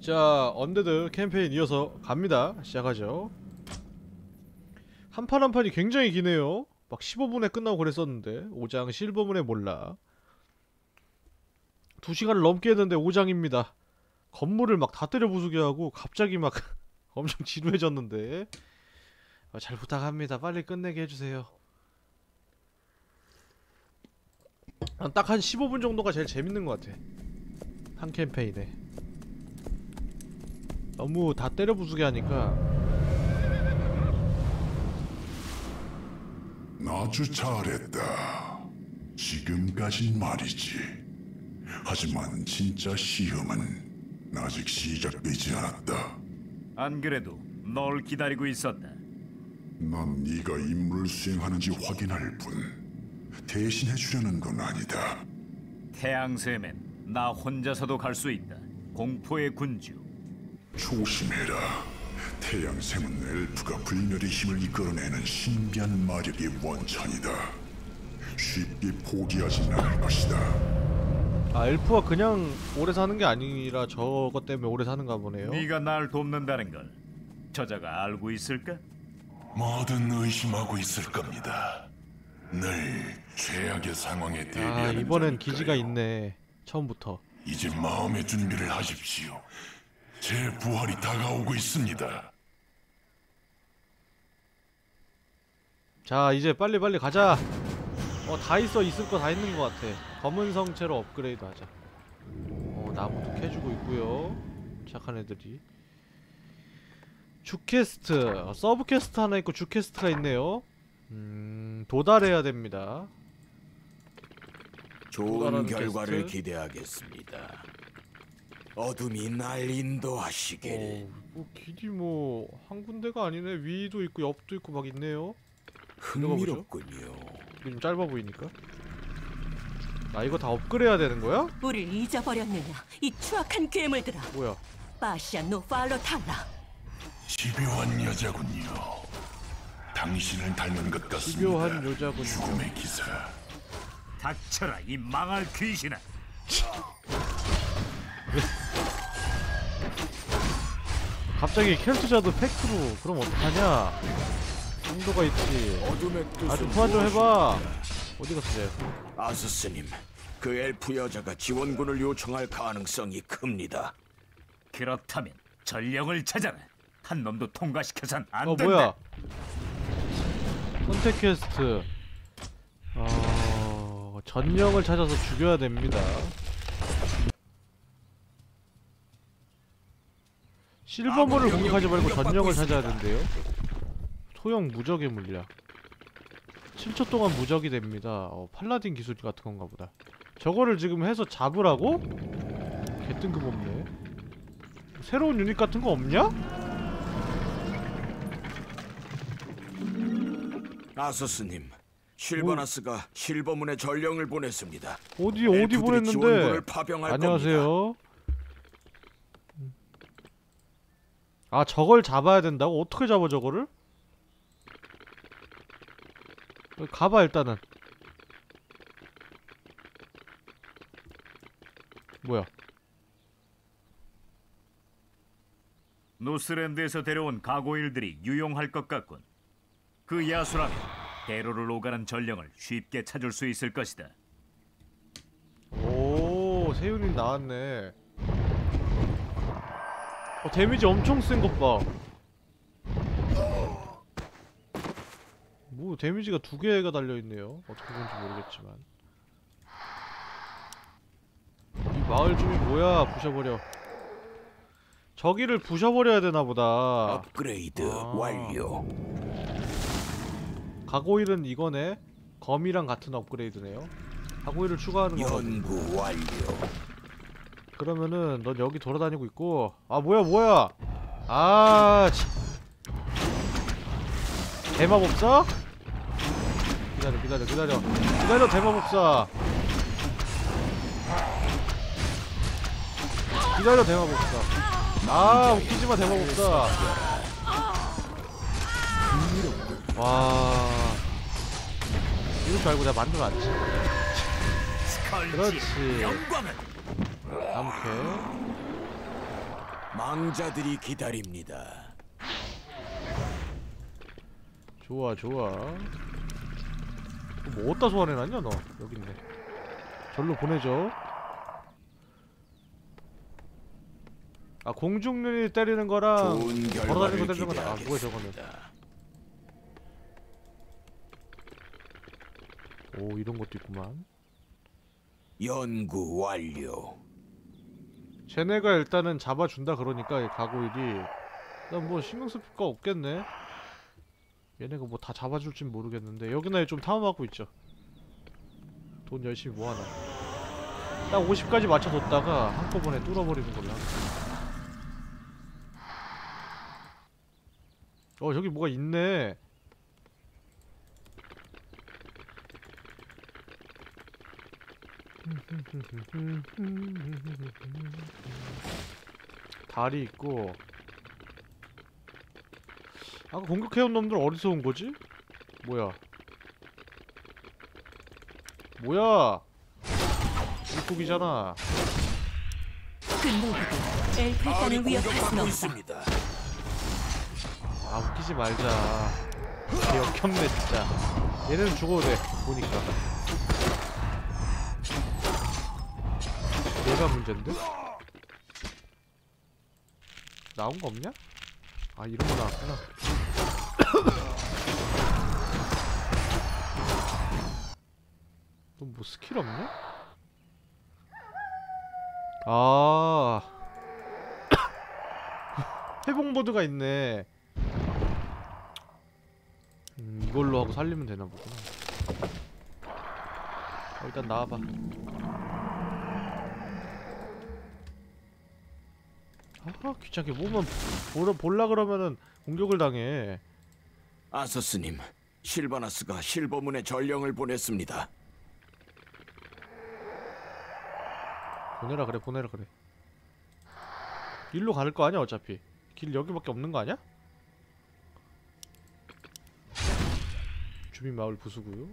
자 언데드 캠페인 이어서 갑니다. 시작하죠. 한 판 한 판이 굉장히 기네요. 막 15분에 끝나고 그랬었는데 5장 실버문에 몰라. 2시간을 넘게 했는데 5장입니다. 건물을 막 다 때려 부수게 하고 갑자기 막 엄청 지루해졌는데. 아, 잘 부탁합니다. 빨리 끝내게 해주세요. 딱 한 15분 정도가 제일 재밌는 것 같아. 한 캠페인에 너무 다 때려 부수게 하니까 아주 잘했다. 지금까진 말이지. 하지만 진짜 시험은 아직 시작되지 않았다. 안 그래도 널 기다리고 있었다. 난 네가 임무를 수행하는지 확인할 뿐 대신해 주려는 건 아니다. 태양샘엔 나 혼자서도 갈 수 있다. 공포의 군주. 조심해라. 태양샘은 엘프가 불멸의 힘을 이끌어내는 신비한 마력의 원천이다. 쉽게 포기하진 않을 것이다. 아 엘프가 그냥 오래 사는 게 아니라 저것 때문에 오래 사는가 보네요 네가 날 돕는다는 걸 저자가 알고 있을까? 뭐든 의심하고 있을 겁니다. 늘 최악의 상황에 아 대비하는 이번엔 자니까요. 기지가 있네 처음부터 이제 마음의 준비를 하십시오. 제 부활이 다가오고 있습니다. 자 이제 빨리빨리 가자. 어다 있어. 있을 거 다 있는 것 같아. 검은 성체로 업그레이드 하자. 어 나무도 캐주고 있고요. 착한 애들이. 주캐스트. 어, 서브캐스트 하나 있고 주캐스트가 있네요. 음 도달해야 됩니다. 좋은 결과를 게스트. 기대하겠습니다. 어둠이 날 인도하시길 어, 뭐 길이 뭐 한 군데가 아니네 위도 있고 옆도 있고 막 있네요. 흥미롭군요. 좀 짧아 보이니까 아 이거 다 업그레이드 해야 되는 거야? 우릴 잊어버렸느냐 이 추악한 괴물들아 뭐야 바시아 노팔로 탈라 집요한 여자군요. 당신을 닮은 것 같습니다. 집요한 여자군요. 죽음의 기사. 닥쳐라 이 망할 귀신아. 갑자기 켈투자도 팩트로 그럼 어떡하냐 정도가 있지 아좀 소환 좀 해봐? 어디 갔어 요 아스스님, 그 엘프 여자가 지원군을 요청할 가능성이 큽니다. 그렇다면 전령을 찾아라. 한 놈도 통과시켜선 안 어 된다. 뭐야 선택 퀘스트 어... 전령을 찾아서 죽여야 됩니다 실버문을 공격하지 말고 전령을 찾아야 된대요 소형 무적의 물약 7초 동안 무적이 됩니다 어, paladin 기술 같은 건가 보다 저거를 지금 해서 잡으라고? 개 뜬금없네 새로운 유닛 같은 거 없냐? 아스스님, 실버나스가 실버문에 전령을 보냈습니다. 어디 어디 보냈는데? 파병할 겁니다. 안녕하세요. 아 저걸 잡아야 된다고? 어떻게 잡아 저거를? 가봐 일단은. 뭐야? 노스랜드에서 데려온 가고일들이 유용할 것 같군. 그 야수라면 대로를 오가는 전령을 쉽게 찾을 수 있을 것이다. 오 세윤이 나왔네. 어 데미지 엄청 센 것 봐. 뭐 데미지가 두 개가 달려 있네요. 어떻게 보는지 모르겠지만. 이 마을 주민 뭐야? 부셔버려. 저기를 부셔버려야 되나 보다. 업그레이드 아. 완료. 가고일은 이거네. 검이랑 같은 업그레이드네요. 가고일을 추가하는 거거든. 연구 완료. 그러면은 넌 여기 돌아다니고 있고. 아 뭐야 뭐야? 아 참. 대마법사? 기다려 기다려 기다려. 기다려 대마법사 기다려 대마법사 아 웃기지마 대마법사 와. 이럴 줄 알고 내가 스컬지 그렇지. 나무캐 망자들이 기다립니다. 좋아 좋아. 뭐 어디다 소환해놨냐 너? 여기 있네 절로 보내줘. 아 공중눈이 때리는 거랑 걸어다니는 거 때리는 거다. 아 뭐야 저거는. 오 이런 것도 있구만. 연구 완료. 쟤네가 일단은 잡아준다 그러니까 이 가고일이. 난 뭐 신경 쓸거 없겠네. 얘네가 뭐 다 잡아줄진 모르겠는데 여기나 좀 탐험하고 있죠. 돈 열심히 모아놔. 딱 50까지 맞춰뒀다가 한꺼번에 뚫어버리는 걸로 어 저기 뭐가 있네 다리 있고 아까 공격해온 놈들 어디서 온 거지? 뭐야 뭐야 물고기잖아 위협할 수는 없다. 있습니다. 아 웃기지 말자 개 역겹네 진짜 얘는 죽어도 돼 보니까 얘가 문제인데? 나온 거 없냐? 아 이런 거 나왔구나 너뭐 스킬 없냐? 아 회복 모드가 있네 음, 이걸로 하고 살리면 되나 보구나. 어, 일단 나와봐. 아, 귀찮게 뭐만 보러 볼라 그러면은 공격을 당해. 아서스님, 실바나스가 실버문에 전령을 보냈습니다. 보내라 그래, 보내라 그래. 일로 갈거 아니야, 어차피. 길 여기밖에 없는 거 아니야? 주민 마을 부수고요.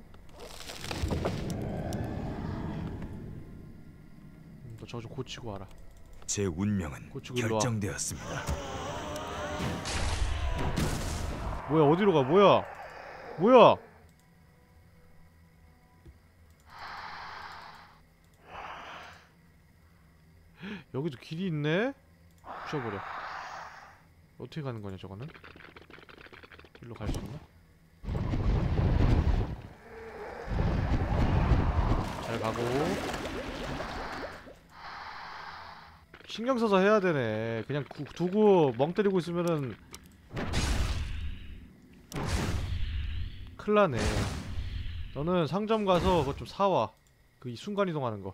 음, 너 저거 좀 고치고 와라. 제 운명은. 결정되었습니다. 뭐야 어디로 가? 뭐야? 뭐야? 여기도 길이 있네? 부셔버려. 어떻게 가는 거냐 저거는? 일로 갈 수 있나? 잘 가고 신경 써서 해야 되네 그냥 구, 두고 멍 때리고 있으면은 큰일나네 너는 상점 가서 그거 좀 사와 그 이 순간 이동하는 거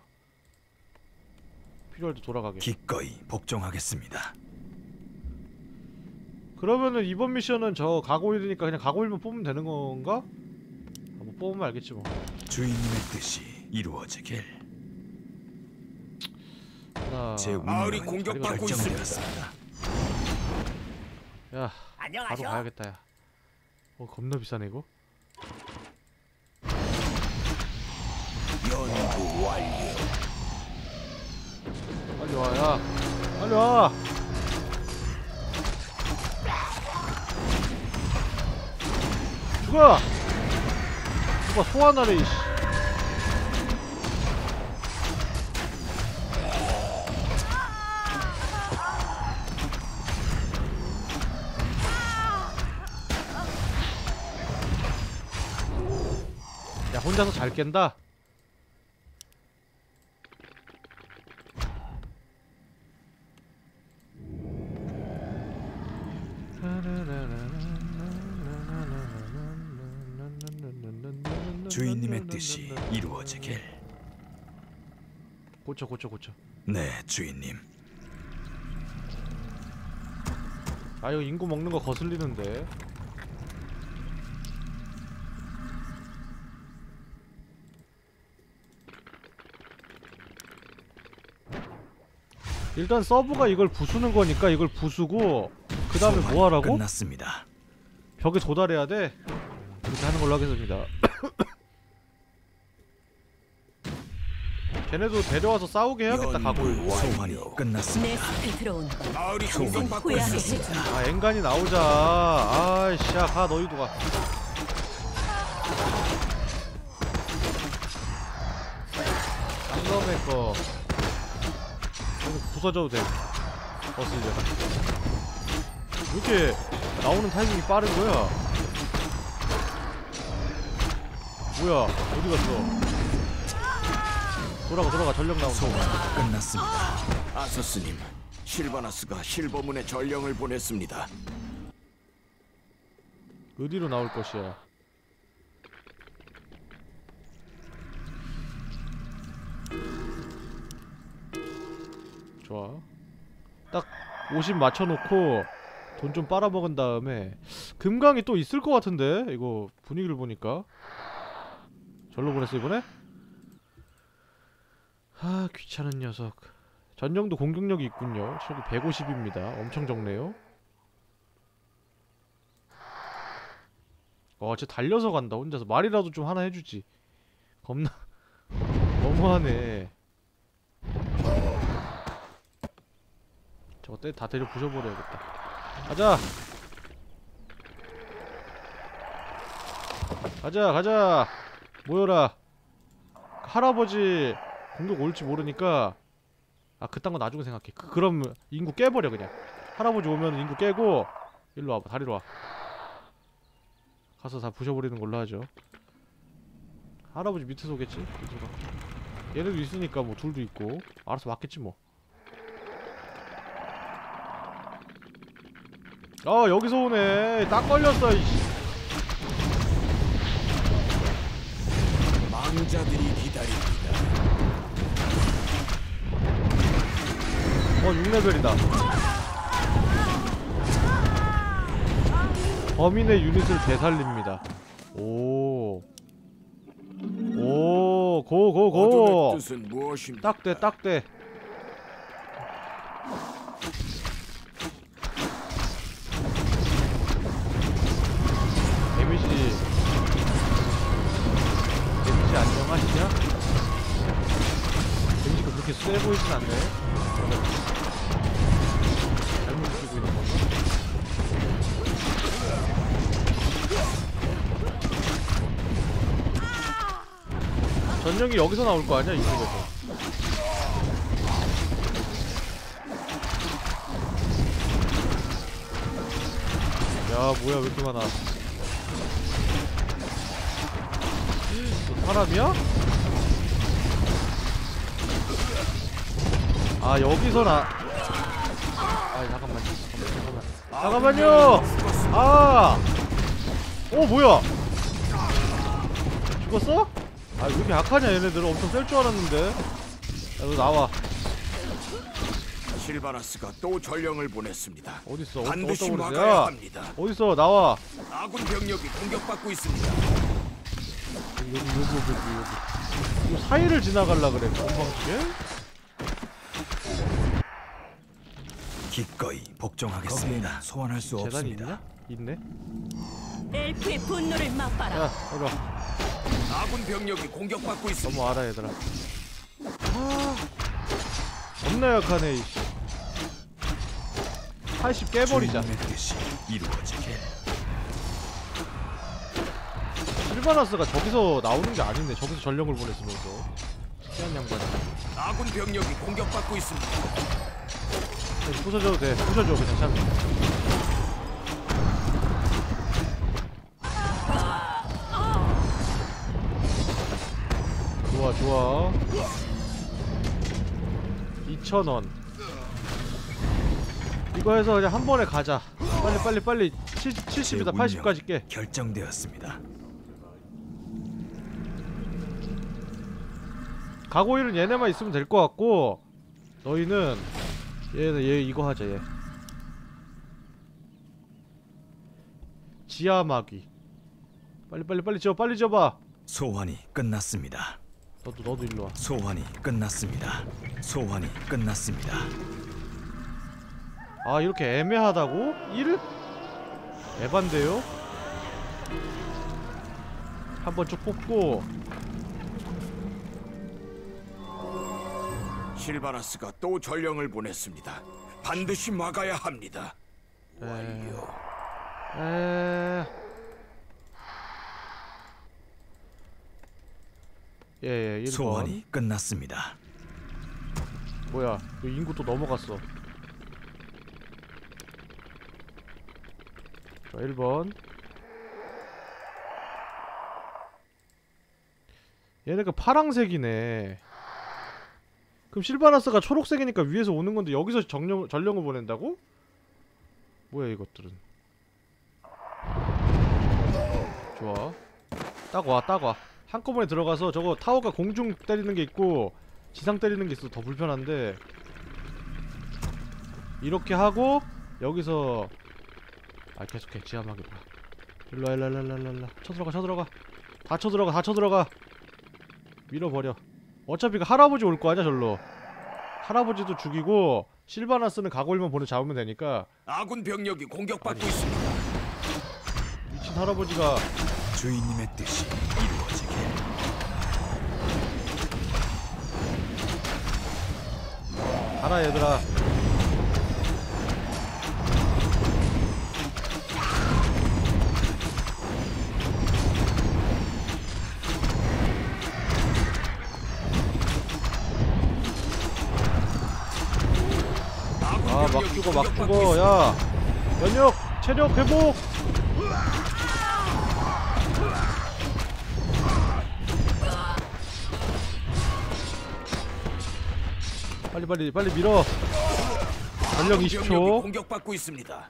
필요할 때 돌아가게 기꺼이 복종하겠습니다. 그러면은 이번 미션은 저 가고일이니까 그냥 가고일만 뽑으면 되는 건가? 아, 뭐 뽑으면 알겠지 뭐 주인님의 뜻이 이루어지길. 제 마을이 공격받고 결정되었습니다. 야 바로 가야겠다 야. 어, 겁나 비싸네 이거? 연구 완료. 빨리 와 야. 빨리 와! 죽어! 누가 소환하래 이씨 혼자서 잘 깬다 주인님의 뜻이 이루어지길. 고쳐 고쳐 고쳐 네, 주인님. 아 이거 인구 먹는 거 거슬리는데 일단 서브가 이걸 부수는 거니까 이걸 부수고 그 다음에 뭐 하라고? 끝났습니다. 벽에 도달해야 돼? 그렇게 하는 걸로 하겠습니다 쟤네도 데려와서 싸우게 해야겠다 가고일 소환이 끝났습니다. 마을이 있습니다. 아 앵간이 나오자 아이씨 야가 너희도 가 쌍검의 거 부서져도 돼 버스 이제 왜 이렇게 나오는 타이밍이 빠른 거야. 뭐야 어디 갔어? 돌아가 돌아가 전력 나온다 끝났습니다. 아서스님, 실바나스가 실버문에 전령을 보냈습니다. 어디로 나올 것이야 좋아. 딱 50 맞춰놓고 돈 좀 빨아먹은 다음에 금강이 또 있을 것 같은데? 이거 분위기를 보니까. 절로 보냈어 이번에? 아 귀찮은 녀석. 전령도 공격력이 있군요. 체력이 150입니다. 엄청 적네요. 와, 진짜 달려서 간다. 혼자서. 말이라도 좀 하나 해주지. 겁나 너무하네. 저거 때다 때려 부셔버려야겠다. 가자. 가자, 가자. 모여라. 할아버지 공격 올지 모르니까 아 그딴 거 나중에 생각해. 그, 그럼 인구 깨버려 그냥. 할아버지 오면 인구 깨고 일로 와봐. 다리로 와. 가서 다 부셔버리는 걸로 하죠. 할아버지 밑에서 오겠지? 얘네도 있으니까 뭐 둘도 있고 알아서 맞겠지 뭐. 아 여기서 오네. 딱 걸렸어. 이씨. 망자들이 기다립니다. 어 6레벨이다. 범인의 유닛을 되살립니다. 오. 오, 고, 고, 고! 뜻은 무엇입니까? 딱대, 딱대. 세 보이진 않네. 잘못 느끼고 있는 건가? 전령이 여기서 나올 거 아니야 이쪽에서 야 뭐야 왜 이렇게 많아 너 사람이야? 아 여기서 나 아 잠깐만 잠깐만 잠깐만 잠깐만요 아! 어 뭐야 죽었어? 아 왜 이렇게 약하냐 얘네들은 엄청 셀 줄 알았는데 야 너 나와 실바나스가 또 전령을 보냈습니다. 어딨어 어, 반드시 어디서 그러세요? 막아야 야 합니다. 어딨어 나와 아군 병력이 공격받고 있습니다. 여기 여기 여기 여기 사이를 지나갈라 그래 건방지게? 기꺼이 복종하겠습니다. 소환할 수 없습니다. 있냐? 있네 엘프의 분노를 맛봐라. 야 이리 와 아군 병력이 공격받고 있습니다. 넘어와라 얘들아 아 겁나 약하네 이씨 80 깨버리자. 실바나스가 저기서 나오는 게 아니네 저기서 전령을 보냈으면서 희한 양반 아군 병력이 공격받고 있습니다. 부서져도 돼. 부서져 그냥 참. 좋아 좋아. 2,000원. 이거 해서 그냥 한 번에 가자. 빨리 빨리 빨리. 70, 70이다 80까지 깨 결정되었습니다. 가고일은 얘네만 있으면 될 것 같고 너희는 얘는 얘 이거 하자 얘 지하마귀 빨리 빨리 빨리 지어 빨리 지어봐 소환이 끝났습니다. 너도 너도 일로 와 소환이 끝났습니다. 소환이 끝났습니다. 아 이렇게 애매하다고? 1? 에반데요? 한번 쭉 뽑고 실바나스가 또 전령을 보냈습니다. 반드시 막아야 합니다. 에... 완료. 에... 예 예 1번 소환이 끝났습니다. 뭐야 그 인구 또 넘어갔어 자 1번 얘네가 파랑색이네 그럼 실바나스가 초록색이니까 위에서 오는 건데 여기서 정령, 전령을 보낸다고? 뭐야 이것들은? 좋아. 딱 와 딱 와. 한꺼번에 들어가서 저거 타워가 공중 때리는 게 있고 지상 때리는 게 있어서 더 불편한데 이렇게 하고 여기서 아 계속해. 지하막이 봐. 일로와 일로와 일로와 일로와 일로와. 쳐들어가 쳐들어가. 다 쳐들어가 다 쳐들어가. 밀어버려 어차피 그 할아버지 올 거 아니야 절로 할아버지도 죽이고 실바나스는 가골만 보내 잡으면 되니까 아군 병력이 공격받고 있습니다. 미친 할아버지가 주인님의 뜻이 이루어지길. 가라 얘들아 죽어 막 죽어. 야 면역 체력 회복 빨리 빨리 빨리 밀어 전력 아군 병력이 20초 공격받고 있습니다.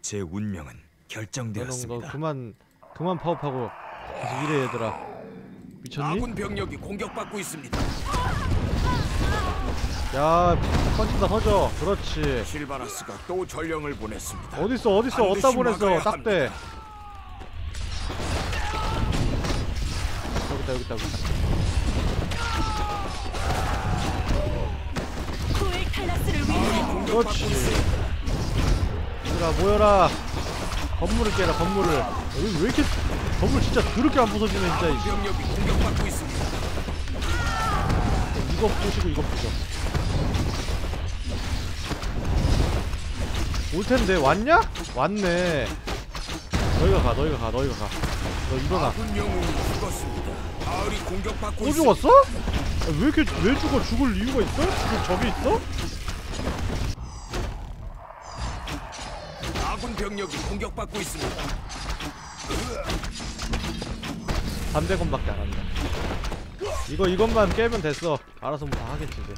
제 운명은 너는 너 결정되었습니다. 그만 그만 파업하고 계속 이래 얘들아 미쳤니? 아군 병력이 공격받고 있습니다. 야 터진다 터져. 그렇지. 실바나스가 또 전령을 보냈습니다. 어딨어 어딨어? 반드시 어디다 보냈어. 막아야 딱대 여기다 여기다 여기다. 코엘 탈라스를 위해 그렇지. 얘들아 모여라 건물을 깨라 건물을 여기 왜 이렇게 건물 진짜 더럽게 안 부서지네 진짜 이- 병력이 공격받고 있습니다. 이거 부시고 이거 부셔 올 텐데 왔냐? 왔네 너희가 가 너희가 가 너희가 가너 일어나 또. 죽었어? 아, 왜 이렇게 왜 죽어 죽을 이유가 있어? 지금 적이 있어? 병력이 공격받고 있습니다. 300원밖에 안 한다. 이거 이것만 깨면 됐어. 알아서 뭐 다 하겠지 이제.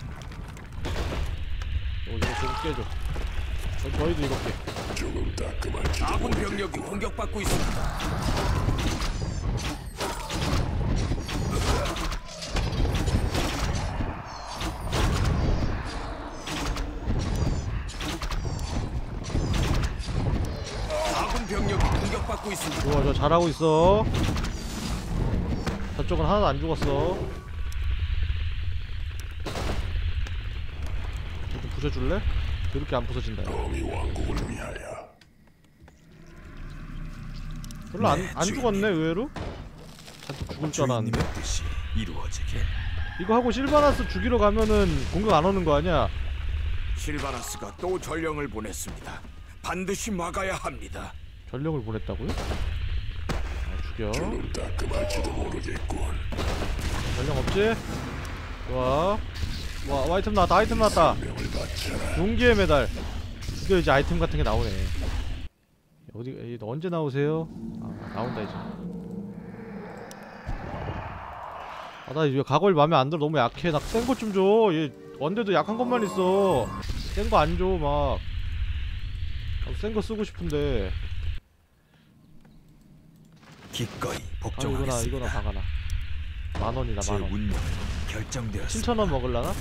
어, 이거 계속 깨줘. 어, 저희도 이거 깨 조금 따끔할지도 아군 병력이 공격받고 있습니다. 아군 병력이 공격받고 저 잘하고 있어 저쪽은 하나도 안 죽었어 좀 부셔줄래? 그렇게 안 부서진다 범이 왕국을 위하여 별로 안, 네, 안. 죽었네 의외로 잔뜩 죽을 줄 알았는데. 이거 하고 실바나스 죽이러 가면은 공격 안 오는 거 아니야 실바나스가 또 전령을 보냈습니다. 반드시 막아야 합니다. 전령을 보냈다고요? 아 죽여 조금 따끔할지도 모르겠군. 전령 없지? 좋아. 와 아이템 나왔다 아이템 나왔다. 용기의 메달. 드디어 이제 아이템 같은 게 나오네. 어디 이, 언제 나오세요? 아 나온다 이제. 아나 이제 가골 맘에 안 들어. 너무 약해. 나 센 것 좀줘얘 언제도 약한 것만 있어. 센 거 안 줘 막. 센 거 쓰고 싶은데 기꺼이 아 이거나 복종하겠습니다. 이거나 박아놔 만 원이다 제 만원 운명은 결정되었습니다. 7천 원 먹을라나?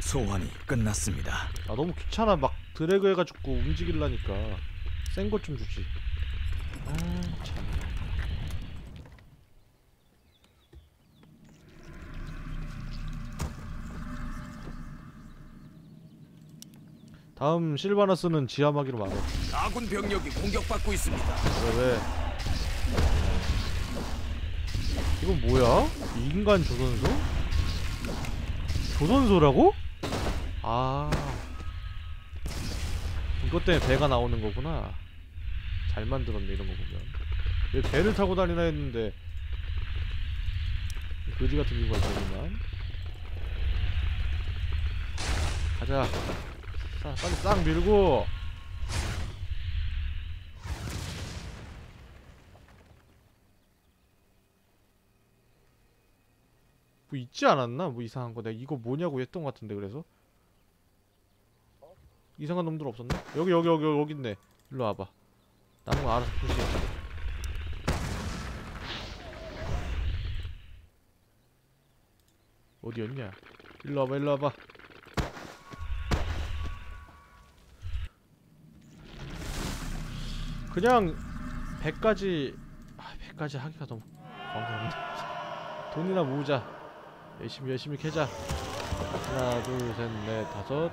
소환이 끝났습니다. 아 너무 귀찮아 막 드래그 해가지고 움직일라니까 센 것 좀 주지 아 참 다음 실바나스는 지하마기로 막아 아군 병력이 공격받고 있습니다. 왜 왜? 이건 뭐야? 인간 조선소? 조선소라고? 아. 이것 때문에 배가 나오는 거구나. 잘 만들었네 이런 거 보면. 왜 배를 타고 다니나 했는데. 거지 같은 이유가 있구만. 가자. 자 빨리 싹 밀고 뭐 있지 않았나? 뭐 이상한 거. 내가 이거 뭐냐고 했던 것 같은데 그래서. 이상한 놈들 없었나? 여기 여기 여기 여기 있네. 일로 와봐. 나무 알아서 푸시 어디였냐? 일로 와봐 일로 와봐. 그냥 100까지 아 100까지 하기가 너무 번거롭네. 돈이나 모으자 열심히 열심히 캐자. 하나 둘셋넷 다섯.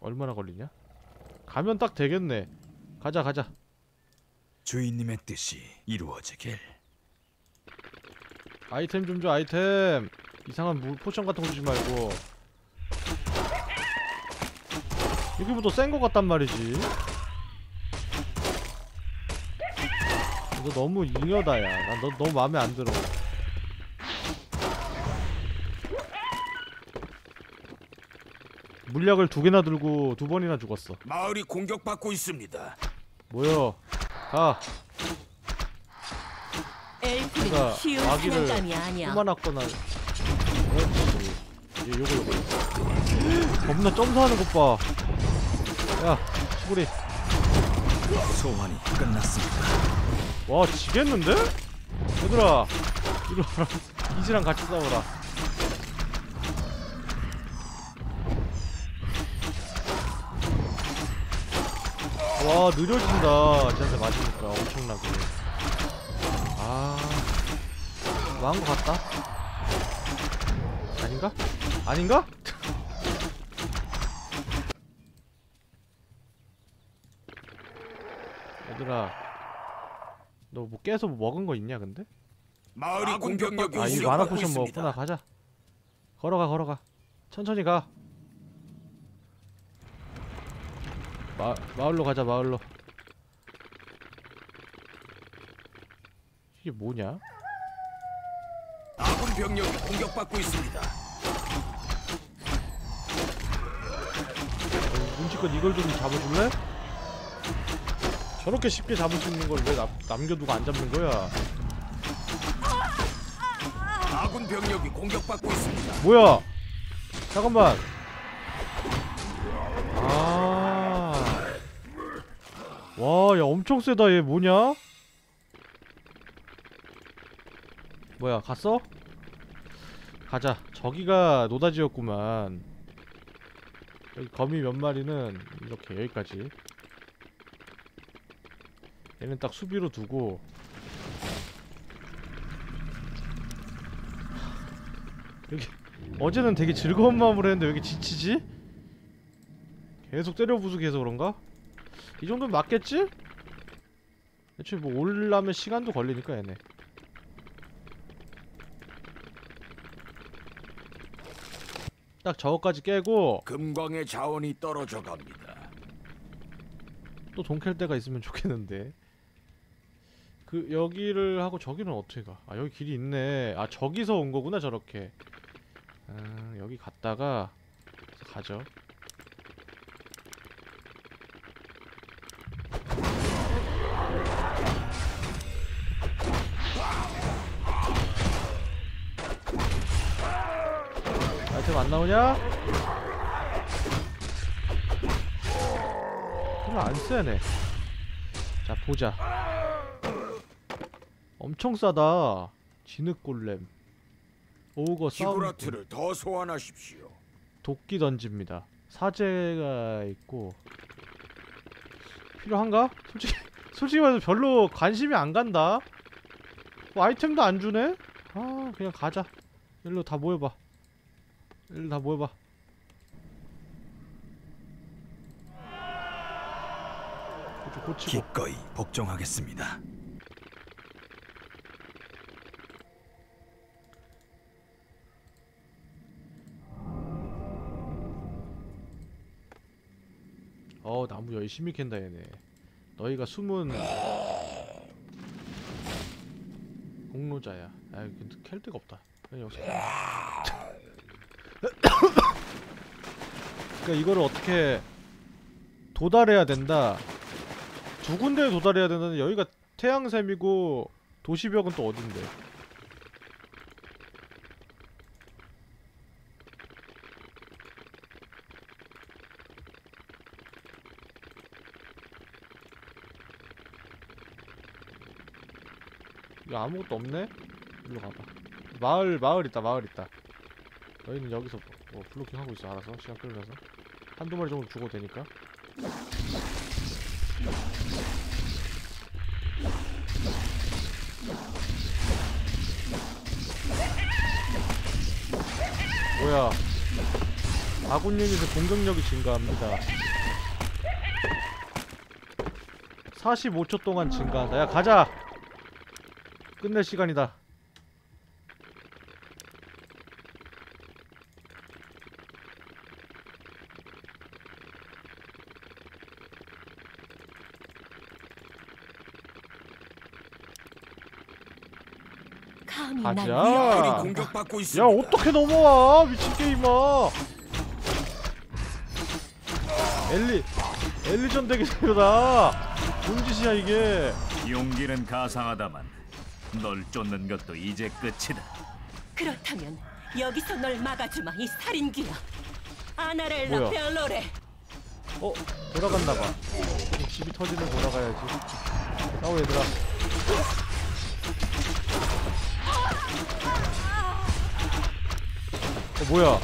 얼마나 걸리냐? 가면 딱 되겠네. 가자 가자. 주인님의 뜻이 이루어지길. 아이템 좀 줘 아이템. 이상한 물 potion 같은 거 주지 말고. 이게 뭐더 센거 같단 말이지 너 너무 잉여다 야난너 너무 마음에 안 들어. 물약을 두 개나 들고 두 번이나 죽었어. 마을이 공격받고 있습니다. 모여? 가. 엘프는 그러니까 아기를 아니야. 그렇지 얘 요거 요거 겁나 점수하는 것 봐야 수구리. 소환이 끝났습니다. 와 지겠는데? 얘들아 이리 와라 이지랑 같이 싸워라 와 느려진다 쟤한테 맞으니까 엄청나게 아 망한 것 같다 아닌가? 아닌가? 얘들아 너 뭐 깨서 뭐 먹은 거 있냐 근데? 마을이 공격력이 아이 공격받고 mana potion. 먹었구나 가자 걸어가 걸어가 천천히 가 마, 마을로 가자 마을로 이게 뭐냐? 아군 병력이 공격받고 있습니다. 어, 눈치껏 이걸 좀 잡아줄래? 저렇게 쉽게 잡을 수 있는 걸 왜 남겨두고 안 잡는 거야? 아군 병력이 공격받고 있습니다. 뭐야? 잠깐만. 아. 와, 야, 엄청 세다. 얘 뭐냐? 뭐야, 갔어? 가자. 저기가 노다지였구만. 여기 거미 몇 마리는 이렇게 여기까지. 얘는 딱 수비로 두고 여기 어제는 되게 즐거운 마음으로 했는데 왜 이렇게 지치지? 계속 때려 부수기 해서 그런가? 이 정도면 맞겠지? 애초에 뭐 올라면 시간도 걸리니까 얘네 딱 저거까지 깨고 금광의 자원이 떨어져 갑니다. 또 돈캘 데가 있으면 좋겠는데 그 여기를 하고 저기는 어떻게 가? 아 여기 길이 있네. 아 저기서 온 거구나 저렇게. 아 여기 갔다가 가죠. 아이템 안 나오냐? 별로 안 세네. 자 보자 엄청 싸다. 진흙골렘. 오거 싸움 지브라트를 더 소환하십시오. 도끼 던집니다. 사제가 있고. 필요한가? 솔직히 솔직히 말해서 별로 관심이 안 간다. 뭐 아이템도 안 주네? 아 그냥 가자. 일로 다 모여봐. 일로 다 모여봐. 고치고. 기꺼이 복종하겠습니다. 어 나무 열심히 캔다 얘네. 너희가 숨은 공로자야. 아 근데 캘 데가 없다. 그냥 여기서. 그러니까 이거를 어떻게 도달해야 된다? 두 군데에 도달해야 된다는 여기가 태양샘이고 도시벽은 또 어딘데 이거 아무것도 없네? 일로 가봐. 마을 마을 있다 마을 있다. 너희는 여기서 뭐 블로킹 하고 있어 알아서? 시간 끌면서? 한두 마리 정도 죽어도 되니까. 뭐야? 아군 유닛의 공격력이 증가합니다. 45초 동안 증가한다. 야 가자 끝낼 시간이다. 가자. 아군이 야. 공격받고 야 있습니다. 어떻게 넘어와 미친 게임아. 엘리 엘리전 대기세요다. 뭔 짓이야 이게. 용기는 가상하다만 널 쫓는 것도 이제 끝이다. 그렇다면 여기서 널 막아주마 이 살인귀야 아나렐라? 벨로레 어 돌아갔나 봐. 집이 터지면 돌아가야지. 싸워 얘들아. 어 뭐야?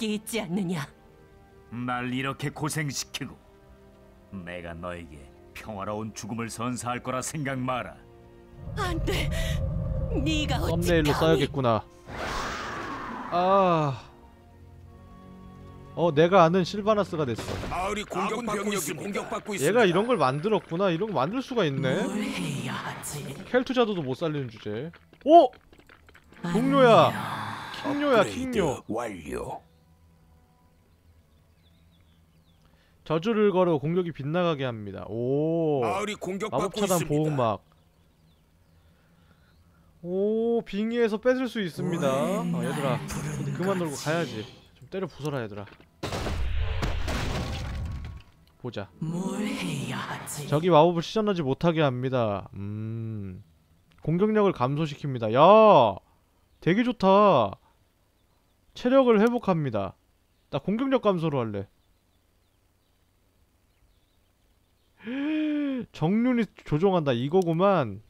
자격이 있지 않느냐 날 이렇게 고생시키고 내가 너에게 평화로운 죽음을 선사할 거라 생각 마라. 안 돼 네가 어찌 썸네일로 감히 써야겠구나. 아. 어, 내가 아는 실바나스가 됐어. 마을이 공격받고 있습니다. 공격받고 있습니다. 얘가 이런 걸 만들었구나. 이런 거 만들 수가 있네. 켈투자도도 못 살리는 주제. 오! 동료야. 킹료야, 킹료. 완료. 저주를 걸어 공격이 빗나가게 합니다. 오. 마을이 공격받고 있습니다. 보호막. 오, 빙의에서 뺏을 수 있습니다. 아, 얘들아. 그만 놀고 가야지. 좀 때려 부숴라, 얘들아. 보자. 적이 마법을 시전하지 못하게 합니다. 음. 공격력을 감소시킵니다. 야! 되게 좋다. 체력을 회복합니다. 나 공격력 감소로 할래. 정륜이 조종한다. 이거구만.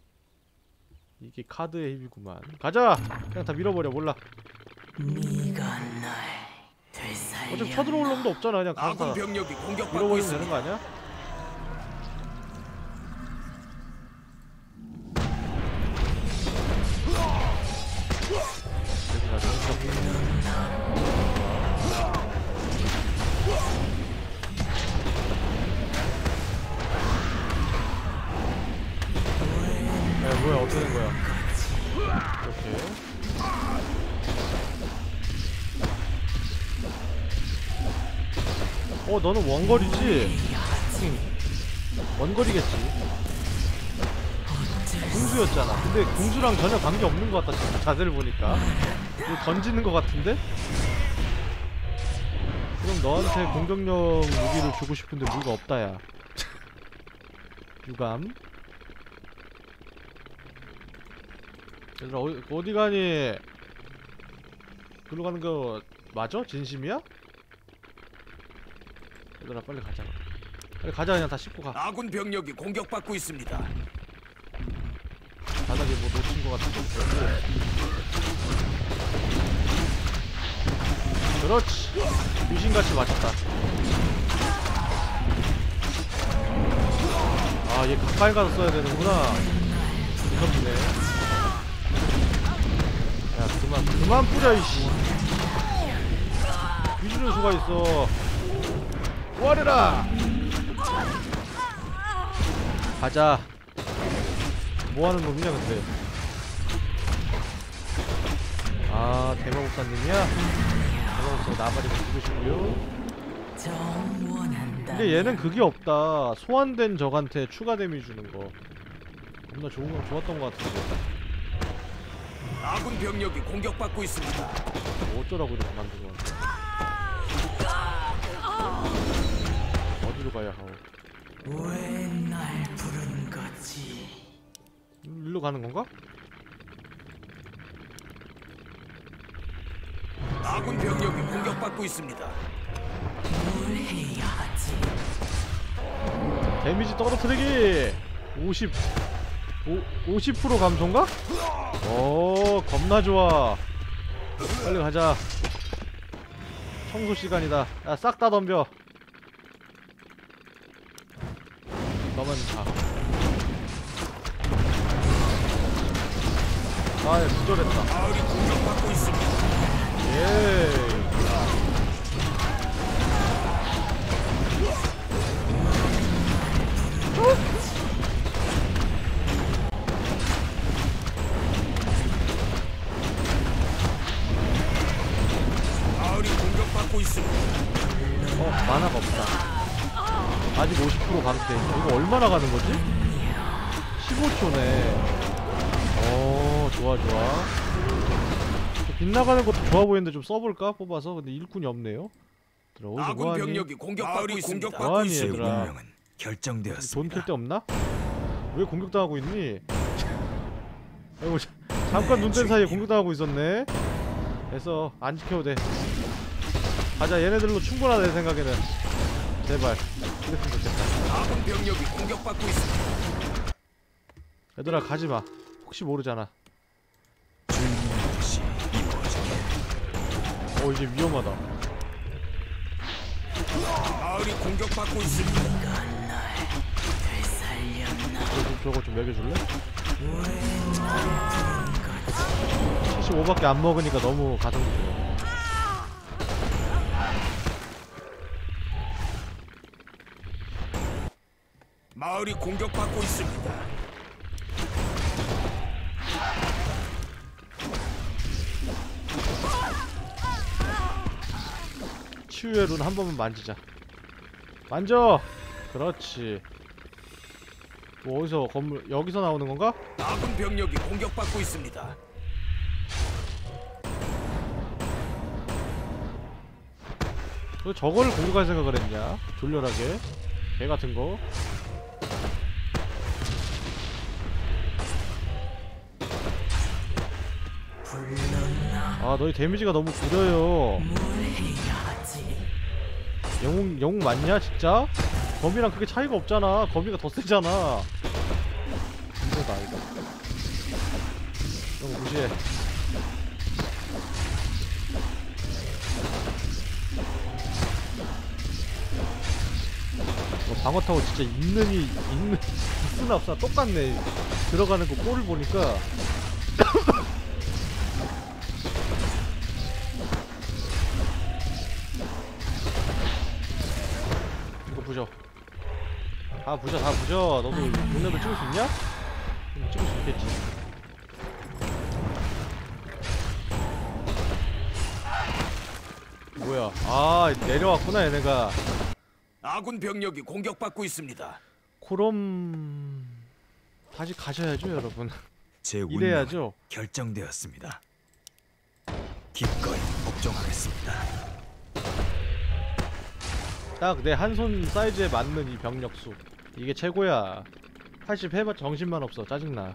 이게 카드의 힘이구만. 가자! 그냥 다 밀어버려. 몰라. 어차피 쳐들어올 놈도 없잖아. 그냥 가서 밀어버리면. 되는 거 아니야? 야 뭐야 어떻게 된 거야? 이렇게. 어 너는 원거리지? 하긴 원거리겠지. 궁수였잖아. 근데 궁수랑 전혀 관계없는 것 같다 진짜 자세를 보니까. 이거 던지는 것 같은데? 그럼 너한테 공격력 무기를 주고 싶은데 무기가 없다 야. 유감 얘들아 어디, 어디 가니? 글로 가는 거 맞아? 진심이야? 얘들아 빨리 가자. 빨리 가자 그냥 다 씻고 가. 아군 병력이 공격받고 있습니다. 바닥에 뭐 놓친 거 같은 거 있고 그렇지. 귀신같이 맞았다. 아 얘 가까이 가서 써야 되는구나. 무섭네 그만 그만 뿌려 이씨. 뒤지는 수가 있어. 구하려라. 가자. 뭐하는 놈이냐 근데. 아 대마법사님이야? 대마법사 나발이고 죽으시고요. 근데 얘는 그게 없다. 소환된 적한테 추가 데미 주는 거. 겁나 좋은 거 좋았던 거 같은데 아군 병력이 공격받고 있습니다. 뭐 어쩌라고 이렇게 만든 거 같아 어디로 가야 하오 왜 날 부른 거지? 음, 일로 가는 건가? 아군 병력이 공격받고 있습니다. 뭘 해야 하지? 데미지 떨어뜨리기 50 오, 50% 감소인가? 오 겁나 좋아. 빨리 가자. 청소 시간이다. 야 싹 다 덤벼. 너만 가아 기절했다. 마을이 공격받고 있습니다. 예. 마 공격받고 있습니다. 어, 만화가 없다. 아직 50% 감소돼 있네. 이거 얼마나 가는 거지? 15초네. 어, 좋아, 좋아. 저 빗나가는 것도 좋아 보이는데 좀 써볼까? 뽑아서. 근데 일꾼이 없네요. 들어오지 아군 뭐하니? 병력이 공격받고 있습니다. 뭐하니, 공격받고 제 있습니다. 얘들아. 운명은 결정되었습니다. 돈캘데 없나? 왜 공격당하고 있니? 아이고, 자- 잠깐 눈뗀 사이에 공격당하고 있었네. 그래서 안 지켜도 돼. 가자, 얘네들로 충분하다 내 생각에는. 제발. 그랬으면 좋겠다. 아군 병력이 공격받고 있습니다. 얘들아 가지마 혹시 모르잖아 어 이제 위험하다 마을이 공격받고 있습니다. 저거, 저거 좀 먹여줄래? 75밖에 안 먹으니까 너무 가성비 좋아 마을이 공격받고 있습니다. 치유의 룬 한 번만 만지자 만져! 그렇지 뭐 어디서 건물 여기서 나오는 건가? 아군 병력이 공격받고 있습니다. 왜 저거를 공격할 생각을 했냐? 졸렬하게 개 같은 거 아 너희 데미지가 너무 구려요? 영웅 영웅 맞냐 진짜? 거미랑 그게 차이가 없잖아. 거미가 더 세잖아. 이거다 이거. 영웅 무시해. 뭐 방어 타고 진짜 있느니 있는 있으나 없으나 똑같네. 들어가는 거 꼴을 보니까 부셔. 다 부셔, 다 부셔. 너도 용렙을 찍을 수 있냐? 응, 찍을 수 있겠지. 뭐야? 아 내려왔구나 얘네가. 아군 병력이 공격받고 있습니다. 그럼 다시 가셔야죠 여러분. 제 운명은 이래야죠. 결정되었습니다. 기꺼이 복종하겠습니다. 딱 내 한 손 사이즈에 맞는 이 병력 수. 이게 최고야. 80 해봐 정신만 없어 짜증나.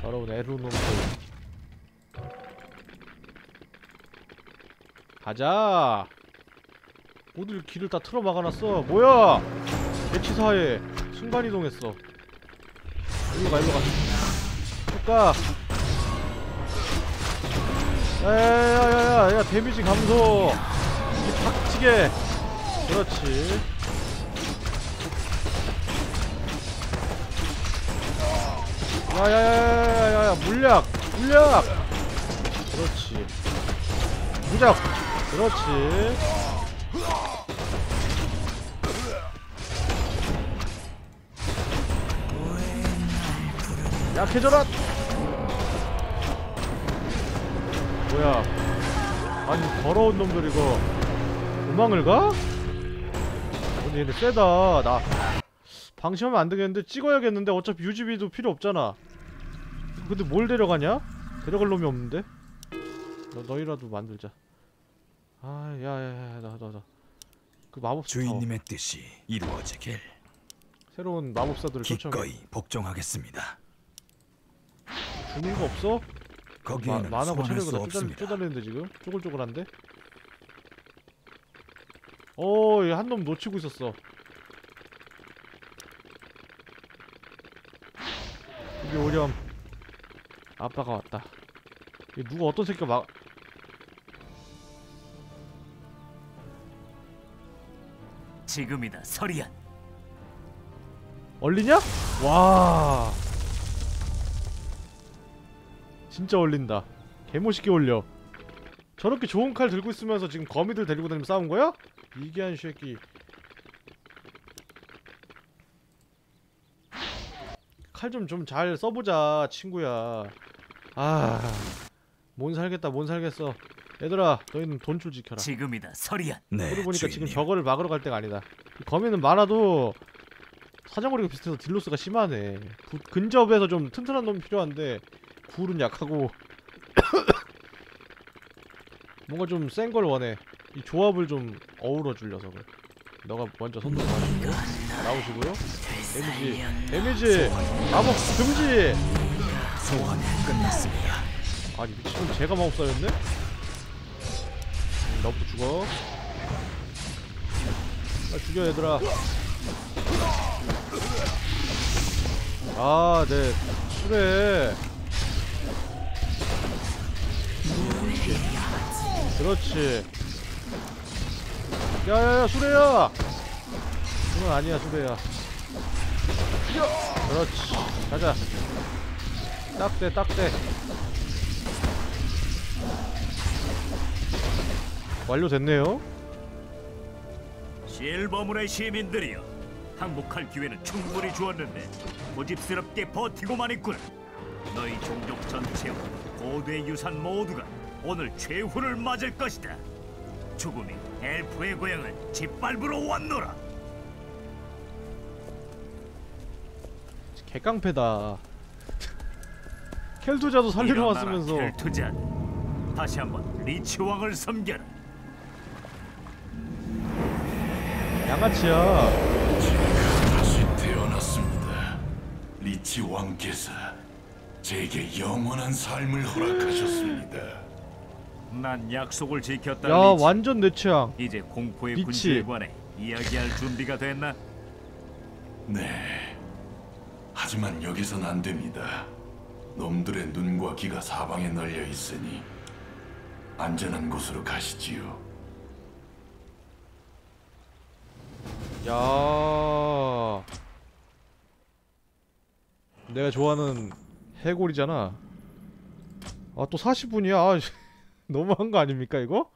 더러운 에루놈들. 가자. 모두 길을 다 틀어 막아놨어. 뭐야? 대치사에 순간 이동했어. 일로 가, 일로 가. 쭉 가. 야야야야야 야 데미지 감소 이 팍치게 그렇지 야야야야야야 물약 물약 그렇지 무작 그렇지 약해져라 뭐야 아니 더러운 놈들 이거 도망을 가? 근데 얘네 세다 나 방심하면 안 되겠는데 찍어야겠는데 어차피 유지비도 필요 없잖아 근데 뭘 데려가냐? 데려갈 놈이 없는데? 너, 너희라도 만들자 아 야야야 나나나 그 마법사 주인님의 뜻이 이루어지길 새로운 마법사들을 기꺼이 복종하겠습니다. 주는 거 없어? 마, 거기에는 만하고 소환할 체력을 없습니다. 쪼달리는데 지금? 쪼글쪼글한데? 어, 얘 한 놈 놓치고 있었어. 이게 오렴. 아빠가 왔다. 이 누가 어떤 새끼가 막 지금이다 서리안 얼리냐? 와. 진짜 얼린다. 개멋있게 올려. 저렇게 좋은 칼 들고 있으면서 지금 거미들 데리고 다니면 싸운 거야? 이기한 쉐끼. 칼 좀 좀 잘 써보자 친구야. 아, 못 살겠다 못 살겠어. 얘들아 너희는 돈줄 지켜라. 지금이다 서리안 네, 소리 보니까 지금 주인님. 저거를 막으러 갈 때가 아니다. 이 거미는 많아도 사정거리가 비슷해서 deal loss가 심하네. 부- 근접에서 좀 튼튼한 놈이 필요한데 ghoul은 약하고 뭔가 좀 센 걸 원해. 이 조합을 좀 어우러 줄 녀석을. 너가 먼저 하시고 나오시고요. 데미지, 데미지, 마법 금지. 소환이 끝났습니다. 아니 미친 제가 마법사였네? 음, 너부터 죽어 아 죽여 얘들아 아네 술에 그렇지. 야야야 수레야! 그건 아니야 수레야. 그렇지. 가자. 딱대 딱대. 완료됐네요. 실버문의 시민들이여 항복할 기회는 충분히 주었는데 고집스럽게 버티고만 있군 너희 종족 전체와 고대 유산 모두가 오늘 최후를 맞을 것이다 죽음이 엘프의 고향을 짓밟으러 왔노라 개깡패다. 켈투자도 살리러 왔으면서 켈투자 다시 한번 리치 왕을 섬겨라 양아치야. 다시 태어났습니다. 리치 왕께서 제게 영원한 삶을 허락하셨습니다. 난 약속을 지켰다 야 리치 완전 내 취향. 이제 공포의 리치. 군주에 관해 이야기할 준비가 됐나? 네. 하지만 여기선 안 됩니다. 놈들의 눈과 귀가 사방에 널려 있으니 안전한 곳으로 가시지요. 야. 내가 좋아하는 해골이잖아. 아 또 40분이야. 아, 너무한 거 아닙니까 이거?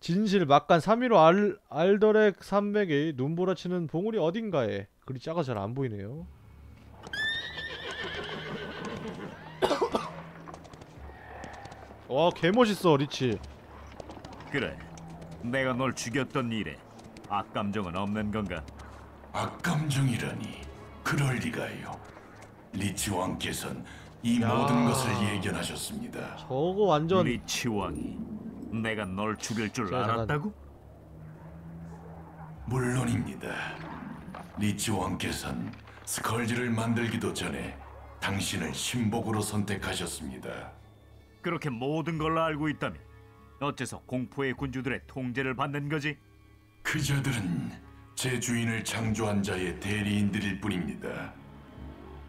진실 막간 315 알, 알더렉 산맥의 눈보라치는 봉우리 어딘가에 글이 작아서 잘안 보이네요. 와 개멋있어 리치 그래 내가 널 죽였던 일에 악감정은 없는 건가? 악감정이라니 그럴 리가요. 리치 왕께서는 이 야. 모든 것을 예견하셨습니다. 저거 완전 리치 왕이 내가 널 죽일 줄 자, 잠깐. 알았다고? 물론입니다. 리치 왕께서는 스컬지를 만들기도 전에 당신을 심복으로 선택하셨습니다. 그렇게 모든 걸 알고 있다면 어째서 공포의 군주들의 통제를 받는 거지? 그자들은 제 주인을 창조한 자의 대리인들일 뿐입니다.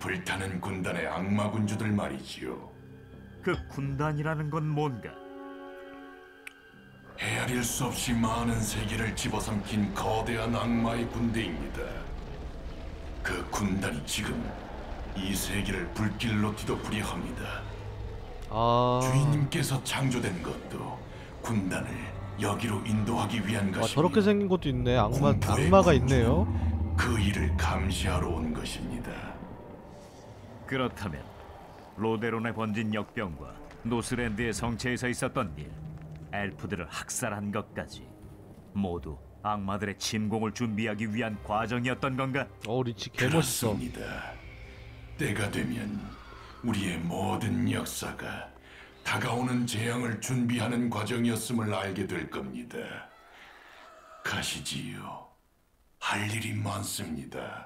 불타는 군단의 악마 군주들 말이지요. 그 군단이라는 건 뭔가? 헤아릴 수 없이 많은 세계를 집어삼킨 거대한 악마의 군대입니다. 그 군단이 지금 이 세계를 불길로 뒤덮으려 아 주인님께서 창조된 것도 군단을 여기로 인도하기 위한 아, 것입니다. 저렇게 생긴 것도 있네 악마 악마가 있네요 그 일을 감시하러 온 것입니다. 그렇다면 로데론에 번진 역병과 노스랜드의 성체에서 있었던 일, 엘프들을 학살한 것까지 모두 악마들의 침공을 준비하기 위한 과정이었던 건가? 어 리치 개멋있어 그렇습니다. 때가 되면 우리의 모든 역사가 다가오는 재앙을 준비하는 과정이었음을 알게 될 겁니다. 가시지요. 할 일이 많습니다.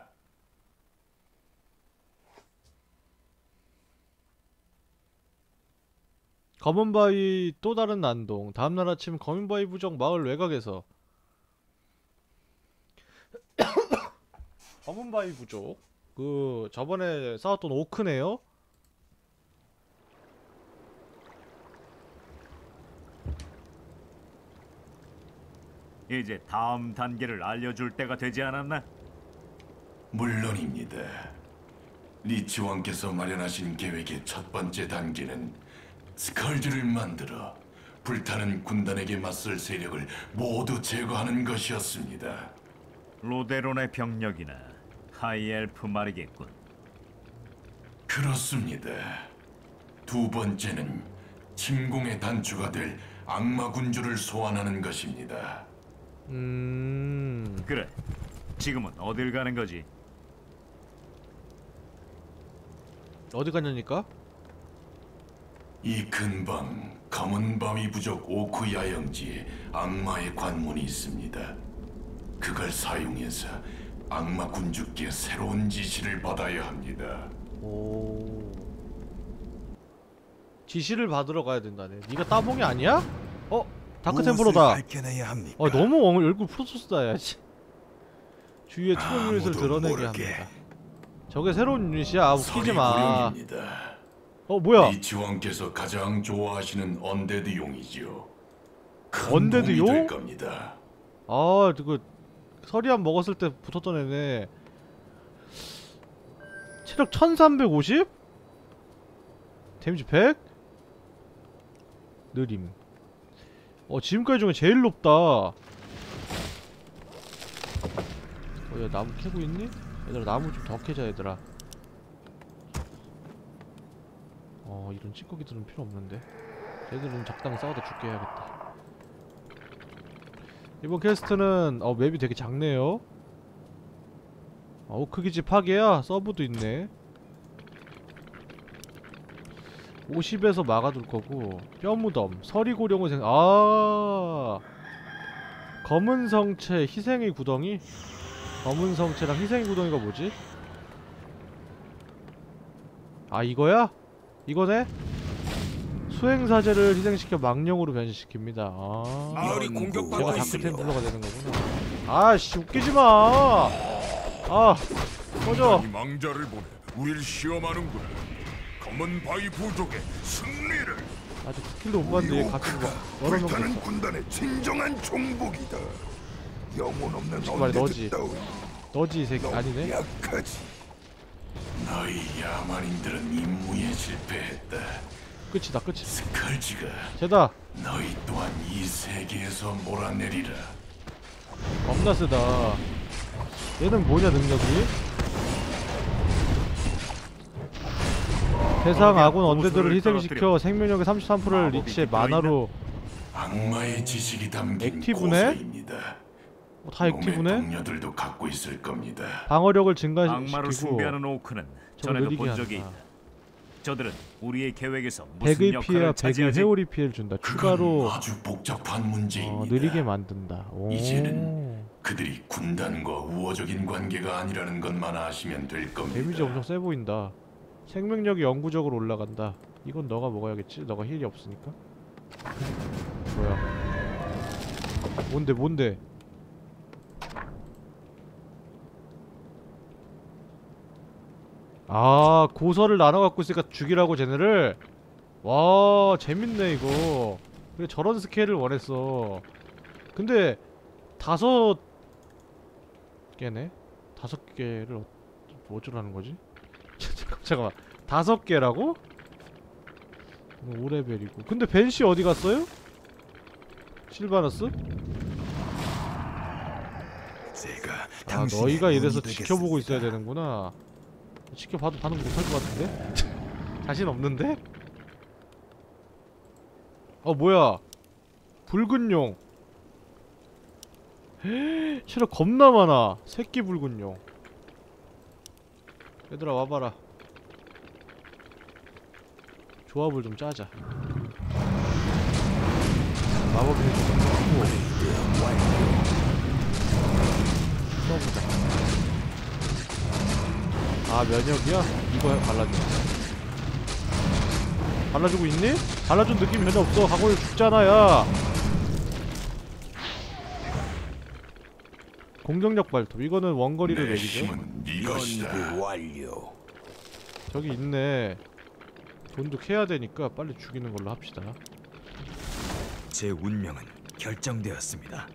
검은바위 또 다른 난동 다음날 아침 검은바위 부족 마을 외곽에서 검은바위 부족 그 저번에 싸웠던 오크네요 이제 다음 단계를 알려줄 때가 되지 않았나? 물론입니다. 리치 왕께서 마련하신 계획의 첫 번째 단계는 스컬즈를 만들어 불타는 군단에게 맞설 세력을 모두 제거하는 것이었습니다. 로데론의 병력이나 하이엘프 말이겠군. 그렇습니다. 두 번째는 침공의 단추가 될 악마 군주를 소환하는 것입니다. 음 그래. 지금은 어딜 가는 거지? 어디 갔냐니까 이 근방 검은 바위 부족 오크 야영지에 악마의 관문이 있습니다. 그걸 사용해서 악마 군주께 새로운 지시를 받아야 합니다. 오 지시를 받으러 가야 된다네 네가 따봉이 아니야? 어? dark templar다 밝혀내야 합니까? 어 너무 얼- 얼굴 프로토스다 야영지 주위에 투명 유닛을 드러내게. 합니다 저게 새로운 유닛이야 아, 웃기지 마 고룡입니다. 어 뭐야 리치 왕께서 가장 좋아하시는 undead 용이죠. 큰 undead 용? 될 겁니다. 아 그거 서리안 먹었을 때 붙었던 애네 체력 1350? 데미지 100? 느림 어 지금까지 중에 제일 높다 어 야 나무 캐고 있니? 얘들아 나무 좀 더 캐자 얘들아 어 이런 찌꺼기들은 필요 없는데 얘들은 적당히 싸우다 죽게 해야겠다 이번 quest는 어 맵이 되게 작네요. 어 그 기지 파괴야 sub도 있네. 50에서 막아둘 거고 뼈무덤 서리고룡을 생 아 검은 성체 희생의 구덩이 검은 성체랑 희생의 구덩이가 뭐지? 아 이거야? 이거네? 수행사제를 희생시켜 망령으로 변신시킵니다. 아 마을이 제가 공격받고 있습니다. 다크템플러가 되는 거구나. 아씨 웃기지 마. 아 꺼져. 이 망자를 보내 우리를 시험하는구나. 검은 바위 부족의 승리를 아직 스킬도 못 봤는데 얘막 불타는 됐어. 군단의 진정한 종복이다. 영혼 없는 말해, 너지. 너지 이 새끼 아니네. 약하지. 너희 야만인들은 임무에 실패했다. 끝이다 끝이. 스컬지가 쟤다. 너희 또한 이 세계에서 몰아내리라. 겁나 세다. 얘는 뭐냐 능력이? 대상 아군 언데드를 희생시켜 생명력의 33%를 리치의 만화로 악마의 지식이 담긴 액티브네? 고서입니다. 어, 다 액티브네? 동료들도 갖고 있을 겁니다. 방어력을 악마를 증가시키고 숭배하는 오크는 전에도 느리게 본 적이 한다. 있다. 저들은 우리의 계획에서 무슨 100의 피해와 역할을 100의 차지하지? 회오리 피해를 준다. 추가로 그건 아주 복잡한 어, 문제입니다. 느리게 만든다. 오. 이제는 그들이 군단과 우호적인 관계가 아니라는 것만 아시면 될 겁니다. 데미지 엄청 세 보인다. 생명력이 영구적으로 올라간다. 이건 너가 먹어야겠지? 너가 힐이 없으니까. 뭐야? 뭔데 뭔데? 아 고서를 나눠 갖고 있으니까 죽이라고 쟤네를 와 재밌네 이거 그래 저런 스케일을 원했어 근데 다섯 개네 다섯 개를 어- 어쩌라는 거지? 잠깐 잠깐만 다섯 개라고? 5레벨이고 근데 벤시 어디 갔어요? 실바너스? 아 너희가 이래서 지켜보고 있어야. 되는구나 지켜봐도 반응 못할 것 같은데? 자신 없는데? 어 뭐야? 붉은 용. 체력 겁나 많아. 새끼 붉은 용. 얘들아 와봐라. 조합을 좀 짜자. 마법의 좀 써보자 아 면역이야? 이거 발라줘 발라주고 있니? 발라준 느낌 전혀 없어 하고 죽잖아 야 공격력 발톱 이거는 원거리를 내 매기죠. 연구 완료. 저기 있네 돈도 캐야 되니까 빨리 죽이는 걸로 합시다 제 운명은 결정되었습니다.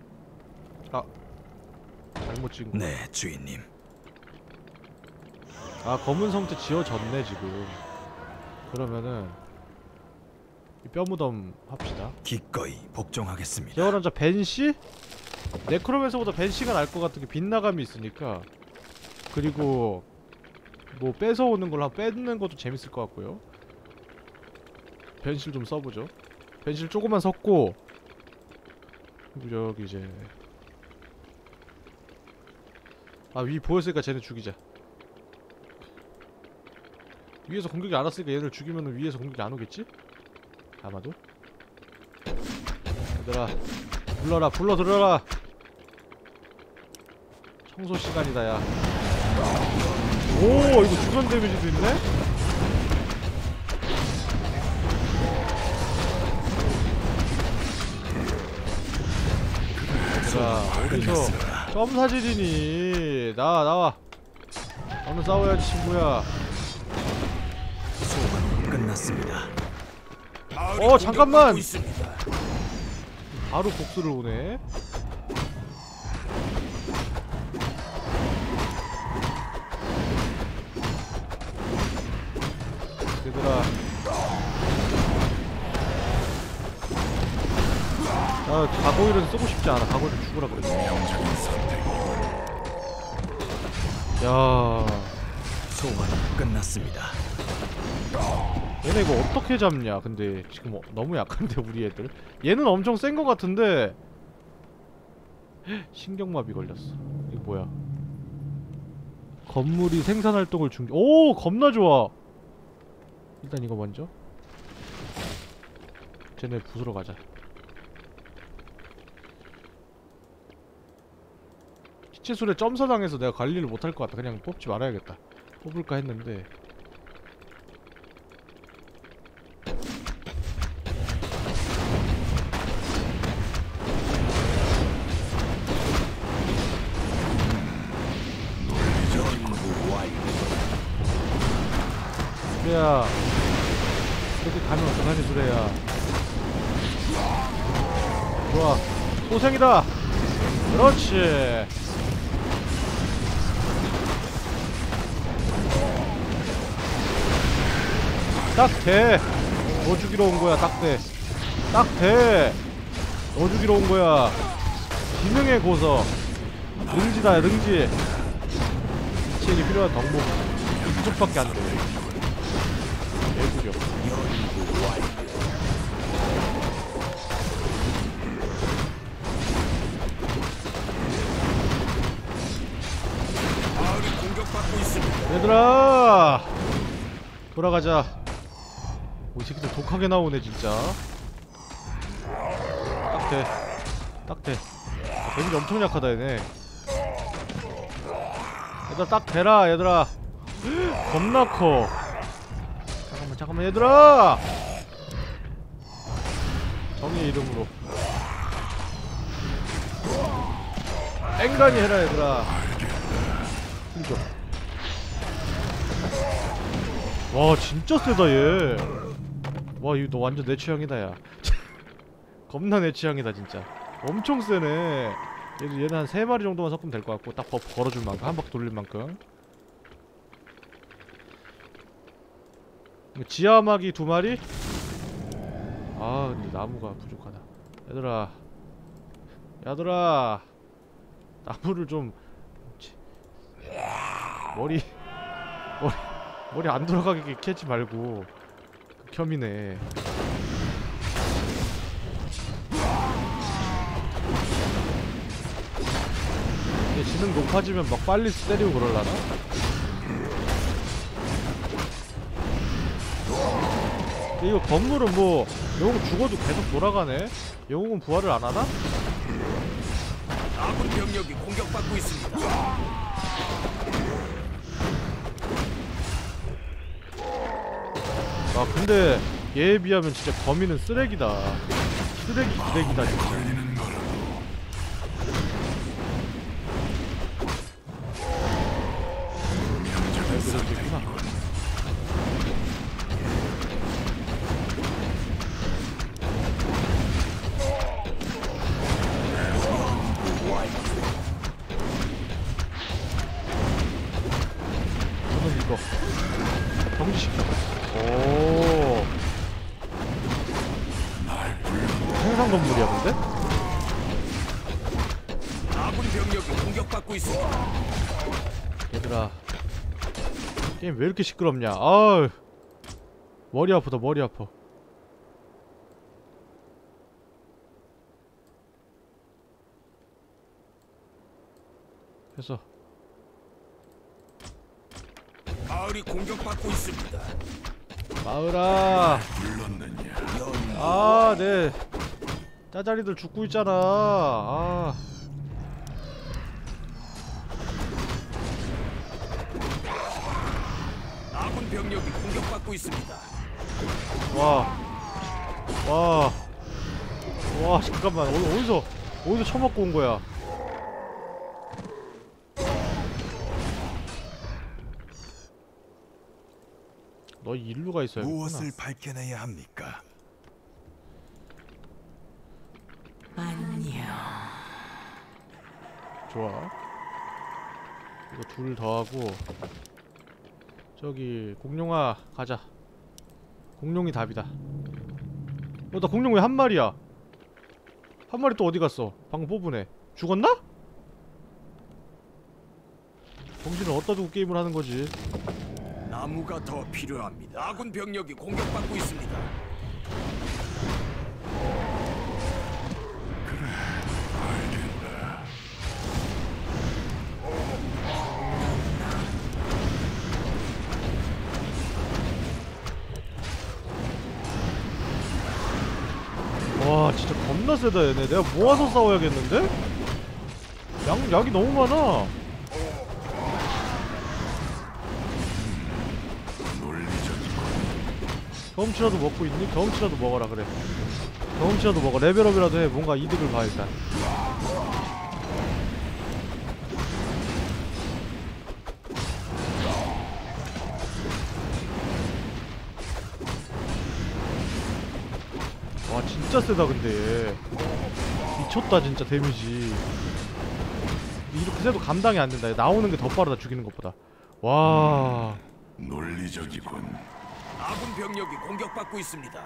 잘못 찍은 거. 네, 주인님. 아 검은 성체 지어졌네 지금. 그러면은 이 뼈무덤 합시다. 기꺼이 복종하겠습니다. 제어란자 벤시? 네크로맨서보다 벤시가 날 것 같은 게 빗나감이 있으니까. 그리고 뭐 뺏어오는 걸로 한 뺏는 것도 재밌을 것 같고요. 벤실 좀 써보죠. 벤실 조금만 섞고 그리고 저기 이제. 아 위 보였으니까 쟤네 죽이자 위에서 공격이 안 왔으니까 얘를 죽이면 위에서 공격이 안 오겠지? 아마도? 얘들아 불러라 불러 들어라. 청소 시간이다 야 오 이거 주변 데미지도 있네? 자 어디서? 점사질이니. 나와 나와. 너는 싸워야지 친구야 소환 끝났습니다. 어, 잠깐만! 바로 복수를 오네. 얘들아. 나 가고일은 쓰고 싶지 않아. 가고일은 죽으라 그랬어. 야. 소환 끝났습니다. 얘네 이거 어떻게 잡냐? 근데 지금 어, 너무 약한데 우리 애들. 얘는 엄청 센 거 같은데. 신경마비 걸렸어. 이거 뭐야? 건물이 생산활동을 중... 오 겁나 좋아. 일단 이거 먼저. 쟤네 부수러 가자. 시체술에 점사당해서 내가 관리를 못할 것 같아 그냥 뽑지 말아야겠다. 뽑을까 했는데 소생이다. 그렇지. 딱돼. 너 죽이러 온 거야 딱돼딱돼너 죽이러 온 거야. 기능의 고서. 능지다 능지. 이체이 필요한 덕목. 이쪽밖에 안돼. 애구려 얘들아. 돌아가자. 오, 이 새끼들 독하게 나오네 진짜. 딱돼. 딱돼. 데미지 엄청 약하다 얘네. 얘들아 딱 대라 얘들아. 겁나 커. 잠깐만 잠깐만 얘들아! 정의의 이름으로. 앵간히 해라 얘들아 와 진짜 세다 얘 와 이거 너 완전 내 취향이다 야. 겁나 내 취향이다 진짜. 엄청 세네. 얘도 얘는 한 3마리 정도만 섞으면 될 것 같고 딱 버, 걸어줄 만큼 한 바퀴 돌릴 만큼. 지하마기 두 마리? 아 근데 나무가 부족하다. 얘들아. 얘들아. 나무를 좀 치- 머리 머리 머리 안 돌아가게 캐지 말고 극혐이네 이게 지능 높아지면 막 빨리 때리고 그럴라나? 이거 건물은 뭐 영웅 죽어도 계속 돌아가네? 영웅은 부활을 안 하나? 아군 병력이 공격받고 있습니다. 아 근데 얘에 비하면 진짜 거미는 쓰레기다. 쓰레기 기레기다 진짜 게임 왜 이렇게 시끄럽냐? 아우 머리 아프다 머리 아파. 됐어. 마을이 공격받고 있습니다. 마을아. 아네. 짜자리들 죽고 있잖아. 아 아군 병력이 공격받고 있습니다. 와. 와. 와, 잠깐만. 어디, 어디서, 어디서 처먹고 온 거야? 너 일루가 있어야겠구나. 무엇을 밝혀내야 합니까? 안녕. 좋아. 이거 둘 더하고 저기 공룡아 가자. 공룡이 답이다. 어, 나 공룡 왜 한 마리야? 한 마리 또 어디 갔어? 방금 뽑으네. 죽었나? 정신을 어디다 두고 게임을 하는 거지? 나무가 더 필요합니다. 아군 병력이 공격받고 있습니다. 와 진짜 겁나 세다 얘네. 내가 모아서 싸워야겠는데? 약, 약이 너무 많아. 경험치라도 먹고 있니? 경험치라도 먹어라 그래. 경험치라도 먹어. 레벨업이라도 해. 뭔가 이득을 봐 일단 진짜 세다 근데. 얘. 미쳤다 진짜 데미지. 이렇게 세도 감당이 안 된다. 얘 나오는 게 더 빠르다 죽이는 것보다. 와. 논리적이군. 아군 병력이 공격받고 있습니다.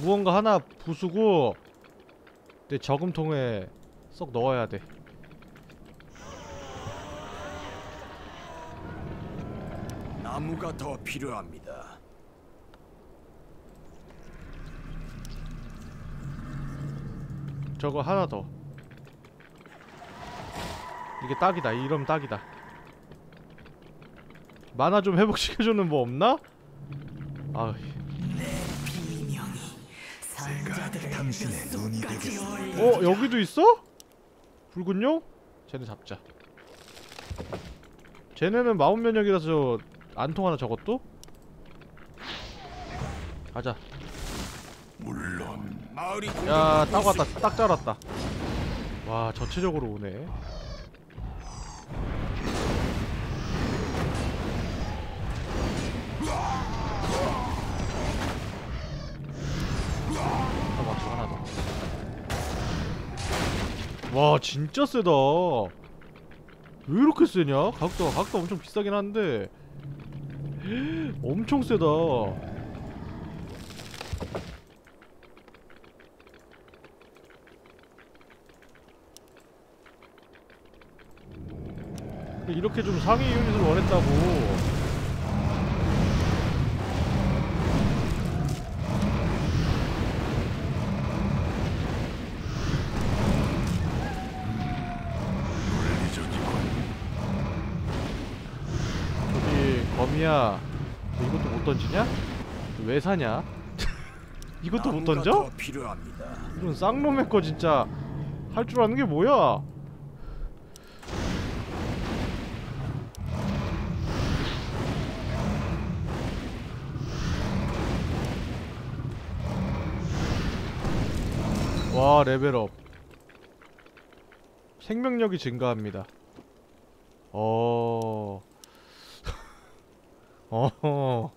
무언가 하나 부수고 내 저금통에 쏙 넣어야 돼 나무가 더 필요합니다. 저거 하나 더 이게 딱이다 이러면 딱이다 만화 좀 회복시켜주는 뭐 없나? 아 당신의 눈이 되겠습니다. 어 여기도 있어? 붉은 용? 쟤네 잡자 쟤네는 마법 면역이라서 안 통하나 저것도? 가자 물론 마을이 야 공격받고 딱 왔다. 딱 잘왔다 와 전체적으로 오네 어 맞죠 하나 더와 진짜 세다 왜왜 이렇게 세냐? 각도 각도 엄청 비싸긴 한데 엄청 세다. 이렇게 좀 상위 유닛을 원했다고. 논리적이군. 너 이것도 못 던지냐? 너왜 사냐? 이것도 못 던져? 더 필요합니다. 이런 쌍놈의 거 진짜 할 줄 아는 게 뭐야? 와 레벨업 생명력이 증가합니다 어... 어허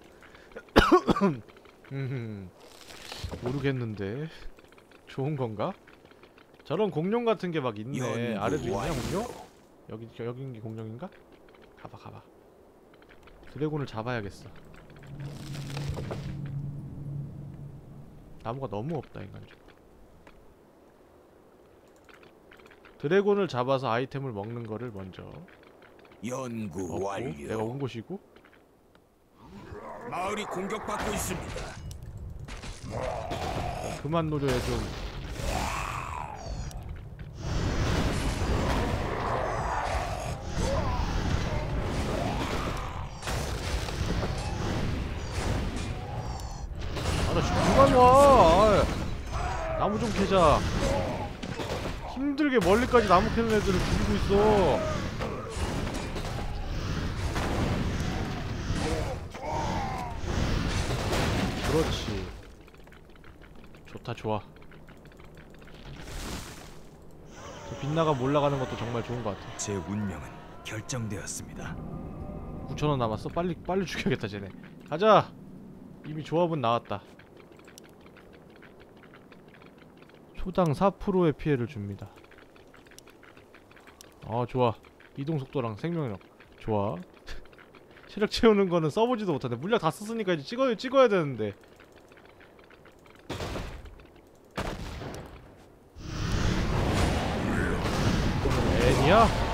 음, 모르겠는데 좋은 건가? 저런 공룡 같은 게 막 있네. 아래도 있냐. 공룡? 여기 저 여기 게 공룡인가? 가봐 가봐. 드래곤을 잡아야겠어. 나무가 너무 없다 인간적. 드래곤을 잡아서 아이템을 먹는 거를 먼저 연구 완료. 내가 온 곳이고 마을이 공격받고 있습니다. 그만 노려야 좀. 아나 지금 그만 와 나무 좀 캐자. 힘들게 멀리까지 나무 캐는 애들을 죽이고 있어 그렇지. 좋다 좋아. 저 빗나가 올라가는 것도 정말 좋은 것 같아. 제 운명은 결정되었습니다. 9천원 남았어? 빨리 빨리 죽여야겠다 쟤네. 가자! 이미 조합은 나왔다. 초당 4%의 피해를 줍니다. 아 좋아. 이동 속도랑 생명력. 좋아 체력 채우는 거는 써보지도 못하네 물약 다 썼으니까 이제 찍어야 찍어야 되는데 애니야?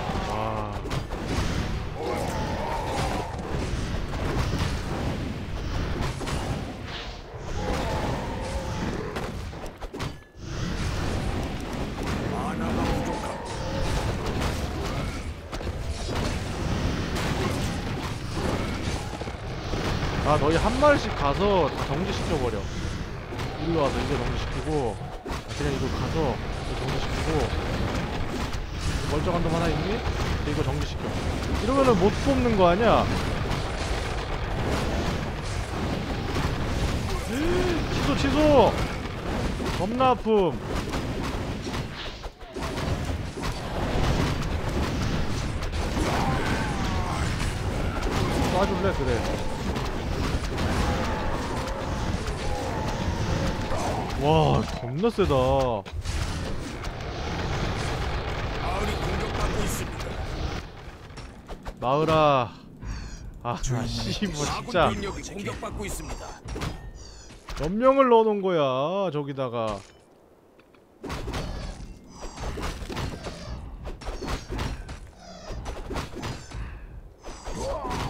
마리씩 가서 다 정지시켜버려 일로 와서 이거 정지시키고 아, 그냥 이거 가서 이거 정지시키고 멀쩡한 놈 하나 있니? 이거 정지시켜 이러면은 못 뽑는 거 아니야? 취소 취소 겁나 아픔 쏴줄래? 그래 와 겁나 세다. 마을이 공격받고 있습니다. 마을아. 아 씨뭐 아군 진짜. 공격받고 있습니다. 몇 명을 넣어놓은 거야 저기다가.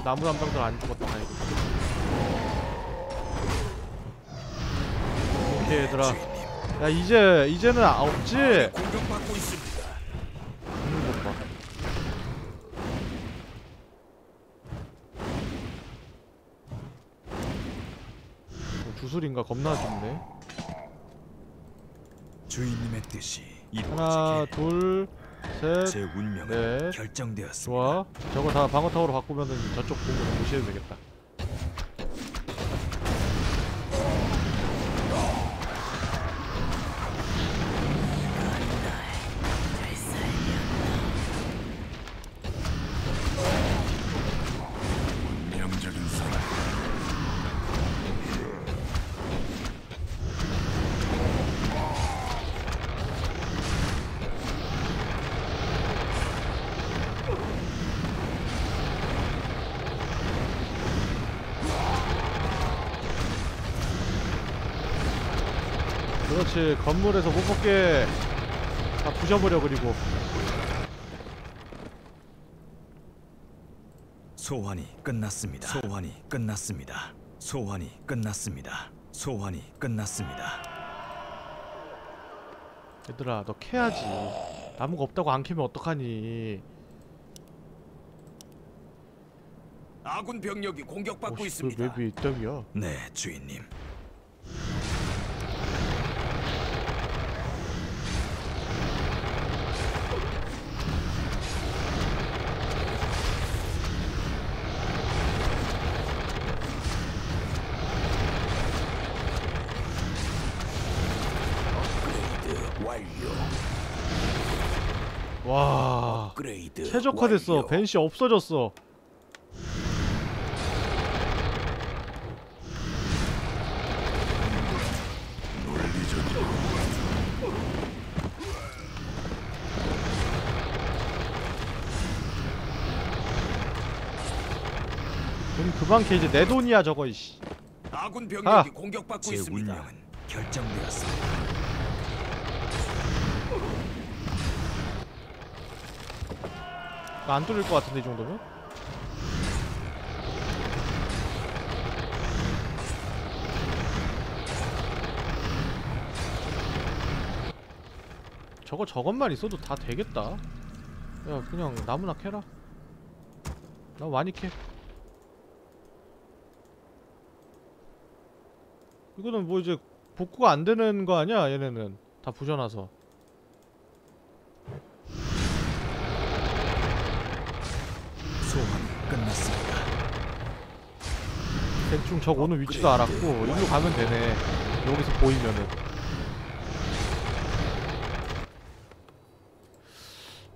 나무 담당들 안 죽었다 다행이다 오케이 얘들아 야 이제 이제는 아, 없지? 공격받고 있습니다. 죽는 것 봐. 어, 주술인가 겁나 죽네 주인님의 뜻이 하나 이루어지게 둘셋 제 운명은 넷. 결정되었습니다. 좋아 저거 다 방어 타워로 바꾸면은 저쪽 공격 무시해도 되겠다 건물에서 못 벗게 다 부셔버려 그리고 소환이 끝났습니다. 소환이 끝났습니다. 소환이 끝났습니다. 소환이 끝났습니다. 얘들아 너 캐야지 나무가 없다고 안 캐면 어떡하니 아군 병력이 공격받고 그 있습니다. 맵이 네, 주인님. 최적화됐어. 벤시 없어졌어 돈 그만 캐 이제 내 돈이야 저거 이씨 아군 병력이 아. 공격받고 제 있습니다. 운명은 결정되었습니다. 안 뚫릴 것 같은데 이 정도면? 저거 저것만 있어도 다 되겠다. 야 그냥 나무나 캐라. 나 많이 캐. 이거는 뭐 이제 복구가 안 되는 거 아니야 얘네는. 다 부셔놔서 대충 적 오는 위치도 알았고 일로 가면 되네. 여기서 보이면은.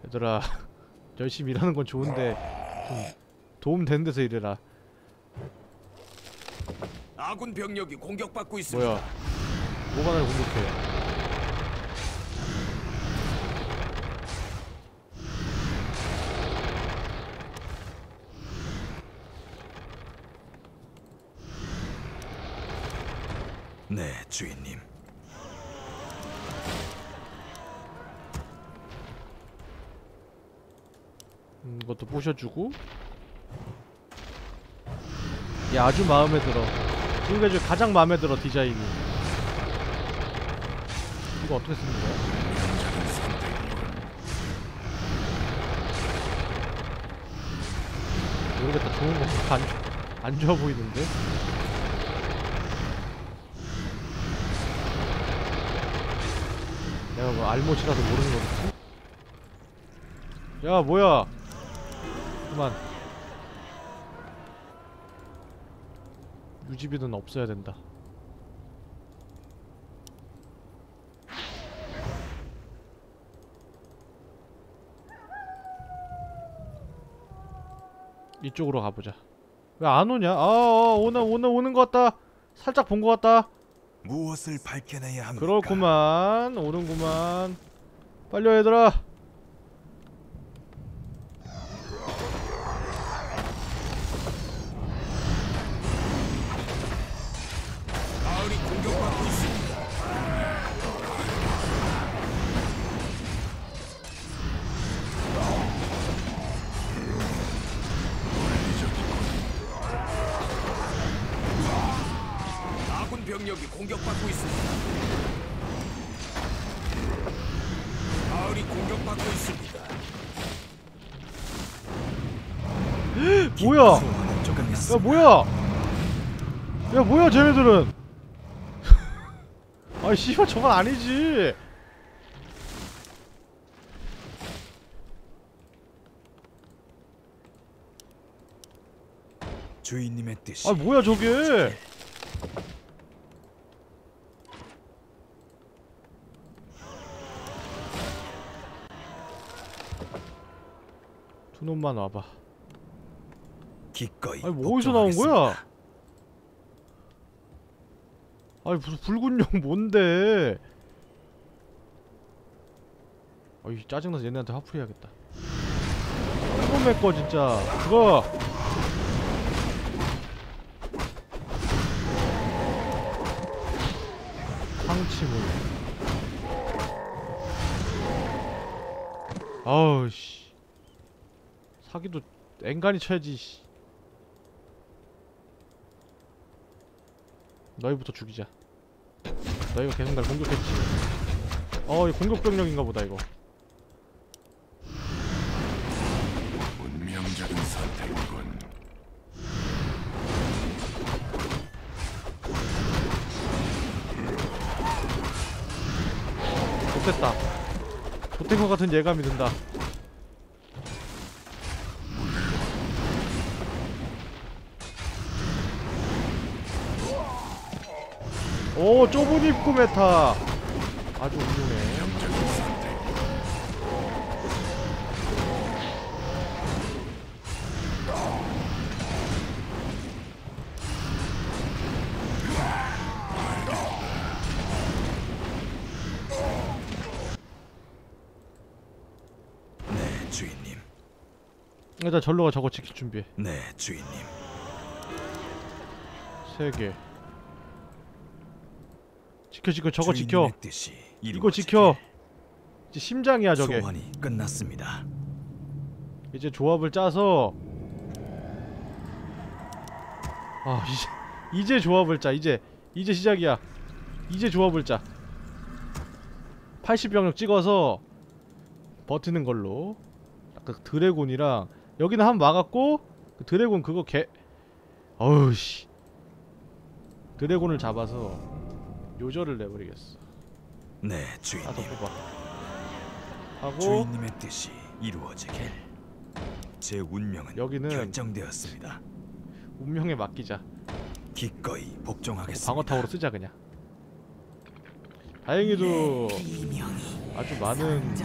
얘들아 열심히 일하는 건 좋은데 좀 도움 되는 데서 일해라. 아군 병력이 공격받고 있습니다. 뭐야? 뭐가 날 공격해 네, 주인님. 음, 이 것도 부셔주고 야 아주 마음에 들어 지금까지 가장 마음에 들어 디자인이 이거 어떻게 쓰는 거야? 모르겠다 좋은 거 안, 안 좋아 보이는데? 내가 뭐 알못이라도 모르는 거겠지? 야 뭐야 그만. 유지비는 없어야 된다. 이쪽으로 가보자. 왜 안 오냐? 아 어, 오나 오나 오는 것 같다. 살짝 본 것 같다. 무엇을 밝혀내야 합니까? 그렇구만 오는구만. 와 얘들아 병력이 공격받고 있습니다. 마을이 공격받고 있습니다. 뭐야 야. 뭐야 야 뭐야 쟤네들은 아이 씨발 저건 아니지 주인님의 뜻이 아 뭐야 저게 그놈만 와봐. 기꺼이 아니 뭐 어디서 나온 거야? 아니 무슨 붉은 용 뭔데? 아이 짜증나서 얘네한테 화풀이 해야겠다. 꼼꼼해 거 진짜. 그거! 상치물. 아우씨. 사기도 앵간히 쳐야지 씨. 너희부터 죽이자. 너희가 계속 날 공격했지. 어 이거 공격 병력인가 보다 이거. 운명적인 선택이군. 좋됐다. 좋된 것 같은 예감이 든다 오 좁은 입구 메타 아주 훌륭해 네. 일단 절로가 저거 지킬 준비해 네, 주인님. 세개 지켜 지켜 저거 지켜. 이거. 지켜. 이제 심장이야 저게. 소환이 끝났습니다. 이제 조합을 짜서. 아 이제 이제 조합을 짜 이제. 이제 시작이야. 이제 조합을 짜. 80병력 찍어서 버티는 걸로. 그 드래곤이랑 여기는 한번 막았고 그 드래곤 그거 개 어우 씨. 드래곤을 잡아서 요절을 내버리겠어 네, 주인님. 더 뽑아 하고 주인님의 뜻이 이루어지길. 제 운명은 여기는 결정되었습니다. 운명에 맡기자 기꺼이 복종하겠습니다. 방어 타워로 쓰자 그냥. 다행히도 비명이 아주 많은.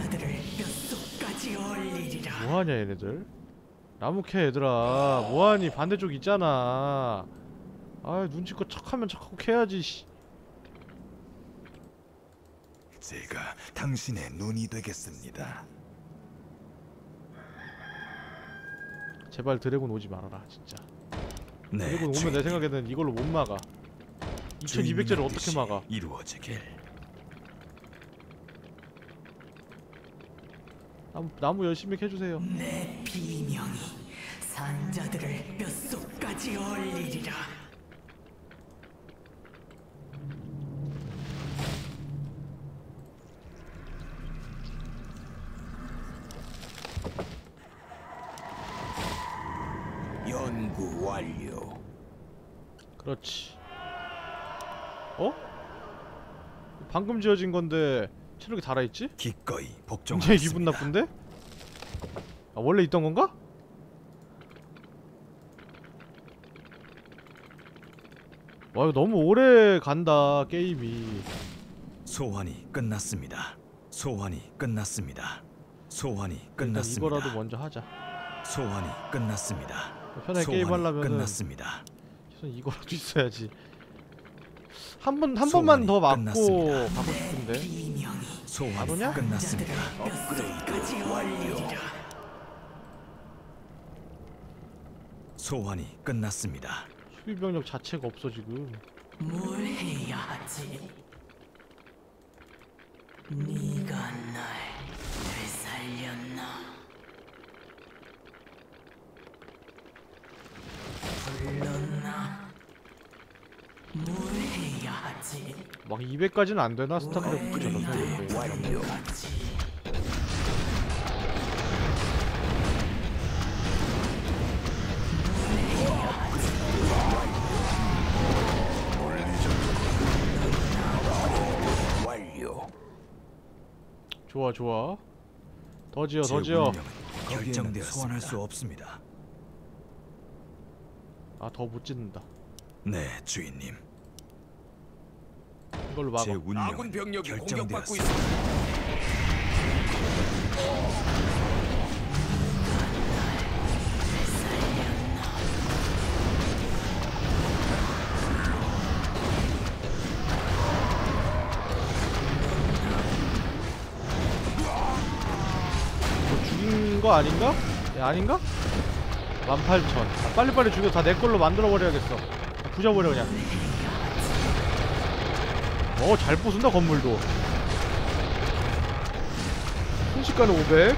뭐하냐 얘네들. 나무 캐 얘들아. 뭐하니 반대쪽 있잖아. 아 눈치껏 척하면 척하고 캐야지. 씨. 제가 당신의 눈이 되겠습니다. 제발 드래곤 오지 말아라 진짜. 네, 드래곤 오면 내 주인님. 생각에는 이걸로 못 막아. 2200제를 주인님의 어떻게 막아? 이루어지길. 나무, 나무 열심히 캐주세요. 내 비명이 산자들을 뼛속까지 올리리라. 연구 완료. 그렇지. 어? 방금 지어진 건데 체력이 달아있지? 기꺼이 굉장히 복종하겠습니다. 기분 나쁜데? 아 원래 있던 건가? 와 이거 너무 오래 간다 게임이 소환이 끝났습니다. 소환이 끝났습니다. 소환이 끝났습니다. 이거라도 먼저 하자 소환이 끝났습니다. 편하게 게임 하려면은 끝났습니다. 우선 이거라도 있어야지 한 번 한 번만 더 맞고 끝났습니다. 가고 싶은데 비명이 소환이 오냐? 끝났습니다. 소환이 끝났습니다. 수비 병력 자체가 없어 지금 뭘 해야 하지? 네가 날 되살렸나? 뭘 해야 하지? 막 200까지는 안 되나 스타크래프트처럼 생각해 완료. 좋아 좋아 더 지어 제더 지어 결정되었습니다. 소환할 수 없습니다. 아 더 못 짓는다 네, 주인님. 이걸로 막아 제 운명은 아군 병력이 공격받고 결정되었습니다. 있습니다. 뭐 죽인 거 아닌가? 야, 아닌가? 18,000 아, 빨리빨리 죽여 다 내 걸로 만들어 버려야겠어 아, 부숴버려 그냥 어, 잘 부순다, 건물도. 순식간에 500.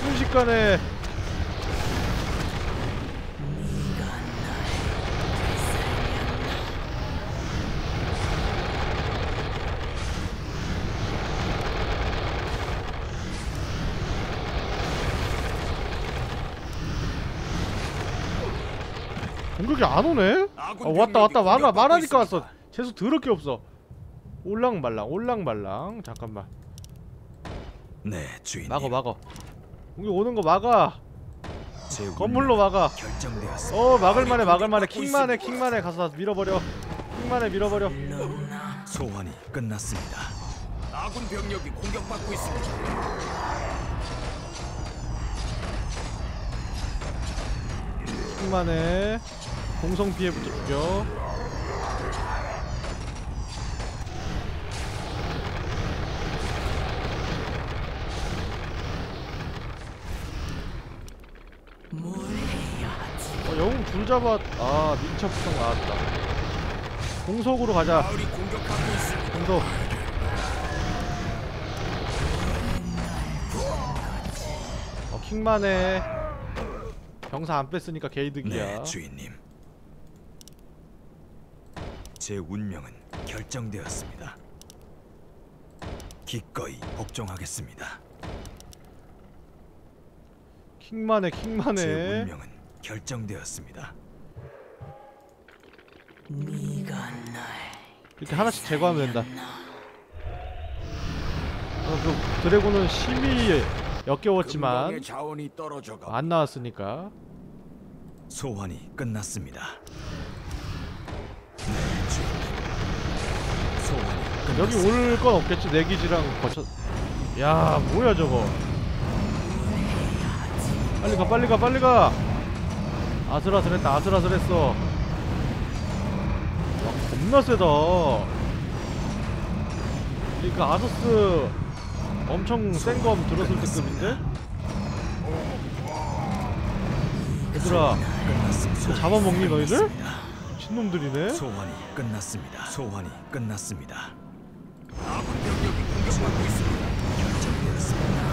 순식간에 안 오네? 아 왔다 왔다. 말아 말하니까 왔어. 재수 더럽게 없어. 올랑말랑 올랑말랑. 잠깐만. 네, 주인님. 막어 막어. 공격 오는 거 막아. 제 건물로 막아. 어 막을만해 막을만해. 킹만해 킹만해. 가서 밀어버려. 킹만해 밀어버려. 소환이 끝났습니다. 아군 병력이 공격받고 있습니다. 킹만해 공성 피해부터 죽여? 어, 영웅 둘 잡아 아 민첩성 나왔다 공속으로 가자. 공속 어 킹만해 병사 안 뺐으니까 게이득이야 네, 주인님. 제 운명은 결정되었습니다. 기꺼이 복종하겠습니다. 킹만해 제 킹만해 운명은 결정되었습니다. 네가 날 이렇게 하나씩 제거하면 된다 어, 그 드래곤은 심히 역겨웠지만 안 나왔으니까 소환이 끝났습니다. 여기. 올 건 없겠지 내 기지랑 거쳐 야 뭐야 저거 빨리 가 빨리 가 빨리 가 아슬아슬했다 아슬아슬했어 와 겁나 세다 그러니까 아서스 엄청 센 검 들었을 때 급인데 얘들아 끝났습니다. 잡아먹니, 너희들? 미친놈들이네 소환이 끝났습니다. 소환이 끝났습니다. 아군 병력이 공격받고 있습니다. 결정되었습니다.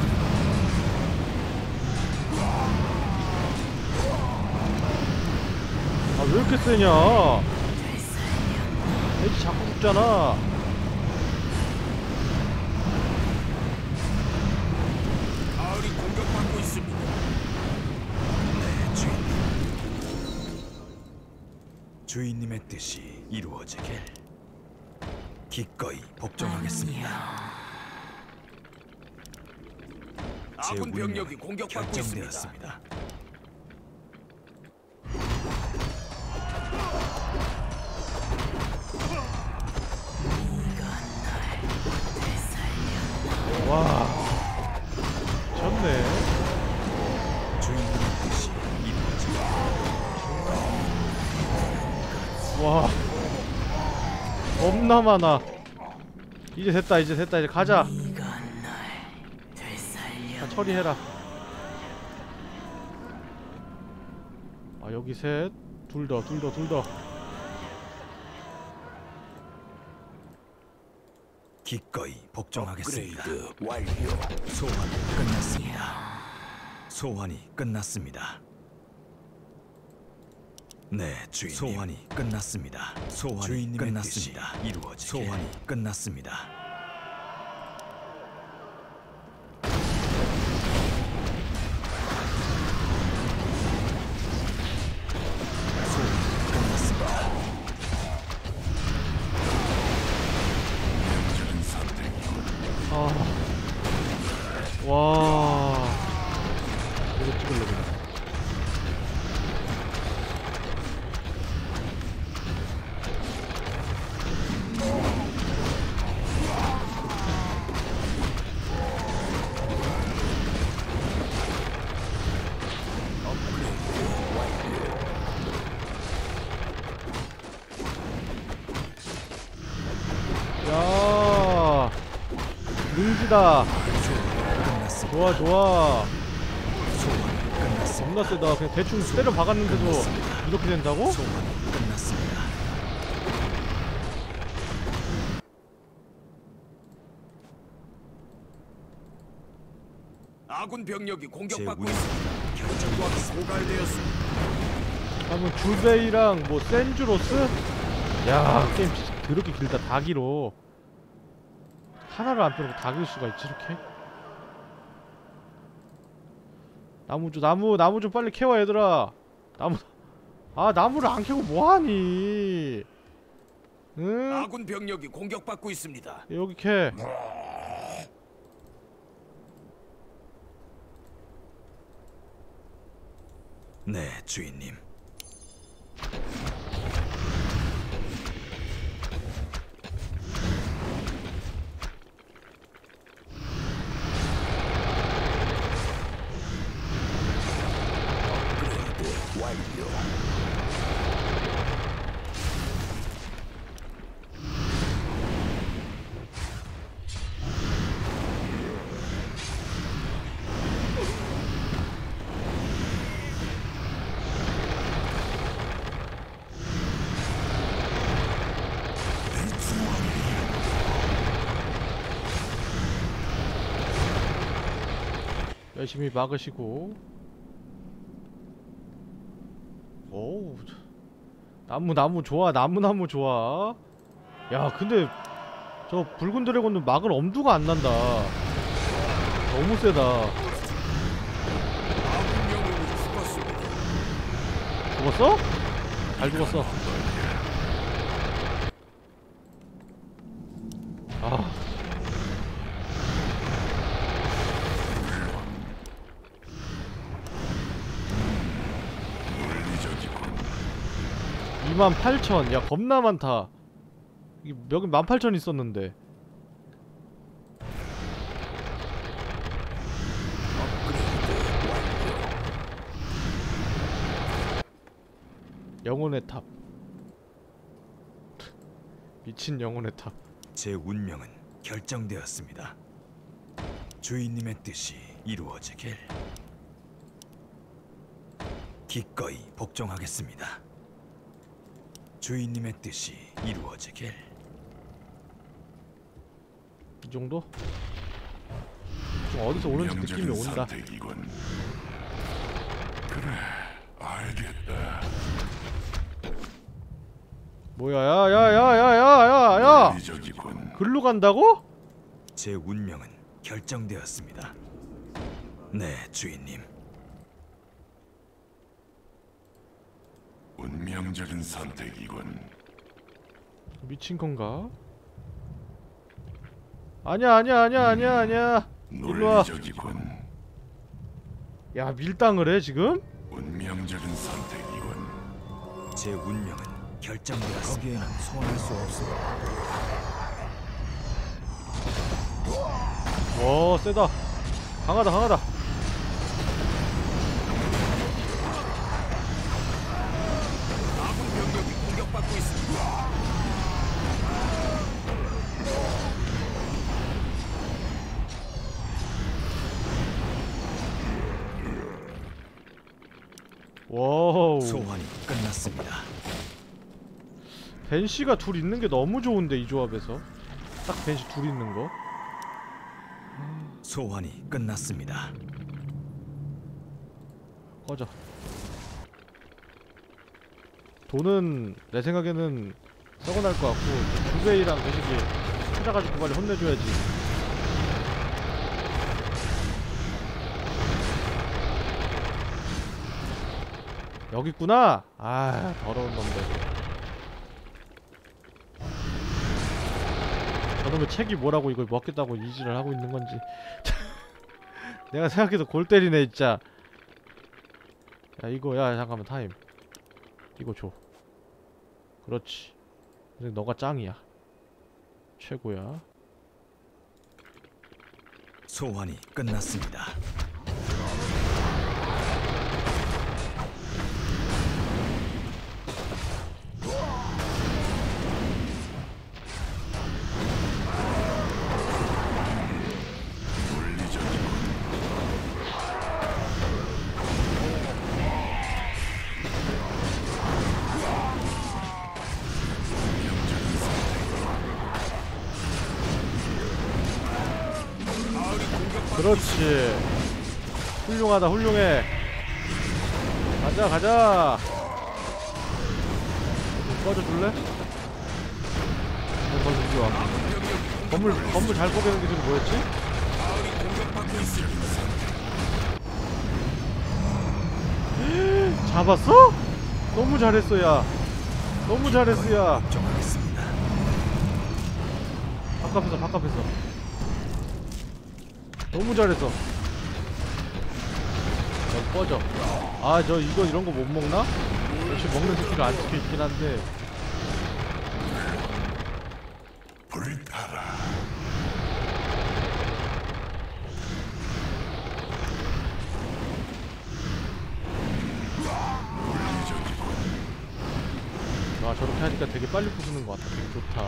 아 왜 이렇게 세냐 애지 자꾸 죽잖아 마을이 공격받고 있습니다. 네, 주인님. 주인님의 뜻이 이루어지길 기꺼이 복종하겠습니다. 제 아군 병력이 공격받고 있습니다. 결정되었습니다. 와 졌네 주인님의 뜻이 이루어지길 와 겁나 많아 이제 됐다 이제 됐다 이제 가자 다 처리해라 아 여기 셋둘 더 둘 더 둘더 기꺼이 복종하겠습니다. 완료. 소환이 끝났습니다. 소환이 끝났습니다. 네, 주인님. 소환이 끝났습니다. 소환이 끝났습니다. 이루어지. 소환이 끝났습니다. 끝났습니다. 좋아 좋아. 겁나 세다. 그냥 대충 때려 박았는데도 이렇게 된다고? 아군 병력이 제 공격받고 있습니다. 결정되었습니다. 고갈되었습니다. 그러면 주베이랑 뭐 센주로스? 야 게임 진짜 그렇게 길다 다 길어 하나를 안 빼놓고 다길 수가 있지 이렇게? 나무 좀 나무 나무 좀 빨리 캐와 얘들아 나무 아 나무를 안 캐고 뭐하니 응? 아군 병력이 공격받고 있습니다. 여기 캐 네, 주인님. 열심히 막으시고. 오우 나무 나무 좋아 나무 나무 좋아. 야 근데 저 붉은 드래곤은 막을 엄두가 안 난다. 너무 세다. 죽었어? 잘 죽었어. 아 물리적이군. 28,000. 야, 겁나 많다. 여기 18,000 있었는데. 영혼의 탑. 미친 영혼의 탑. 제 운명은 결정되었습니다. 주인님의 뜻이 이루어지길 기꺼이 복종하겠습니다. 주인님의 뜻이 이루어지길 이 정도? 좀 어디서 오는지 느낌이 온다. 선택이군. 그래, 알겠다. 뭐야, 야, 야, 야, 야, 야, 야, 야! 물리적이군. 글로 간다고? 제 운명은 결정되었습니다. 네, 주인님. 운명적인 선택이군. 미친 건가? 아니야, 아니야, 아니야, 아니야, 아니야. 논리적이군. 야, 밀당을 해, 지금? 운명적인 선택이군. 제 운명은 결정되었습니다. 거기에는 소환할 수 없습니다. 와, 세다. 강하다, 강하다. 아군 병력이 공격받고 있습니다. Wow. 소환이 끝났습니다. banshee가 둘 있는 게 너무 좋은데 이 조합에서. 딱 banshee 둘 있는 거. 소환이 끝났습니다. 꺼져. 돈은 내 생각에는 썩어날 것 같고 주베이랑 대식이 찾아가지고 빨리 혼내줘야지. 여기 있구나. 아 더러운 놈들. 저놈의 책이 뭐라고 이걸 먹겠다고 이지를 하고 있는 건지. 내가 생각해도 골 때리네 진짜. 야 이거 야 잠깐만 타임 이거 줘. 그렇지. 근데 너가 짱이야. 최고야. 소환이 끝났습니다. 훌륭하다 훌륭해 가자 가자 좀 꺼져줄래? 건물 완 건물 건물 잘 꺼내는 기술이 뭐였지? 잡았어? 너무 잘했어 야 너무 잘했어 야. 바깥에서 바깥에서 너무 잘했어 너 꺼져 아 저 이거 이런 거 못 먹나? 역시 먹는 새끼가 안 찍혀 있긴 한데 불타라. 아 저렇게 하니까 되게 빨리 부수는 것 같다 되게 좋다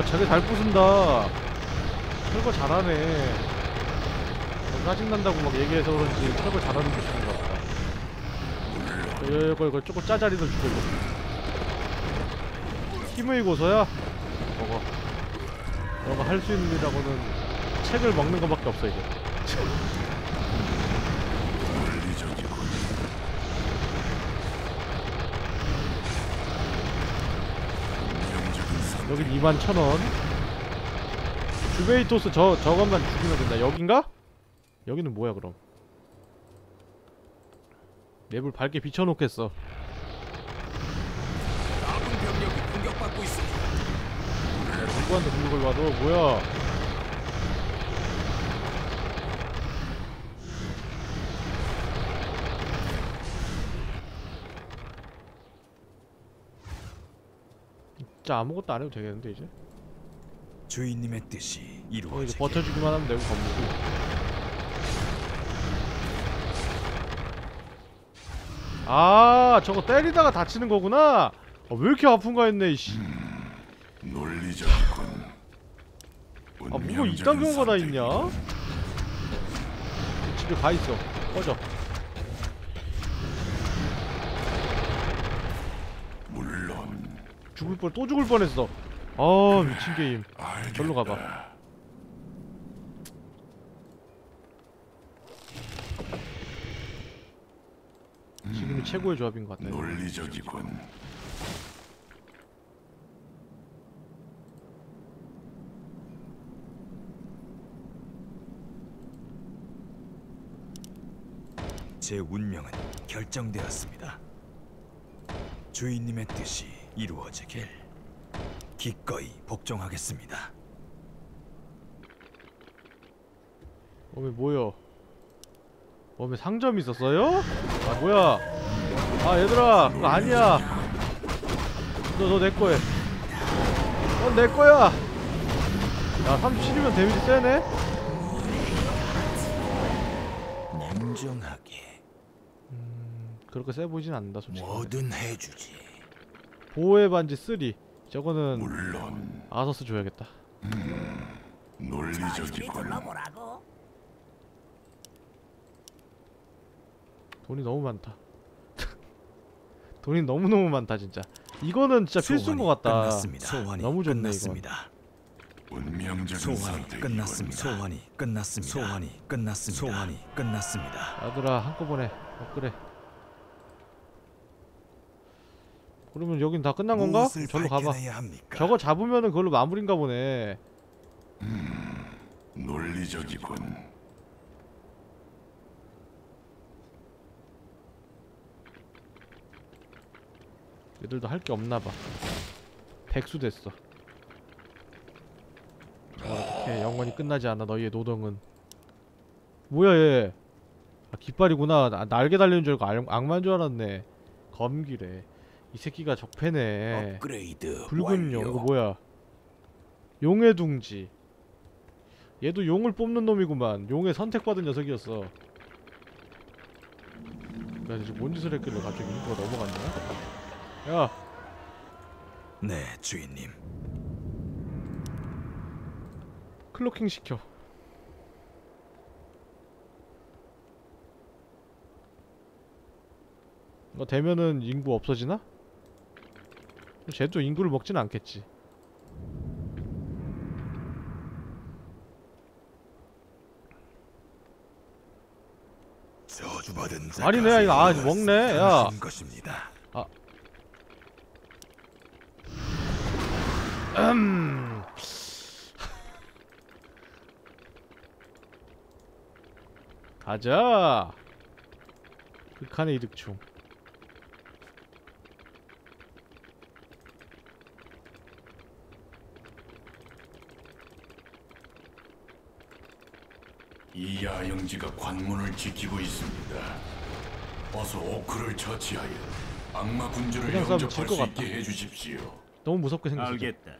와 자기 잘 부순다. 철거 잘하네. 너 짜증난다고 막 얘기해서 그런지 철거 잘하는 부시는 것 같다. 이거 이거 조금 짜자리들 주고 이거. 힘의 고서야 먹어. 너가 할 수 있는 일이라고는 책을 먹는 것밖에 없어 이제 논리적이군. 운명적인 선. 여긴 2만 1천원. 주베이토스 저, 저것만 죽이면 된다. 여긴가? 여기는 뭐야 그럼? 맵을 밝게 비춰놓겠어. 누구한테 공격을 받아? 뭐야 진짜 아무것도 안 해도 되겠는데 이제? 주인님의 뜻이 어, 이제 이루어지게. 버텨주기만 하면 되고 건물고 아 저거 때리다가 다치는 거구나! 아, 왜 이렇게 아픈가 했네 이씨. 논리적이군. 아 뭐가 이딴 경우가 다 있냐? 집에 가 있어. 꺼져 물론 죽을 뻔 또 죽을 뻔했어 아 미친 게임. 절로 가봐. 지금이 최고의 조합인 것 같다 논리적이군. 제 운명은 결정되었습니다. 주인님의 뜻이 이루어지길 기꺼이 복종하겠습니다. 몸에 뭐여 몸에 상점 있었어요? 아 뭐야 아 얘들아 그거 아니야 너 너 내 거에 넌내 거야 야 37이면 데미지 세네? 냉정하게 그렇게 세 보이진 않는다 솔직히 뭐든 해주지. 보호의 반지 3 저거는 물론 아서스 줘야겠다 논리적이군. 돈이 너무 많다 돈이 너무너무 많다 진짜 이거는 진짜 필수인 것 같다 끝났습니다. 소환이 너무 좋네, 끝났습니다. 운명적인 소환이. 끝났습니다. 소환이 끝났습니다. 소환이 끝났습니다. 소환이 끝났습니다. 아들아 한꺼번에 어, 그래 그러면 여긴 다 끝난 건가? 절로 가봐? 저거 잡으면은 그걸로 마무리인가 보네. 논리적이군. 얘들도 할 게 없나봐. 백수 됐어. 어떻게 영원히 끝나지 않아 너희의 노동은. 뭐야 얘. 아, 깃발이구나. 나, 날개 달리는 줄 알고 악, 악마인 줄 알았네. 검기래 이 새끼가 적폐네. 업그레이드 붉은 용. 이거 뭐야? 용의 둥지. 얘도 용을 뽑는 놈이구만. 용의 선택받은 녀석이었어. 나 이제 뭔 짓을 했길래 갑자기 인구가 넘어갔냐? 야! 네, 주인님. 클로킹 시켜. 이거 되면은 인구 없어지나? 쟤도 인구를 먹진 않겠지. 저주받은 아니네, 이거 아 먹네. 야. 것입니다. 음. 가자. 극한의 이득충. 이 야영지가 관문을 지키고 있습니다. 어서 오크를 처치하여 악마 군주를 그냥 싸우면 영접할 질것 수. 있게 해주십시오. 너무 무섭게 생겼어. 알겠다.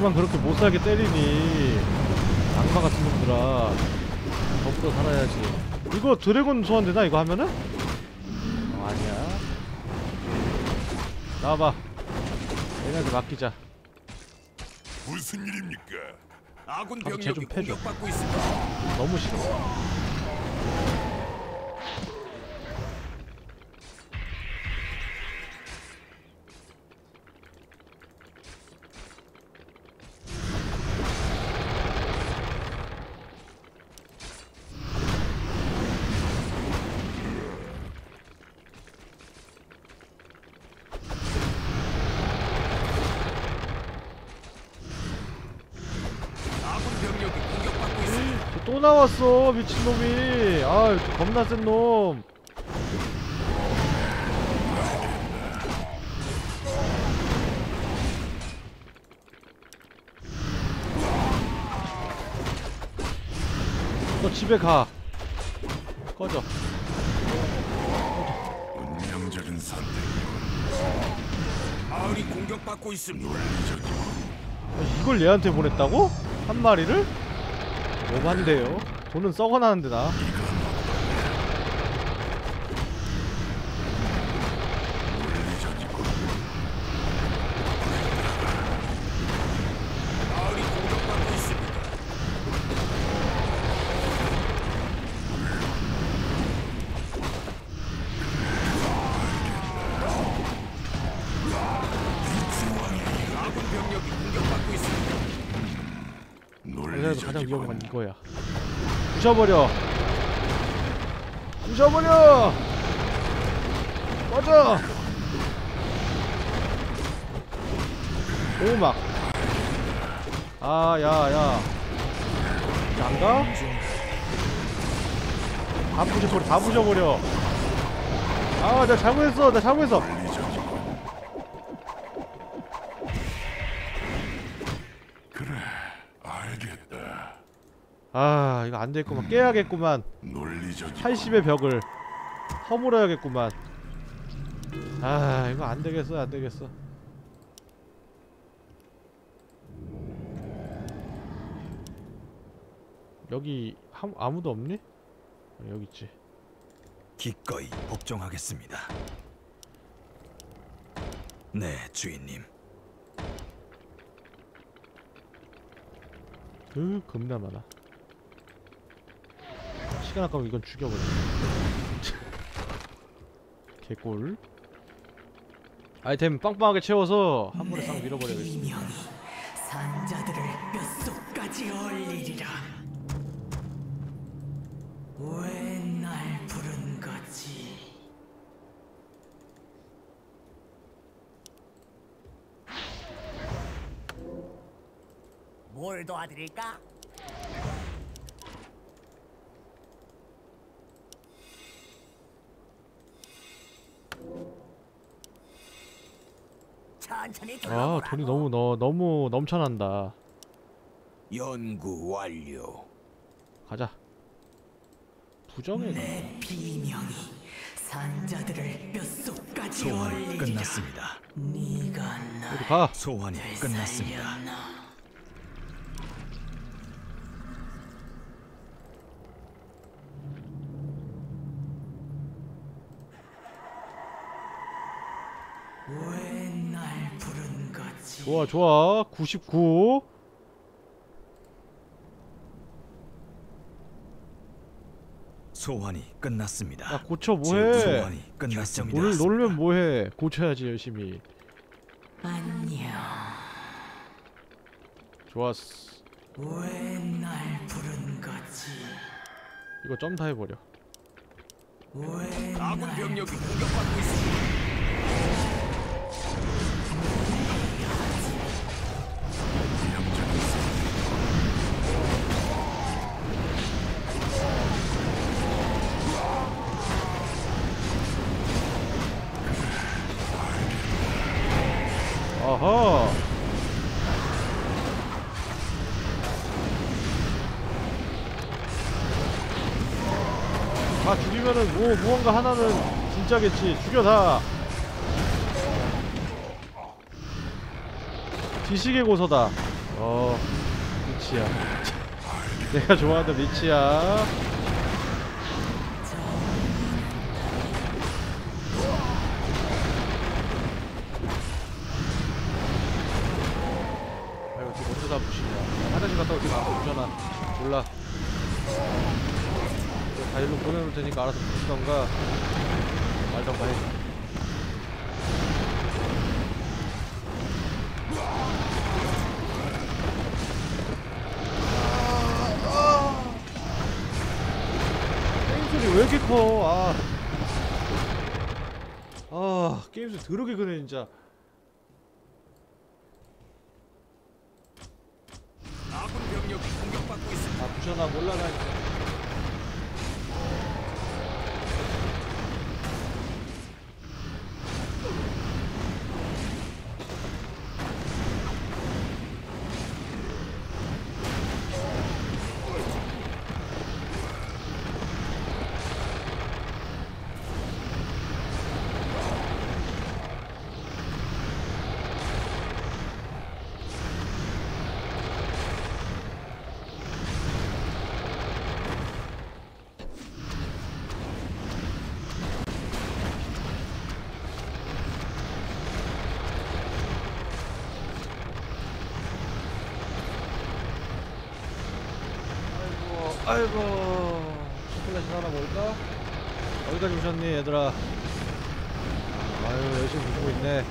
걔만 그렇게 못살게 때리니? 악마 같은 놈들아. 더불어 살아야지. 이거 드래곤 소환되나 이거 하면은? 어, 아니야. 나와봐. 얘네한테 맡기자. 무슨 일입니까? 아군 한번 쟤좀 병력이. 공격받고 있습니다. 너무 싫어. 아군 병력이 공격받고 있습니다. 또 나왔어 미친놈이. 아 겁나 센 놈. 너 집에 가. 꺼져. 운명적인 선택. 마을이 공격받고 있습니다. 아, 이걸 얘한테 보냈다고? 한 마리를? 오반데요. 돈은 썩어나는데 나. 부셔버려. 부셔버려. 꺼져. 오막. 아, 야, 야. 안 가? 다 부셔버려, 다 부셔버려. 아, 내가 잘못했어, 내가 잘못했어. 그래, 알겠다. 아, 이거 안 되겠구만. 깨야겠구만. 논리적인 80의 벽을 허물어야겠구만. 아, 이거 안 되겠어, 안 되겠어. 여기 한, 아무도 없니? 어, 여기 있지. 기꺼이 복종하겠습니다. 네, 주인님. 으, 겁나 많아. 시간 아까면 이건 죽여버려. 개꿀. 아이템 빵빵하게 채워서 한 번에 싹 밀어버려야겠어. 산자들을 뼛속까지 얼리리라. 왜 날 부른 거지? 뭘 도와드릴까? 아 돈이 너무 너, 너무 넘쳐난다 연구 완료. 가자 부정의 내 비명이 산자들을 뼛속까지 소환이. 끝났습니다. 네가 가 소환이 끝났습니다. 살렸나? 왜 날 부른 거지? 좋아 좋아 99 소환이 끝났습니다. 야 고쳐 뭐해 소환이 끝났습니다. 놀, 놀면 뭐해 고쳐야지 열심히 안녕. 좋았어 왜 날 부른 거지? 이거 점 다 해버려 왜 아군 병력이 공격받고 있습니다. 무언가 하나는 진짜겠지. 죽여 다. 지식의 고서다. 어 리치야. 내가 좋아하는 리치야 보내놓을 테니까 알아서 부시던가 말던가 해 게임 소리 왜 이렇게 커? 아, 아 게임 소리 더럽게 크네 진짜. 아군 병력이 공격받고 있습니다. 아 부셔나 몰라 나. 아이고 초콜릿 하나 먹을까? 어디까지 오셨니 얘들아? 아유 열심히 부수고 있네.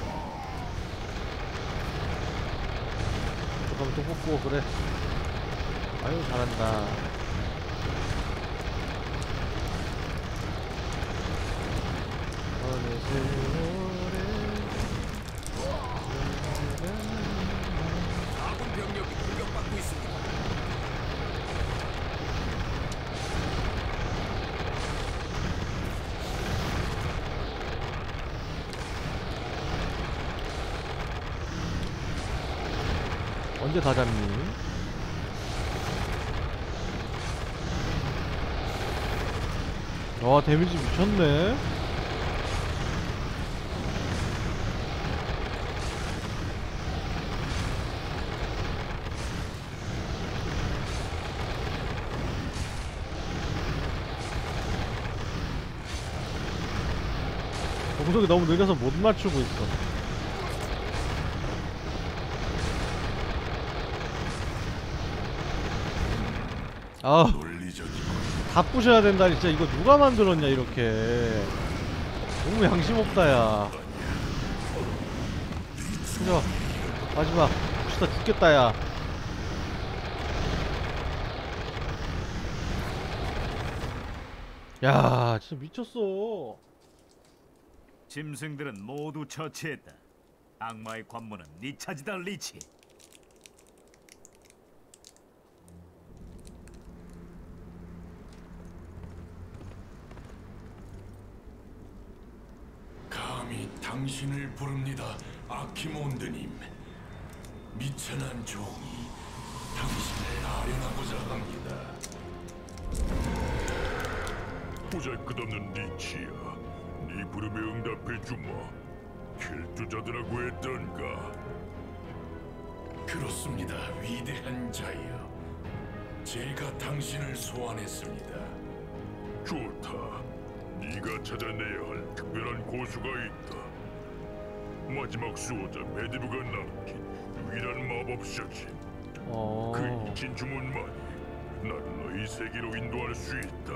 그럼 또 뽑고 그래. 아유 잘한다. 어느새 오래 아군 병력이 공격받고 있습니다. 언제 다 잡니? 와 데미지 미쳤네 공속이 너무 느려서 못 맞추고 있어 아 다. 부셔야 된다. 진짜 이거 누가 만들었냐 이렇게. 너무 양심 없다 야. 부셔 마지막. 부시다 죽겠다 야. 야 진짜 미쳤어. 짐승들은 모두 처치했다. 악마의 관문은 네 차지다 리치. 감히 당신을 부릅니다, 아키몬드님. 미천한 종이 당신을 아련하고자 합니다. 보잘것없는 리치야 네 부름에 응답해주마 필두자들하고 했던가 그렇습니다, 위대한 자여. 제가 당신을 소환했습니다. 좋다 네가 찾아내야 할 특별한 고수가 있다 마지막 수호자 메디브가 남긴 유일한 마법사지 어그 잊힌 주문만이 나를 너희 세계로 인도할 수 있다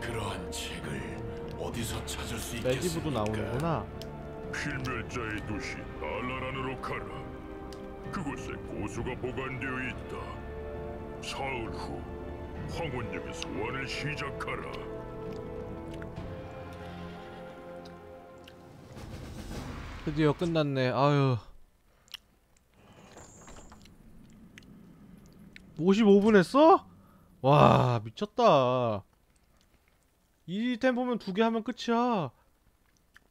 그러한 책을 어디서 찾을 수 있겠습니까? 매디브도 나오는구나 필멸자의 도시 날라란으로 가라. 그곳에 고수가 보관되어 있다. 사흘 후 황혼역의 소환을 시작하라. 드디어 끝났네 아유 55분 했어? 와 미쳤다 이 템포면 두 개 하면 끝이야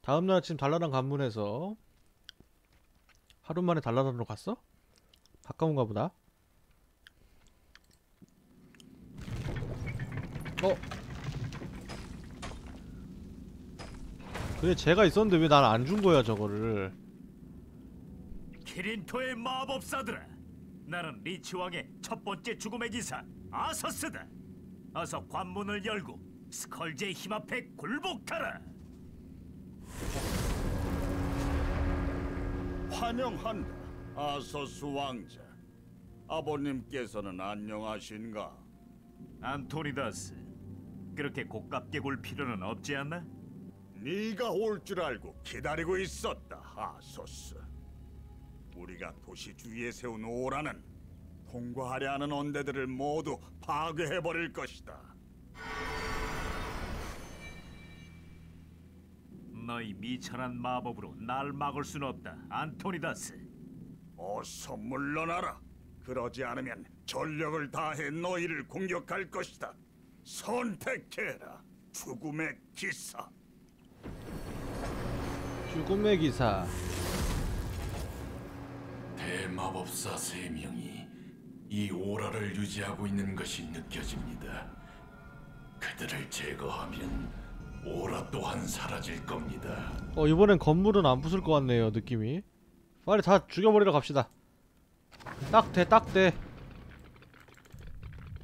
다음날 아침 달라란 관문에서 하루 만에 달라란으로 갔어? 가까운가 보다 어? 그래 쟤가 있었는데 왜 난 안 준 거야 저거를 키린토의 마법사들아. 나는 리치 왕의 첫 번째 죽음의 기사 아서스다. 어서 관문을 열고 스컬지의 힘 앞에 굴복하라. 환영한다, 아서스 왕자. 아버님께서는 안녕하신가? 안토니다스. 그렇게 고깝게 굴 필요는 없지 않나? 네가 올 줄 알고 기다리고 있었다, 아소스. 우리가 도시 주위에 세운 오라는 통과하려 하는 언대들을 모두 파괴해 버릴 것이다. 너희 미천한 마법으로 날 막을 순 없다, 안토니다스. 어서 물러나라. 그러지 않으면 전력을 다해 너희를 공격할 것이다. 선택해라. 죽음의 기사. 죽음의 기사 대마법사 세 명이 이 오라를 유지하고 있는 것이 느껴집니다. 그들을 제거하면 오라 또한 사라질 겁니다. 어 이번엔 건물은 안 부술 것 같네요 느낌이 빨리 다 죽여버리러 갑시다 딱대 딱대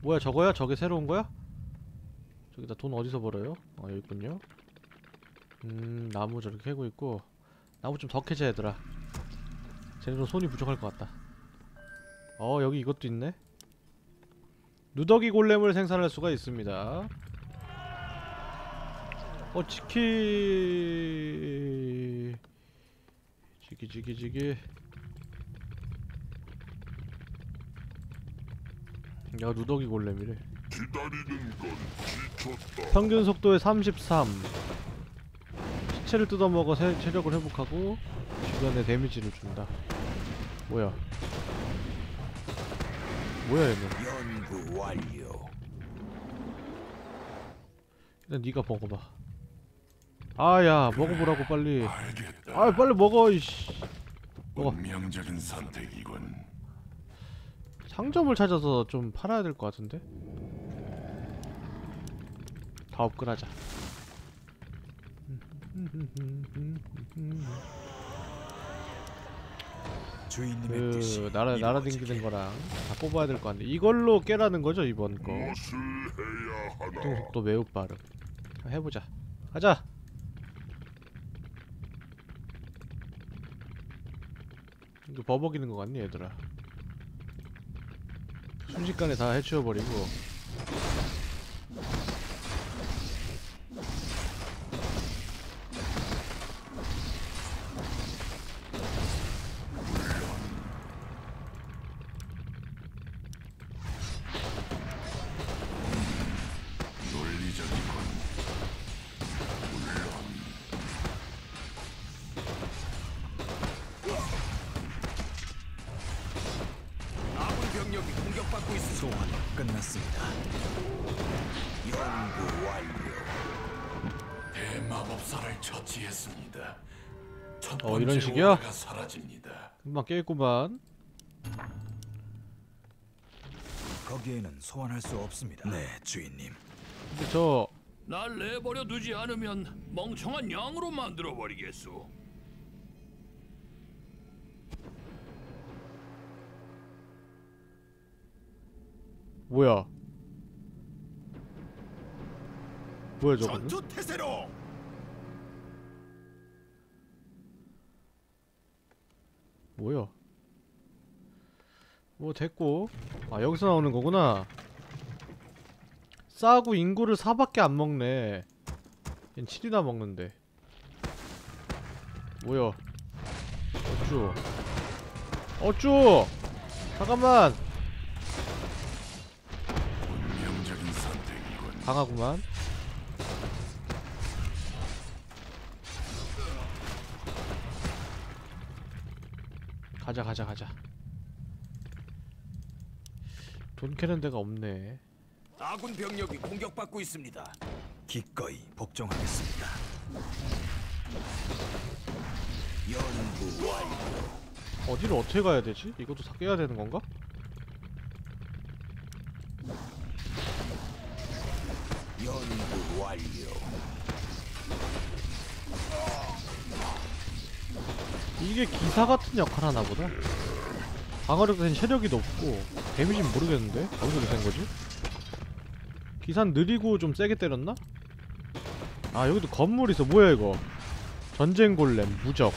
뭐야 저거야? 저게 새로운 거야? 저기다 돈 어디서 벌어요? 어 여기 있군요 음 나무 저렇게 캐고 있고 나무 좀 더 캐자 얘들아. 쟤네도 손이 부족할 것 같다. 어 여기 이것도 있네. 누더기 골렘을 생산할 수가 있습니다. 어 치키. 지기 지기 지기 야 누더기 골렘이래. 평균 속도의 33 시체를 뜯어먹어 세, 체력을 회복하고 주변에 데미지를 준다. 뭐야? 뭐야 얘는? 연구 완료. 일단 네가 먹어봐. 아야 먹어보라고 빨리. 알겠다. 아 빨리 먹어 이씨. 먹어. 운명적인 선택이군. 상점을 찾아서 좀 팔아야 될 것 같은데? 다 업글하자 주인님의 뜻이 그 날아 날아댕기는 이루어지길. 거랑 다 뽑아야 될것 같은데 이걸로 깨라는 거죠 이번 거? 이동 속도 매우 자, 해보자. 가자! 이거 버벅이는 거 같니 얘들아? 순식간에 다 해치워버리고 금방 깼구만 거기에는 소환할 수 없습니다. 네, 주인님. 근데 저 날 내버려 두지 않으면 멍청한 양으로 만들어 버리겠소. 뭐야 뭐야 저거는 전투 태세로 뭐야? 뭐 됐고. 아 여기서 나오는 거구나. 싸고 인구를 4밖에 안 먹네. 얜 7이나 먹는데. 뭐야? 어쭈? 어쭈? 잠깐만. 강하구만 가자 가자 가자 돈 캐는 데가 없네 아군 병력이 공격받고 있습니다. 기꺼이 복종하겠습니다. 연구 완료. 어디를 어떻게 가야 되지? 이것도 다 깨야 되는 건가? 연구 완료. 이게 기사 같은 역할 하나 보다? 방어력 대신 체력이 높고 데미지는 모르겠는데? 어디서 된 거지? 기사는 느리고 좀 세게 때렸나? 아 여기도 건물 있어. 뭐야 이거? 전쟁 골렘 무적.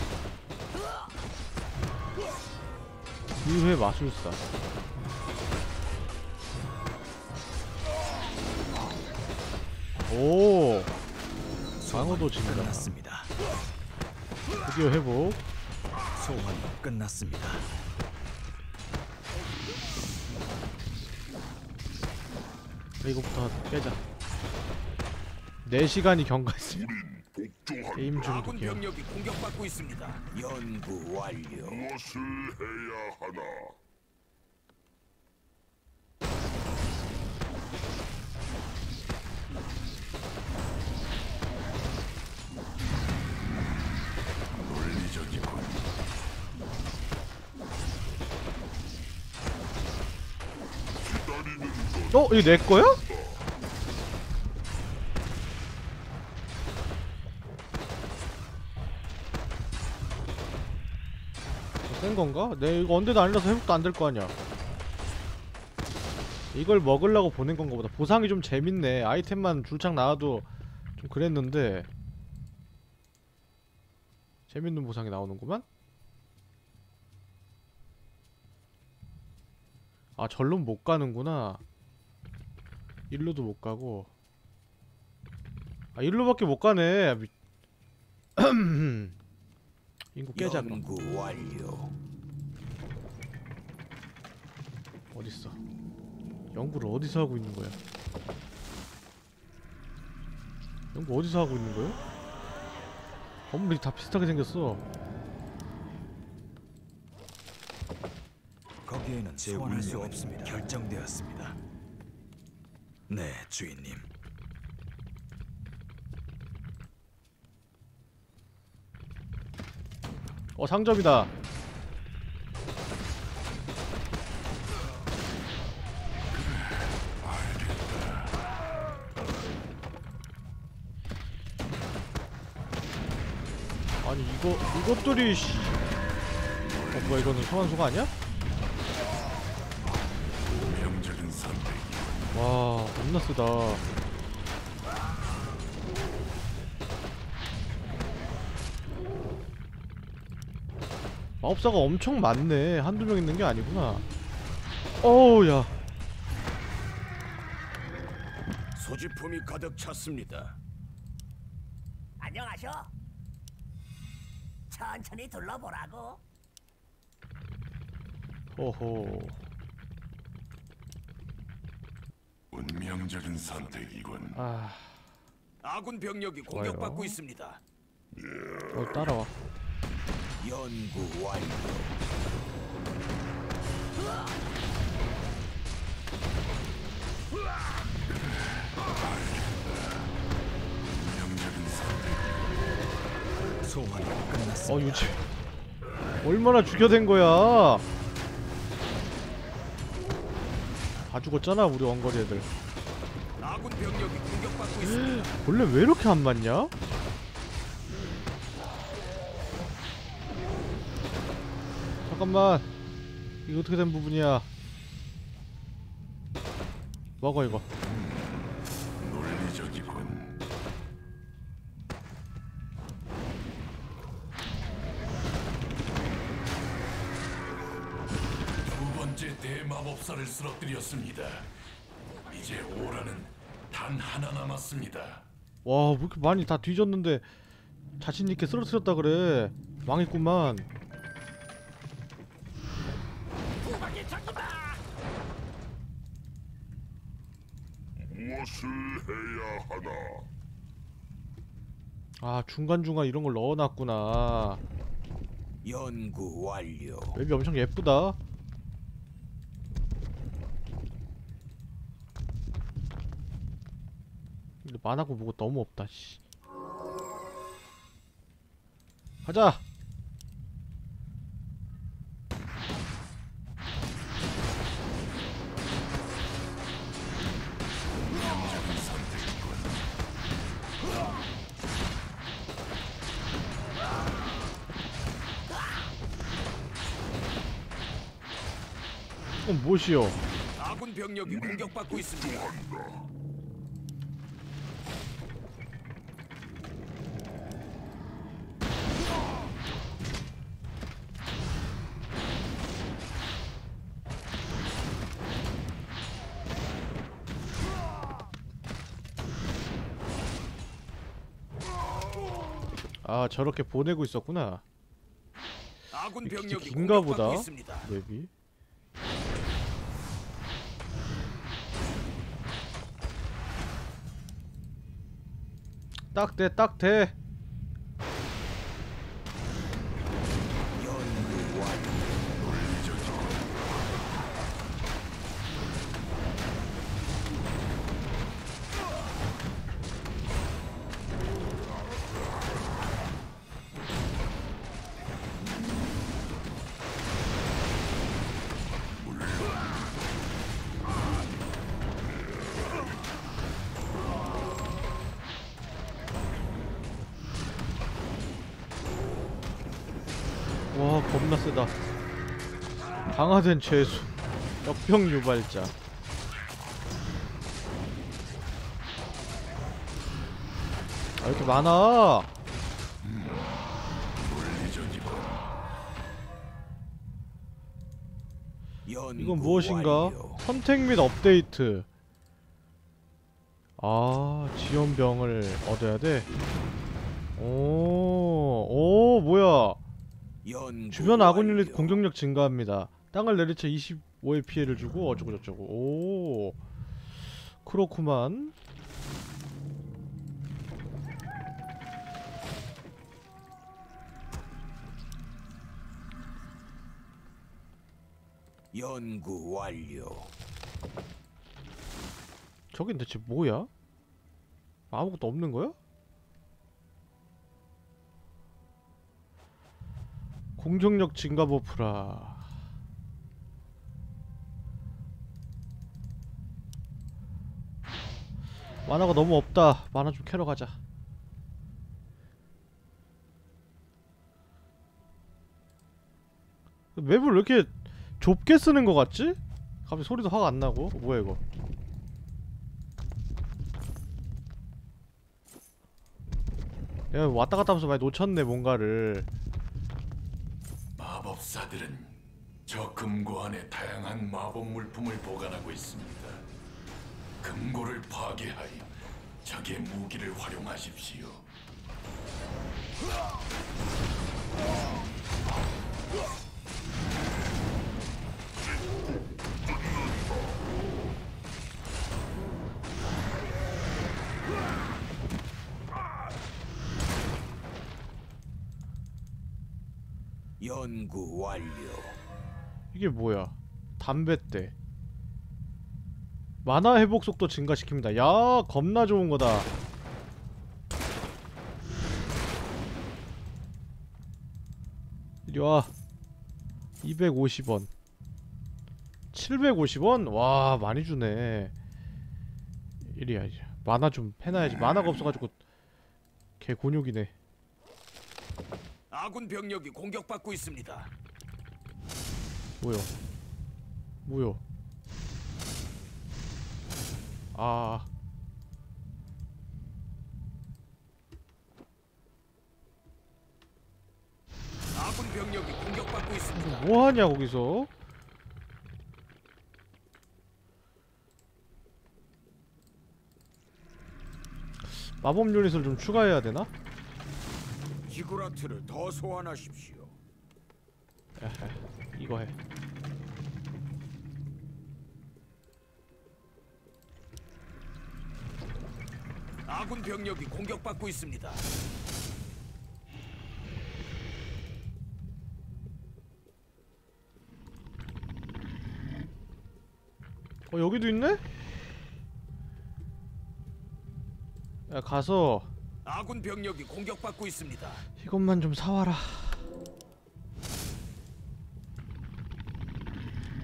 유해 마술사. 오! 방어도 진다. 드디어 회복 소환이 끝났습니다. 이거부터 깨자 4시간이 경과했습니다 게임 중독 아군 이 병력이 공격받고 있습니다. 연구 완료. 무엇을 해야 하나? 어? 이거 내 거야? 어, 센 건가? 내 이거 언제도 아니라서 회복도 안 될 거 아니야. 이걸 먹으려고 보낸 건가 보다. 보상이 좀 재밌네. 아이템만 줄창 나와도 좀 그랬는데 재밌는 보상이 나오는구만? 아 절로 못 가는구나. 일로도 못 가고 아 일로밖에 못 가네 미... 인구 깨자 그럼 연구 완료. 어딨어 연구를 어디서 하고 있는 거야 연구 어디서 하고 있는 거야? 건물이 다 비슷하게 생겼어 거기에는 제 소환할 수 없습니다. 결정되었습니다. 네, 주인님. 어 상점이다 아니 이거 이것들이 씨. 어 뭐야 이거는 소환수가 아니야? 와 겁나 쓰다 마법사가 엄청 많네 한두 명 있는 게 아니구나 어우 야 소지품이 가득 찼습니다. 안녕하셔. 천천히 둘러보라고. 호호 운명적인 선택이군. 아 아군 병력이 공격받고 좋아요. 있습니다. 어, 따라와 연구 완료. 운명적인 선택. 끝났습니다. 어 유지 얼마나 죽여댄 거야 다 죽었잖아 우리 원거리 애들. 원래 왜 이렇게 안 맞냐? 잠깐만 이거 어떻게 된 부분이야 먹어 이거 번째 대마법사를 쓰러뜨렸습니다. 이제 오라는 단 하나 남았습니다. 와, 왜 이렇게 많이 다 뒤졌는데 자신 있게 쓰러뜨렸다 그래. 망했구만. 무엇을 해야 하나? 아, 중간중간 이런 걸 넣어놨구나. 연구 완료. 맵이 엄청 예쁘다. 근데 만화고 뭐고 너무 없다, 씨. 가자! 이건 무엇이요? 아군 병력이 공격받고 있습니다. 아, 저렇게 보내고 있었구나. 아군 병력이 긴가 보다. 맵이. 딱 돼, 딱 돼. 된 죄수. 역병 유발자. 아, 이렇게 많아. 이건 무엇인가? 선택 및 업데이트. 아, 지원병을 얻어야 돼. 오, 오, 뭐야? 주변 아군 유닛. 공격력 증가합니다. 땅을 내리쳐 25의 피해를 주고 어쩌고 저쩌고. 오, 그렇구만. 연구 완료. 저긴 대체 뭐야? 아무것도 없는 거야? 공격력 증가 buff라. mana가 너무 없다. mana 좀 채우러 가자. 맵을 왜 이렇게 좁게 쓰는 거 같지? 갑자기 소리도 확 안 나고. 뭐야 이거? 야 왔다 갔다 하면서 많이 놓쳤네 뭔가를 마법사들은 저 금고 안에 다양한 마법 물품을 보관하고 있습니다. 금고를 파괴하여 적의 무기를 활용하십시오. 연구 완료. 이게 뭐야 담뱃대 만화 회복 속도 증가시킵니다. 야 겁나 좋은 거다. 이리와. 250원. 750원? 와 많이 주네. 이리야 이제 만화 좀 해놔야지. 만화가 없어가지고 개 곤욕이네. 아군 병력이 공격받고 있습니다. 뭐요? 뭐요 아 아군 병력이 공격받고 있습니다. 뭐하냐 거기서 마법 유닛을 좀 추가해야 되나? 지구라트를 더 소환하십시오. 에헤, 이거 해 아군 병력이 공격받고 있습니다. 어 여기도 있네? 야 가서 아군 병력이 공격받고 있습니다. 이것만 좀 사와라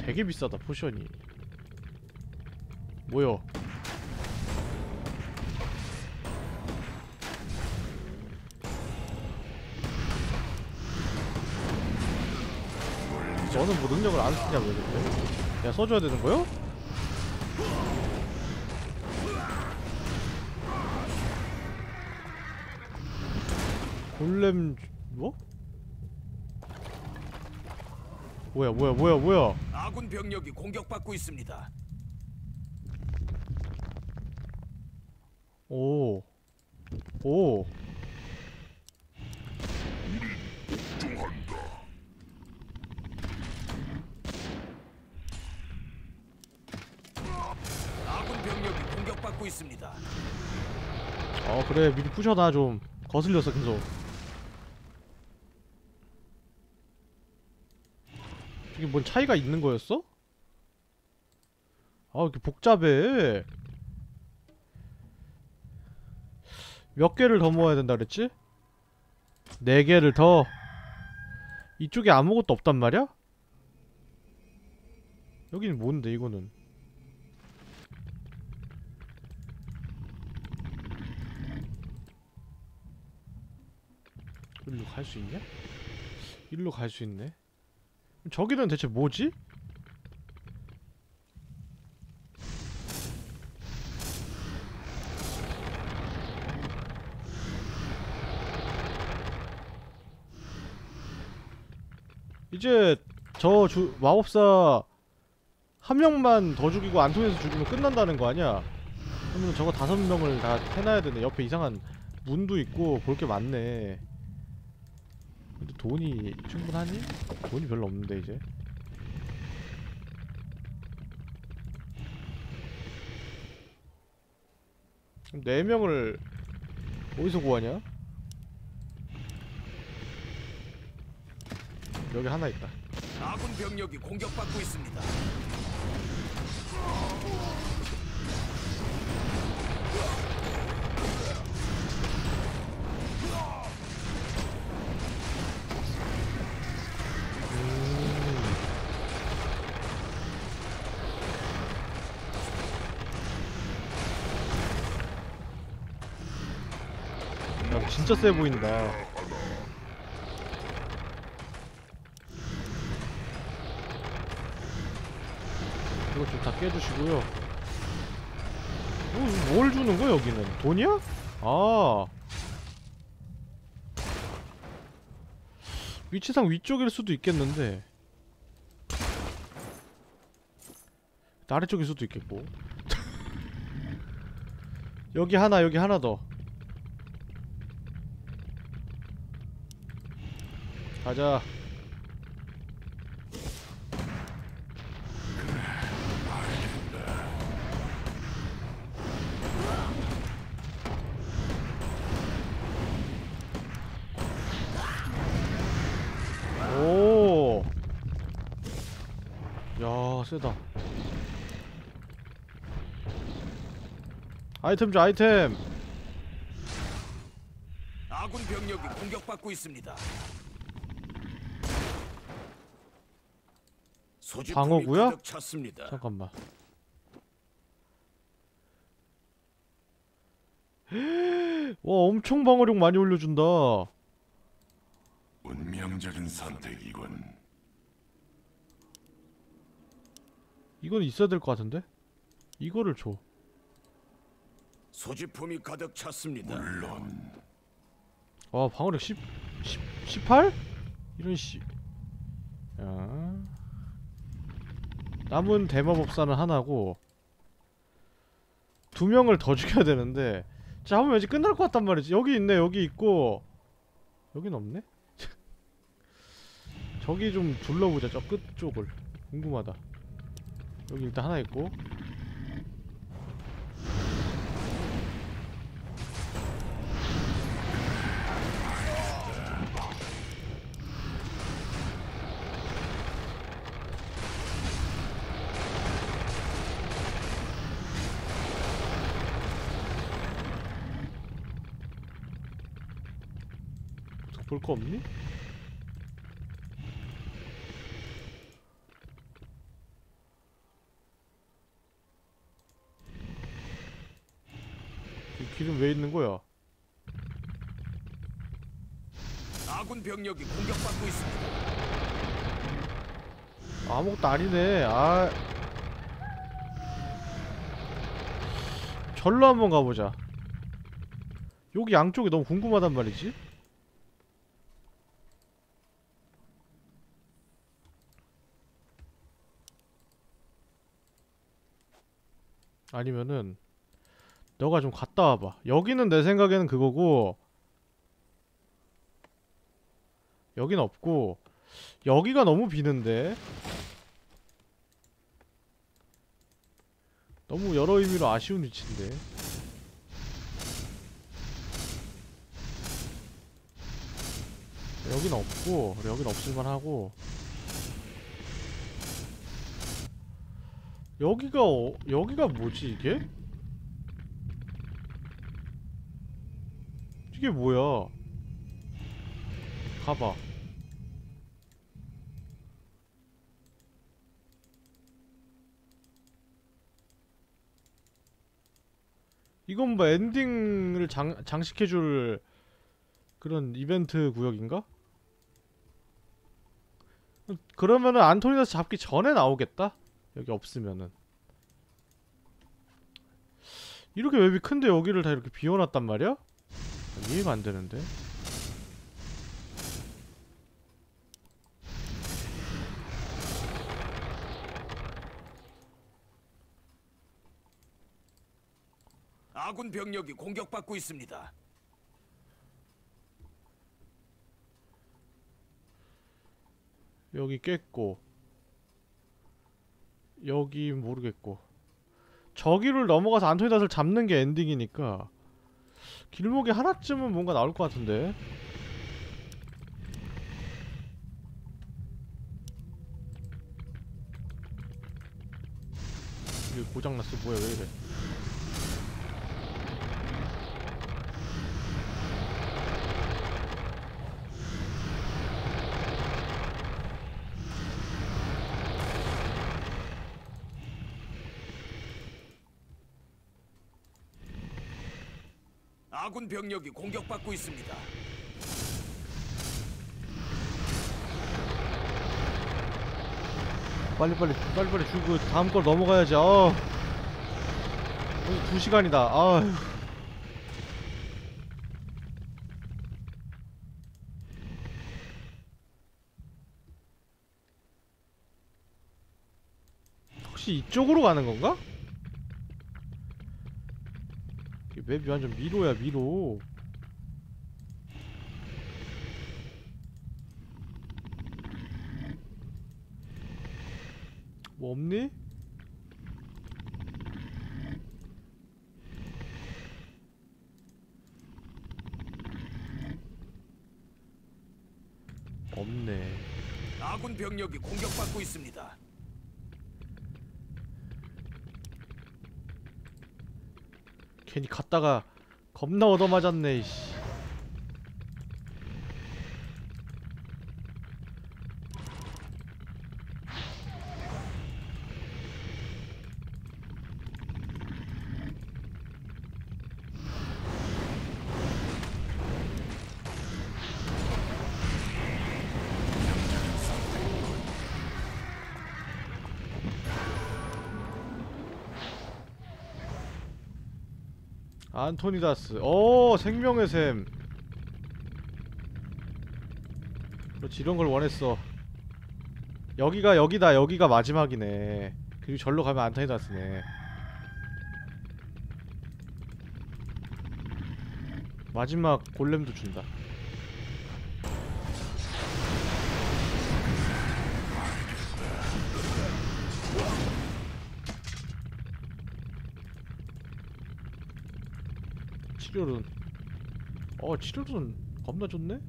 되게 비싸다 포션이 뭐여 너는 뭐 능력을 안 쓰냐 왜 그래? 야 써줘야 되는 거요? 골렘 주- 뭐? 뭐야 뭐야 뭐야 뭐야 아군 병력이 공격받고 있습니다. 오. 오. 아군 병력이 공격받고 있습니다. 어 그래 미리 부셔놔 좀 거슬렸어 계속 이게 뭔 차이가 있는 거였어? 아 이렇게 복잡해 몇 개를 더 모아야 된다 그랬지? 네 개를 더 이쪽에 아무것도 없단 말이야? 여기는 뭔데 이거는 일로 갈 수 있냐? 일로 갈 수 있네. 저기는 대체 뭐지? 이제 저 주, 마법사 한 명만 더 죽이고 안 통해서 죽이면 끝난다는 거 아니야? 그러면 저거 다섯 명을 다 해놔야 되네. 옆에 이상한 문도 있고 볼 게 많네. 근데 돈이 충분하니? 돈이 별로 없는데 이제 그럼 네 명을 어디서 구하냐? 여기 하나 있다 아군 병력이 공격받고 있습니다. 진짜 세 보인다. 이거 좀 다 깨주시고요. 어, 이거 뭘 주는 거야 여기는? 돈이야? 아. 위치상 위쪽일 수도 있겠는데. 아래쪽일 수도 있겠고. 여기 하나 여기 하나 더 가자 세다. 아이템 줘, 아이템. 아군 병력이 공격받고 있습니다. 소지품이 방어구야? 찼습니다. 잠깐만. 와 엄청 방어력 많이 올려준다. 운명적인 선택이군. 이건 있어야 될 것 같은데? 이거를 줘. 소지품이 가득 찼습니다. 물론 와 방어력 10, 10 18? 이런 씨. 야. 남은 대마법사는 하나고 두 명을 더 죽여야 되는데 자 하면 왠지 끝날 것 같단 말이지. 여기 있네 여기 있고 여긴 없네. 저기 좀 둘러보자 저 끝 쪽을 궁금하다. 여기 일단 하나 있고 볼 거 없니? 이 길은 왜 있는 거야? 아군 병력이 공격받고 있습니다. 아무것도 아니네. 아. 절로 한번 가보자. 여기 양쪽이 너무 궁금하단 말이지. 아니면은 너가 좀 갔다 와봐. 여기는 내 생각에는 그거고 여긴 없고 여기가 너무 비는데? 너무 여러 의미로 아쉬운 위치인데? 여긴 없고 여긴 없을만하고 여기가 어, 여기가 뭐지 이게? 이게 뭐야 가봐 이건 뭐 엔딩을 장, 장식해줄 그런 이벤트 구역인가? 그러면은 안토니다스 잡기 전에 나오겠다? 여기 없으면은 이렇게 맵이 큰데 여기를 다 이렇게 비워놨단 말이야? 이해가 안 되는데 아군 병력이 공격받고 있습니다. 여기 깼고 여기 모르겠고. 저기를 넘어가서 안토니다스를 잡는 게 엔딩이니까 길목에 하나쯤은 뭔가 나올 것 같은데. 이게 고장났어. 뭐야 왜 이래 아군 병력이 공격받고 있습니다. 빨리빨리 빨리빨리 주고 다음 걸 넘어가야지 아 벌써 두 시간이다 아휴 혹시 이쪽으로 가는 건가? 맵이 완전 미로야 미로 뭐 없니? 없네. 아군 병력이 공격받고 있습니다. 괜히 갔다가 겁나 얻어맞았네. 이씨. 안토니다스. 오 생명의 샘. 그렇지 이런 걸 원했어. 여기가 여기다. 여기가 마지막이네. 그리고 절로 가면 안토니다스네. 마지막 골렘도 준다 치료룬 어 치료룬 겁나 좋네?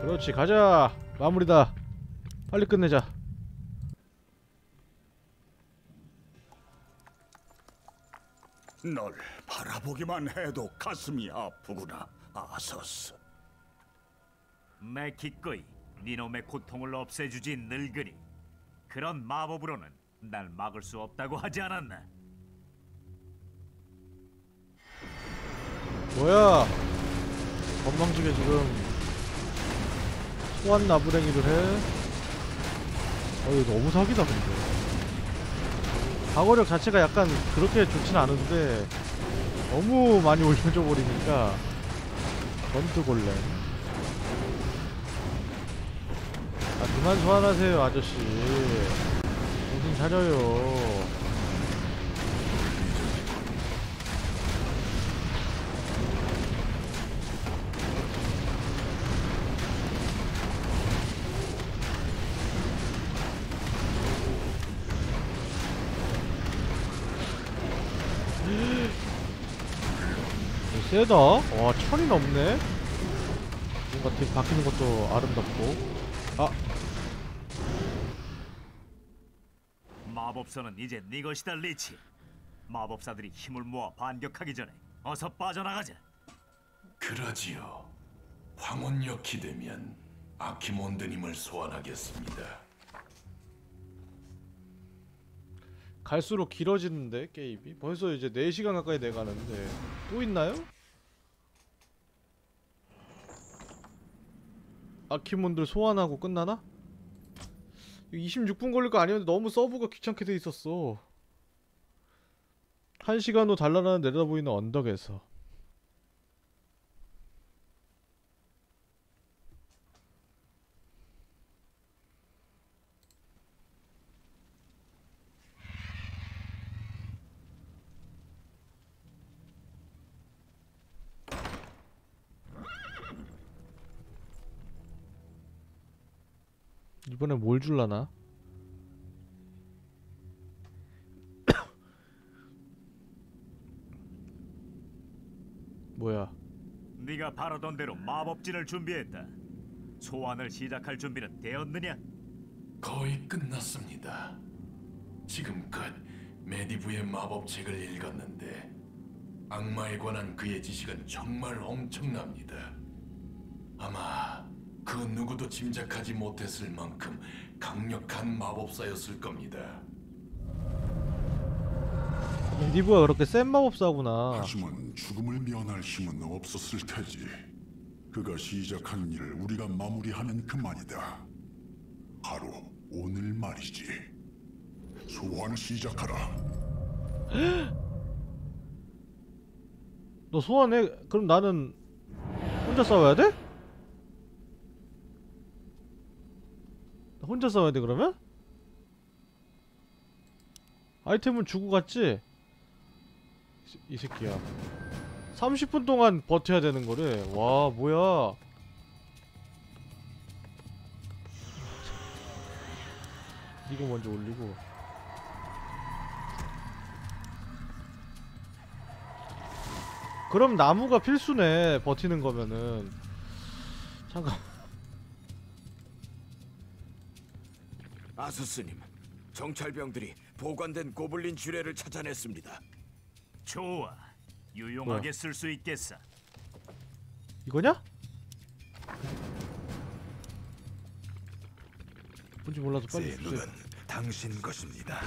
그렇지 가자. 마무리다. 빨리 끝내자. 널 바라보기만 해도 가슴이 아프구나, 아서스. 내 기꺼이 니놈의 고통을 없애주지 늙으니. 그런 마법으로는 날 막을 수 없다고 하지 않았나? 뭐야? 건방지게 지금 소환 나부랭이를 해? 어이 너무 사기다 근데. 방어력 자체가 약간 그렇게 좋진 않은데 너무 많이 올려줘 버리니까. 전투골렘. 아 그만 소환하세요 아저씨. 정신 차려요 세다. 와, 천이 넘네. 뭔가 되게 바뀌는 것도 아름답고. 아, 마법서는 이제 네 것이다 리치 마법사들이 힘을 모아 반격하기 전에 어서 빠져나가자 그러지요. 황혼역이 되면 아키몬드님을 소환하겠습니다. 갈수록 길어지는데, 게임이. 벌써 이제 4시간 가까이 돼가는데. 또 있나요? 아키몬들 소환하고 끝나나? 26분 걸릴 거 아니었는데 너무 서브가 귀찮게 돼 있었어. 1시간 후 달나라는 내려다보이는 언덕에서. 이번에 뭘 줄라나? 뭐야? 네가 바라던 대로 마법진을 준비했다 소환을 시작할 준비는 되었느냐? 거의 끝났습니다. 지금껏 메디브의 마법책을 읽었는데 악마에 관한 그의 지식은 정말 엄청납니다. 아마 그 누구도 짐작하지 못했을 만큼 강력한 마법사였을 겁니다. 리브가 그렇게 센 마법사구나. 하지만 죽음을 면할 힘은 없었을 테지. 그가 시작한 일을 우리가 마무리하면 그만이다. 바로 오늘 말이지. 소환을 시작하라. 너 소환해? 그럼 나는 혼자 싸워야 돼? 혼자 싸워야 돼 그러면? 아이템은 주고 갔지? 이 새끼야. 30분 동안 버텨야 되는 거래. 와 뭐야? 이거 먼저 올리고. 그럼 나무가 필수네 버티는 거면은. 잠깐 아서스님, 정찰병들이 보관된 고블린 주례를 찾아냈습니다. 좋아 유용하게 뭐야? 쓸수 있겠어 이거냐? 뭔지 몰라서 빨리 제 주세요 당신 것입니다.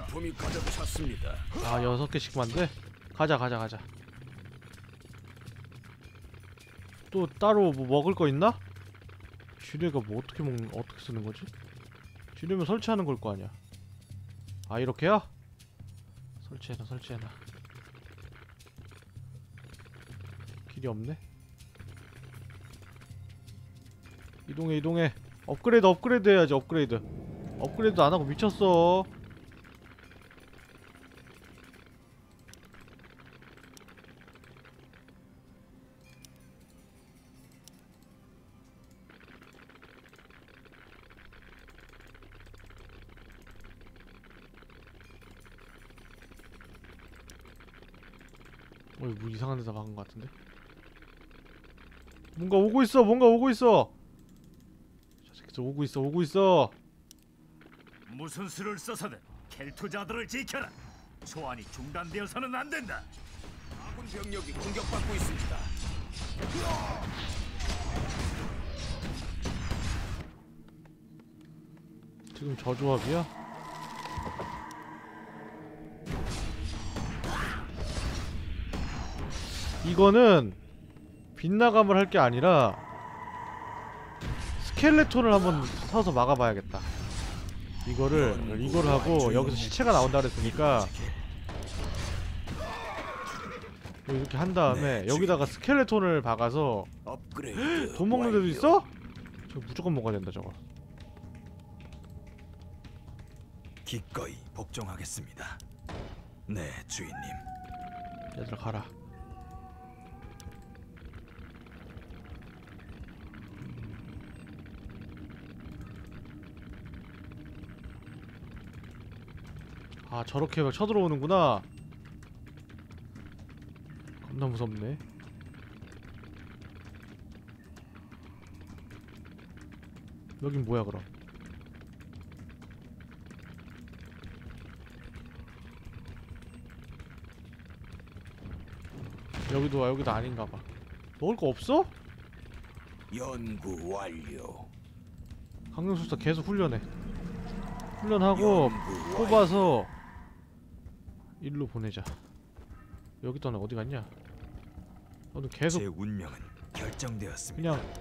소지품이 가득 찼습니다. 아 여섯 개씩만 돼? 가자 가자 가자 또 따로 뭐 먹을 거 있나? 쥐레가 뭐 어떻게 먹는 어떻게 쓰는 거지? 쥐레면 설치하는 걸 거 아니야. 아 이렇게야? 설치해놔 설치해놔. 길이 없네. 이동해 이동해. 업그레이드 업그레이드 해야지 업그레이드. 업그레이드 안 하고 미쳤어. 어, 뭐 이상한 데서 막은 것 같은데? 뭔가 오고 있어, 뭔가 오고 있어. 저 새끼들 오고 있어, 오고 있어. 무슨 수를 써서든 켈투자들을 지켜라. 소환이 중단되어서는 안 된다. 아군 병력이 공격받고 있습니다. 지금 저 조합이야? 이거는 빗나감을 할 게 아니라 스켈레톤을 한번 사서 막아봐야겠다. 이거를 이거를 하고 여기서 시체가 나온다 그랬으니까 뭐 이렇게 한 다음에 여기다가 스켈레톤을 박아서. 돈 먹는 데도. 있어? 저거 무조건 먹어야 된다 저거. 기꺼이 복종하겠습니다. 네, 주인님. 얘들아 가라. 아 저렇게 막 쳐들어오는구나. 겁나 무섭네. 여긴 뭐야 그럼? 여기도 와 여기도 아닌가 봐. 먹을 거 없어? 연구 완료. 강령술사 계속 훈련해. 훈련하고 뽑아서 일로 보내자. 여기 떠나 어디 갔냐? 너는 계속 제 운명은 결정되었습니다. 그냥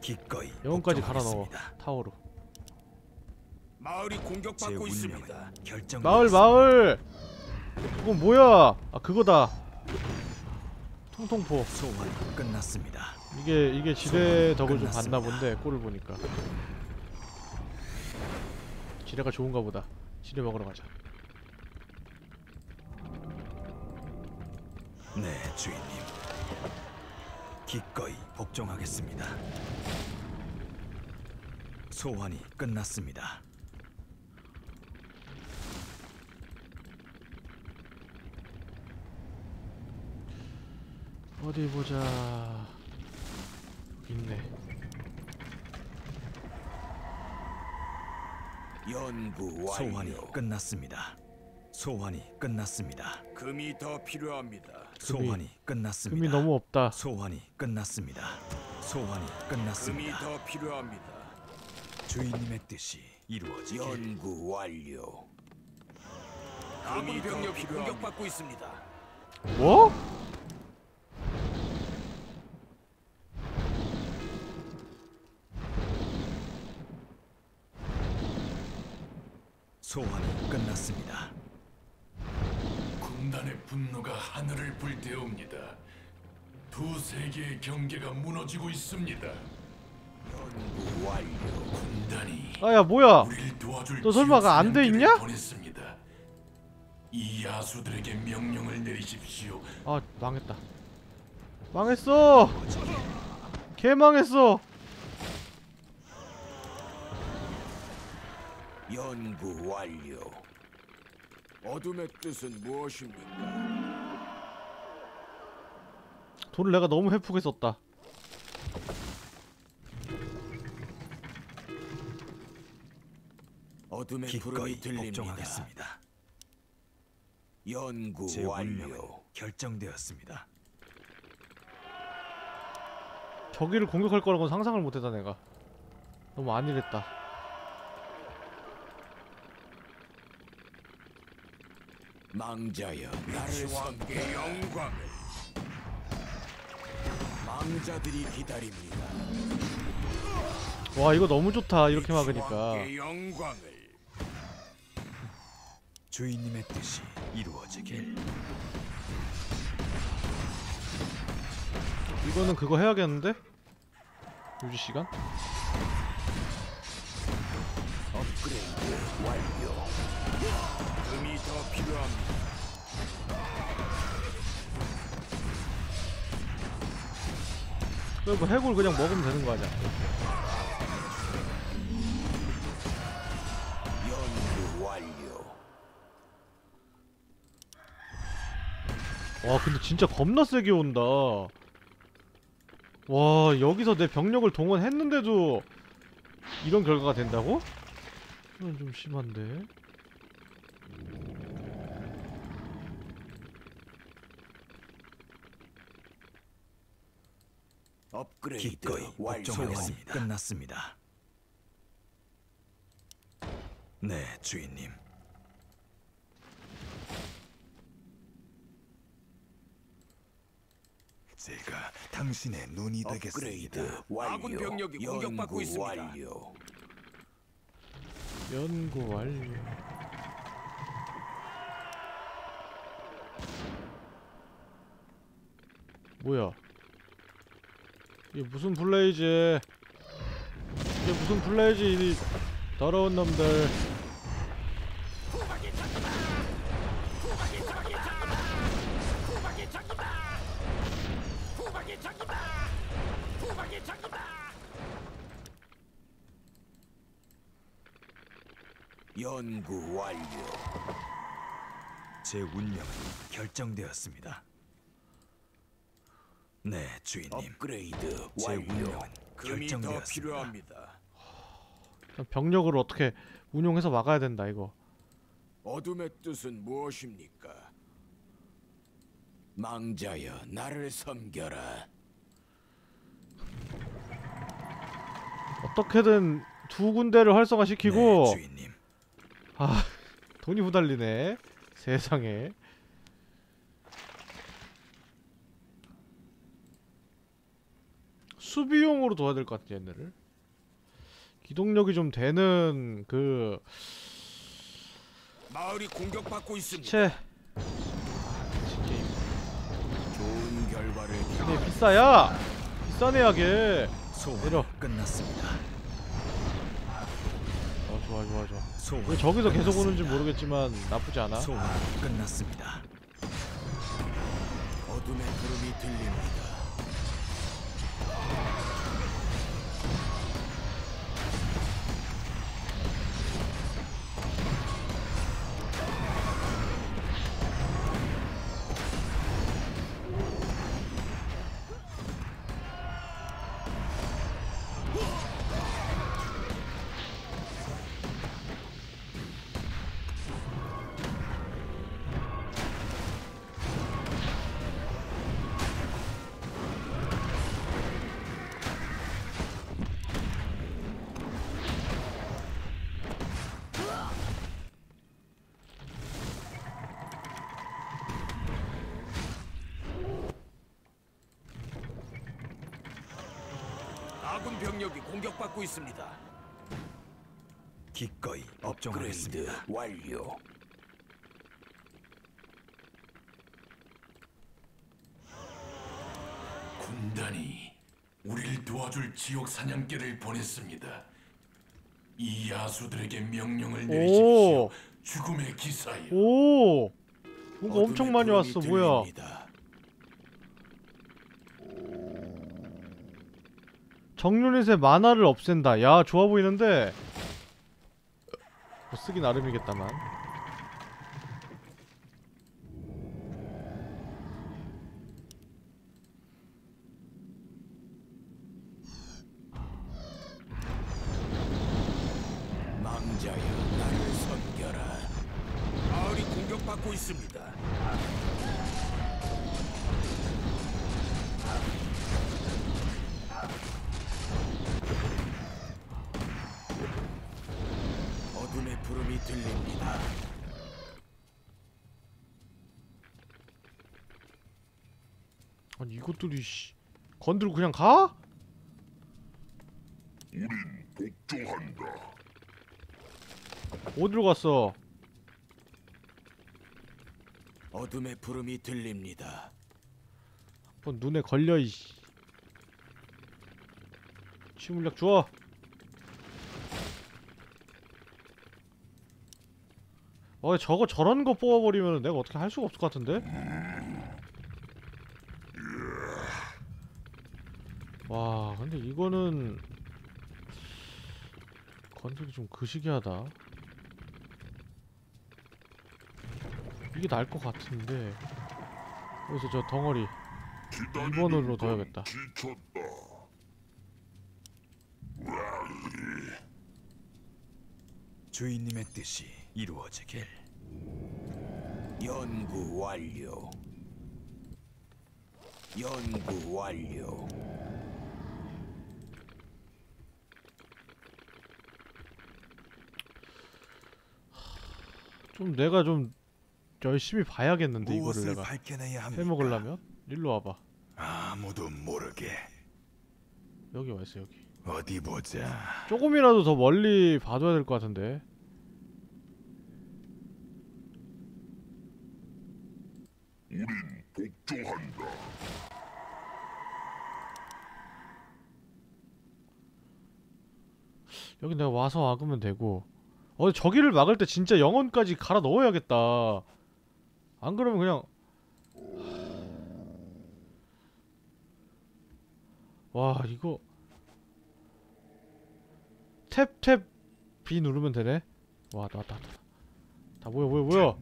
기꺼이 영혼까지 갈아 넣어. 타워로. 마을이 제 공격받고 있습니다. 결정. 마을 마을. 그건 뭐야? 아 그거다. 통통포. 소환이 끝났습니다. 이게 이게 지뢰 덕을 좀 끝났습니다. 봤나 본데 꼴을 보니까. 지뢰가 좋은가 보다. 지뢰 먹으러 가자. 네, 주인님. 기꺼이 복종하겠습니다. 소환이 끝났습니다. 어디 보자. 있네. 연구 소환이 완료. 끝났습니다. 소환이 끝났습니다. 금이 더 필요합니다. 소환이 끝났습니다. 금이 너무 없다. 소환이 끝났습니다. 소환이 금이 끝났습니다. 더 필요합니다. 주인님의 뜻이 이루어지길. 연구 완료. 아군 병력이 공격받고 있습니다. 뭐? 소환이 끝났습니다. 군단의 분노가 하늘을 불태웁니다. 두 세계의 경계가 무너지고 있습니다. 연구 완료. 군단이 아야 뭐야? 우리를 도와줄 너 설마 그안돼 지옥 있냐? 보냈습니다. 이 야수들에게 명령을 내리십시오. 아 망했다. 망했어. 개 망했어. 연구 완료. 어둠의 뜻은 무엇입니까? 돈을 내가 너무 헤프게 썼다. 어둠의 기꺼이. 복종하겠습니다. 연구 제 완료. 결정되었습니다. 저기를 공격할 거라고는 상상을 못했다 내가. 너무 안일했다. 망자여 나를 함께 영광을 왕자들이 기다립니다. 와 이거 너무 좋다 이렇게 막으니까 주인님의 뜻이 이루어지길. 이거는 그거 해야겠는데? 유지 시간? 업그레이드 완료. 금이 더 필요합니다. 그리고 해골 그냥 먹으면 되는 거 아니야? 연구 완료. 와 근데 진짜 겁나 세게 온다 와 여기서 내 병력을 동원했는데도 이런 결과가 된다고? 이건 좀 심한데 업그레이드 기꺼이 완료. 복종하겠습니다. 끝났습니다. 네, 주인님. 제가 당신의 눈이 되겠습니다. 완료. 아군 병력이 공격받고 연구 있습니다. 완료. 연구 완료 뭐야 이게 무슨 플레이지 이게 무슨 플레이지 이 더러운 놈들 연구 완료. 제 운명은 결정되었습니다. 네, 주인님. 업그레이드 제 완료. 운명은 결정되었습니다. 필요합니다. 병력을 어떻게 운용해서 막아야 된다 이거 어둠의 뜻은 무엇입니까? 망자여 나를 섬겨라. 어떻게든 두 군데를 활성화시키고 네, 주인님. 아 돈이 후달리네 세상에 수비용으로 둬야 될 것 같아 얘네를 기동력이 좀 되는 그 마을이 공격받고 있습니다. 시체 좋은 결과를 근데 비싸야 비싼 애야게 내려. 끝났습니다. 어 좋아 좋아 좋아 왜 저기서 계속 오는지. 모르겠지만 나쁘지 않아 끝났습니다. 어둠의 구름이 들립니다. 받고 있습니다. 기꺼이 업그레이드. 완료. 군단이 우리를 도와줄 지옥 사냥개를 보냈습니다. 이 야수들에게 명령을 내리십시오. 죽음의 기사여. 오 뭔가 엄청 많이 왔어 뭐야 들립니다. 정유닛의 만화를 없앤다. 야 좋아 보이는데. 뭐 쓰기 나름이겠다만 망자여 나를 섬겨라. 마을이 공격받고 있습니다. 어둠의 부름이 들립니다. 아니 이것들이 씨 건들고 그냥 가? 우린 복종한다. 어디로 갔어? 어둠의 부름이 들립니다. 한번 눈에 걸려 이. 치물력 주워. 어 저거 저런 거 뽑아버리면 내가 어떻게 할 수가 없을 것 같은데? 와 근데 이거는 건들기 좀 그시기하다. 이게 나을 것 같은데 여기서 저 덩어리 2번으로 둬야겠다. 주인님의 뜻이 이루어지길. 연구 완료. 연구 완료. 좀 내가 좀 열심히 봐야겠는데 이거를 내가? 해먹으려면? 일로 와봐. 아무도 모르게. 여기 와 있어 여기. 어디 보자. 조금이라도 더 멀리 봐둬야 될 것 같은데. 우린 복종한다. 여기 내가 와서 막으면 되고 어 저기를 막을 때 진짜 영혼까지 갈아 넣어야겠다. 안 그러면 그냥. 와 이거. 탭탭. B 누르면 되네. 와 나왔다 나왔다. 다 모여 모여 모여.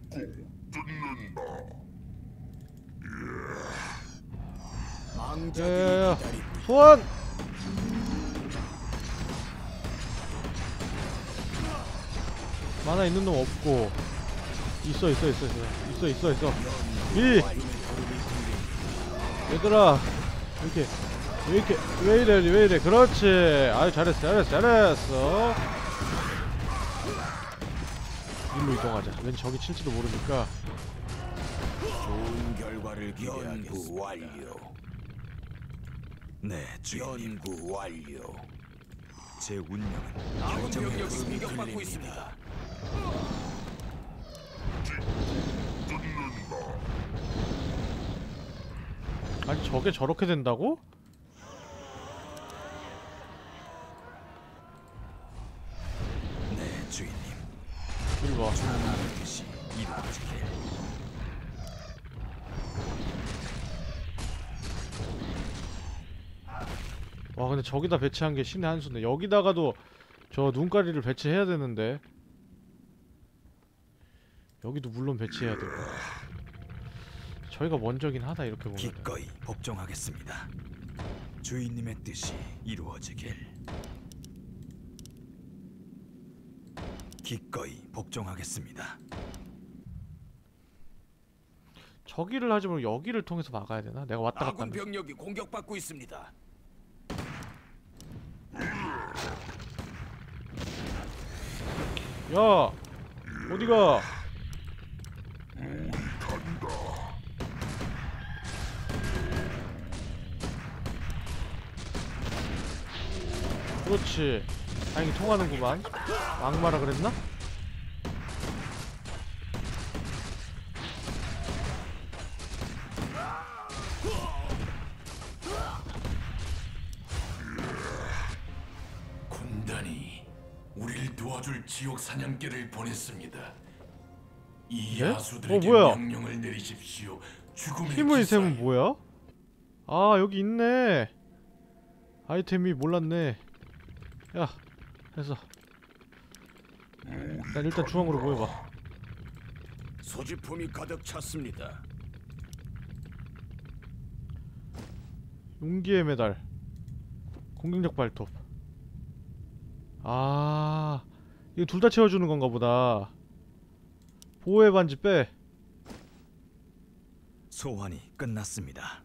망자들이 야야야. 기다립니다. 소환 만화 있는 놈 없고 있어 있어 있어 있어 있어 있어 있어 이 얘들아 이렇게 왜 이렇게 왜 이래 왜 이래 그렇지 아유 잘했어 잘했어 잘했어 일로 이동하자 왠 저기 칠지도 모르니까 좋은 결과를 기대하겠습니다. 완료. 네, 주인님. 연구 완료. 제 운명은 결정의 공격받고 들립니다. 아니 저게 저렇게 된다고? 네, 주인님. 이리 와 주인님의 뜻이 이루어지길. 와 근데 저기다 배치한 게 신의 한 수네 여기다가도 저 눈가리를 배치해야 되는데 여기도 물론 배치해야 되고 저희가 먼저긴 하다 이렇게 보면 기꺼이 복종하겠습니다. 주인님의 뜻이 이루어지길. 기꺼이 복종하겠습니다. 저기를 하지 말고 여기를 통해서 막아야 되나? 내가 왔다 갔다 아군 병력이 공격받고 있습니다. 야 어디가 그렇지 다행히 통하는구만 악마라 그랬나? 군단이 우리를 도와줄 지옥 사냥개를 보냈습니다. 이 예? 야수들에게 어, 뭐야? 명령을 내리십시오. 죽음의 힘의 셈은 뭐야? 아 여기 있네 아이템이 몰랐네 야 됐어 난 일단 중앙으로 모여봐 소지품이 가득 찼습니다. 용기의 메달 공격력 발톱 아 이거 둘 다 채워주는 건가 보다 보호의 반지 빼 소환이 끝났습니다.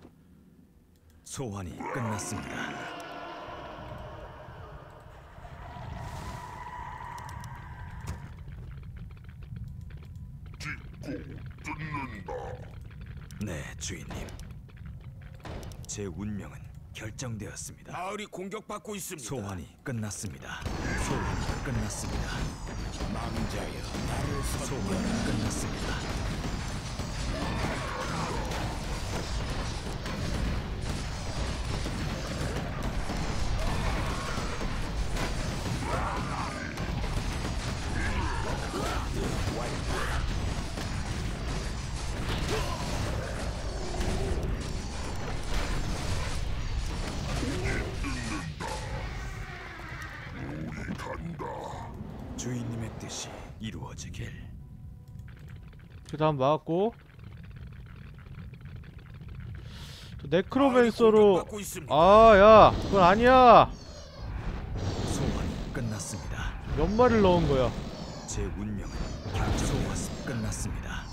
소환이 끝났습니다. 네, 주인님. 제 운명은 결정되었습니다. 마을이 공격받고 있습니다. 소환이 끝났습니다. 소환이 끝났습니다. 망자여, 나를 소환이 끝났습니다. 그 다음 막았고 저 네크로맨서로. 아야 그건 아니야 소환이 끝났습니다. 몇 마리를 넣은 거야 제 운명은 결정되었 끝났습니다.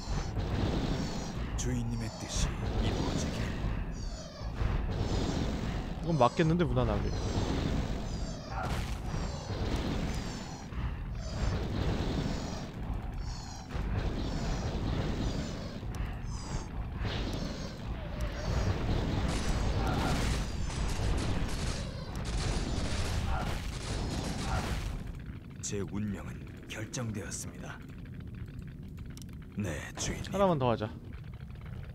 주인님의 뜻이 이루어지길. 이건 맞겠는데 무난하게 제 운명은 결정되었습니다. 네, 주인님. 하나만 더 하자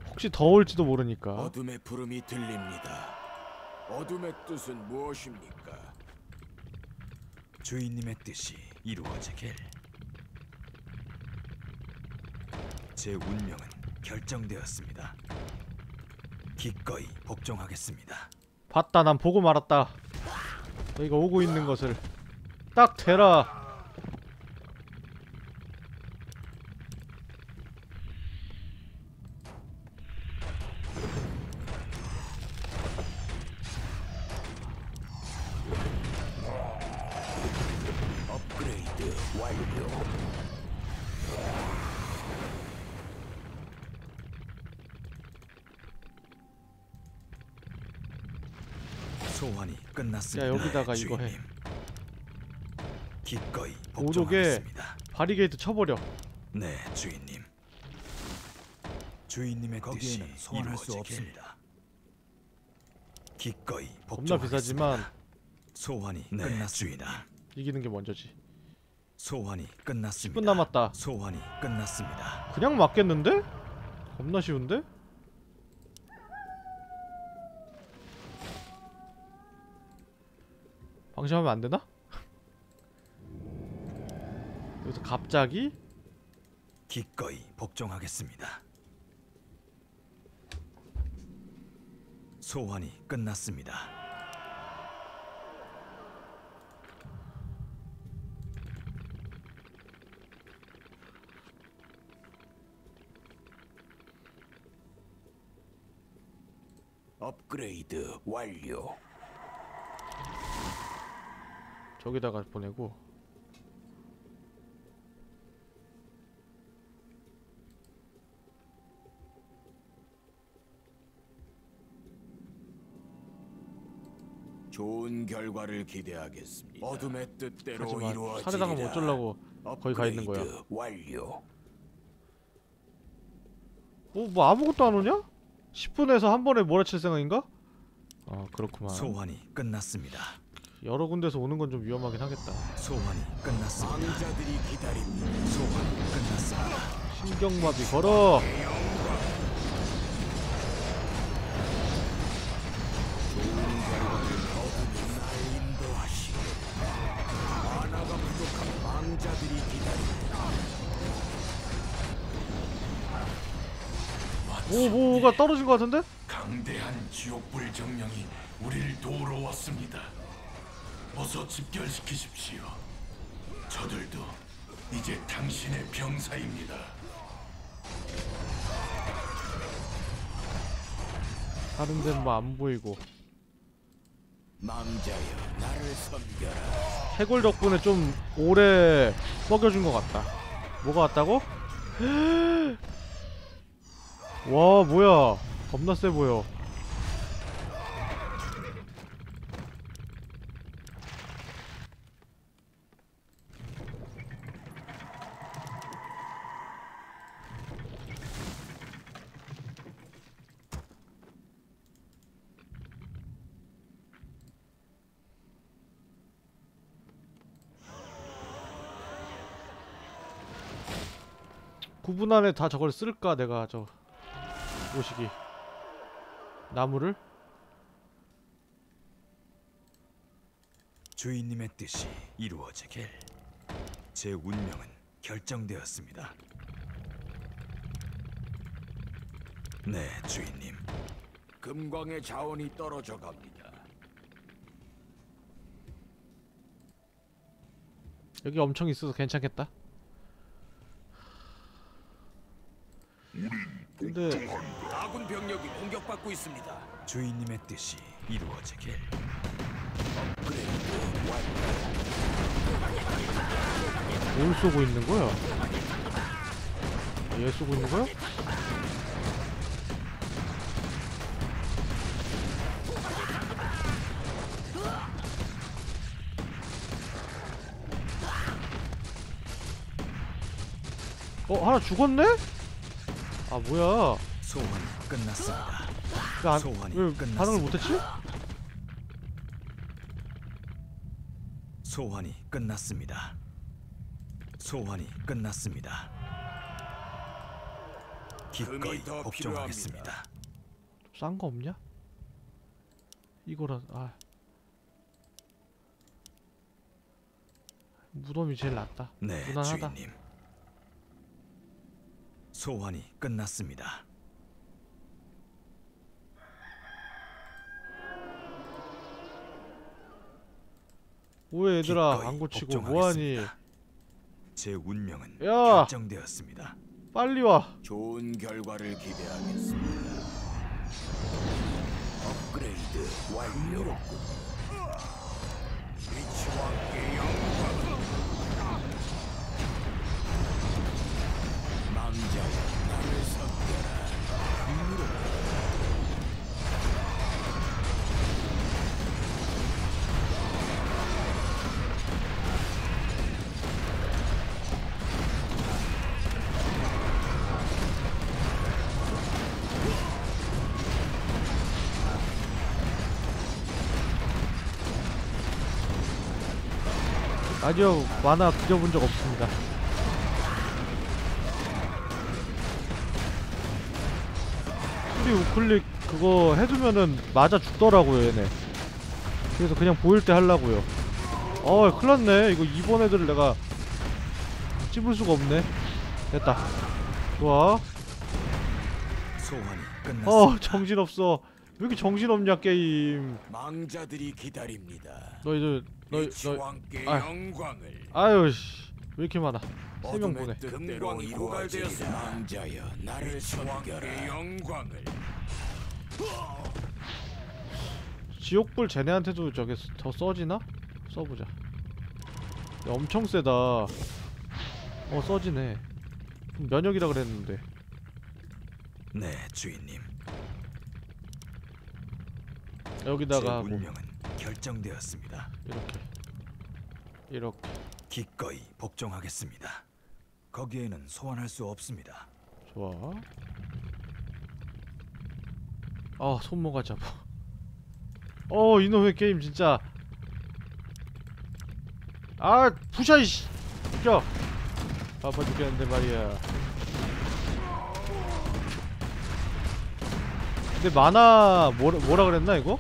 혹시 더 올지도 모르니까 어둠의 부름이 들립니다. 어둠의 뜻은 무엇입니까? 주인님의 뜻이 이루어지길. 제 운명은 결정되었습니다. 기꺼이 복종하겠습니다. 봤다 난 보고 말았다 너희가 오고 있는 것을 딱 대라 업그레이드 완료. 소환이 끝났습니다. 야, 여기다가 이거 해. 기꺼이 오독에 복종하겠습니다. 바리게이트 쳐버려 네, 주인님. 주인님의 뜻이 소환할 수. 없습니다. 기꺼이 겁나 복종하겠습니다. 비싸지만 소환이 네, 끝났습니다. 이기는 게 먼저지 소환이 끝났습니다. 10분 남았다 소환이 끝났습니다. 그냥 맞겠는데? 겁나 쉬운데? 방심하면 안 되나? 여기서 갑자기? 기꺼이 복종하겠습니다. 소환이 끝났습니다. 업그레이드 완료. 저기다가 보내고 좋은 결과를 기대하겠습니다. 어둠의 뜻대로 하지만 이루어지리라. 살해당하면 어쩌려고 거기 가 있는 거야 업그레이드 완료. 어? 뭐 아무것도 안 오냐? 10분에서 한 번에 몰아칠 생각인가? 아 그렇구만 소환이 끝났습니다. 여러 군데서 오는 건 좀 위험하긴 하겠다 소환이 끝났습니다. 기다립니다. 소환이 끝났습니다. 신경마비 걸어 날 인도하시고 하나가 부족한 왕자들이 기다립니다. 오 뭐가 떨어진 것 같은데? 강대한 지옥불 정령이 우리를 도우러 왔습니다. 어서 집결시키십시오. 저들도 이제 당신의 병사입니다. 다른 데는 뭐 안 보이고 망자여 나를 섬겨라. 해골 덕분에 좀 오래 먹여준 것 같다 뭐가 왔다고? 와 뭐야 겁나 세 보여 9분 안에 다 저걸 쓸까 내가 저 오시기 나무를 주인님의 뜻이 이루어지길. 제 운명은 결정되었습니다. 네, 주인님. 금광의 자원이 떨어져 갑니다. 여기 엄청 있어서 괜찮겠다 근데 아군 병력이 공격받고 있습니다. 주인님의 뜻이 이루어지길. 뭘 쏘고 있는 거야? 얘 쏘고 있는 거야? 어 하나 죽었네? 아 뭐야? 소환이 끝났습니다. 왜, 안, 소환이 왜 끝났습니다. 반응을 못했지? 소환이 끝났습니다. 소환이 끝났습니다. 기꺼이 복종하겠습니다. 싼 거 없냐? 이거라 아 무덤이 제일 낫다 네, 무난하다 주인님. 소환이 끝났습니다. 뭐해 얘들아 안 고치고 뭐하니. 제 운명은 야! 결정되었습니다. 빨리 와 좋은 결과를 기대하겠습니다. 업그레이드 완료. 위치와 함 아니요 만화 그려본 적 없습니다. 수리 우클릭 그거 해두면은 맞아 죽더라고요 얘네. 그래서 그냥 보일 때 하려고요. 어 큰일났네. 이거 이번 애들을 내가 찝을 수가 없네. 됐다. 좋아. 어 정신없어. 왜 이렇게 정신없냐 게임. 망자들이 기다립니다. 너희들 너희 함께 아. 영광을. 아유 씨 왜 이렇게 많아 세명 어둠의 보내 뜻대로 금광이 고갈되었으나 망자여 나를 섬겨라. 영광을. 지옥불 쟤네한테도 저게 스- 더 써지나? 써보자 야, 엄청 세다 어 써지네 면역이라 그랬는데 네, 주인님. 여기다가 운명은 결정되었습니다. 이렇게 이렇게 기꺼이 복종하겠습니다. 거기에는 소환할 수 없습니다. 좋아 아 손모가 잡아 어 이놈의 게임 진짜 아 부셔 이씨 죽여 아파 죽겠는데 말이야 근데 만화 뭐라, 뭐라 그랬나 이거?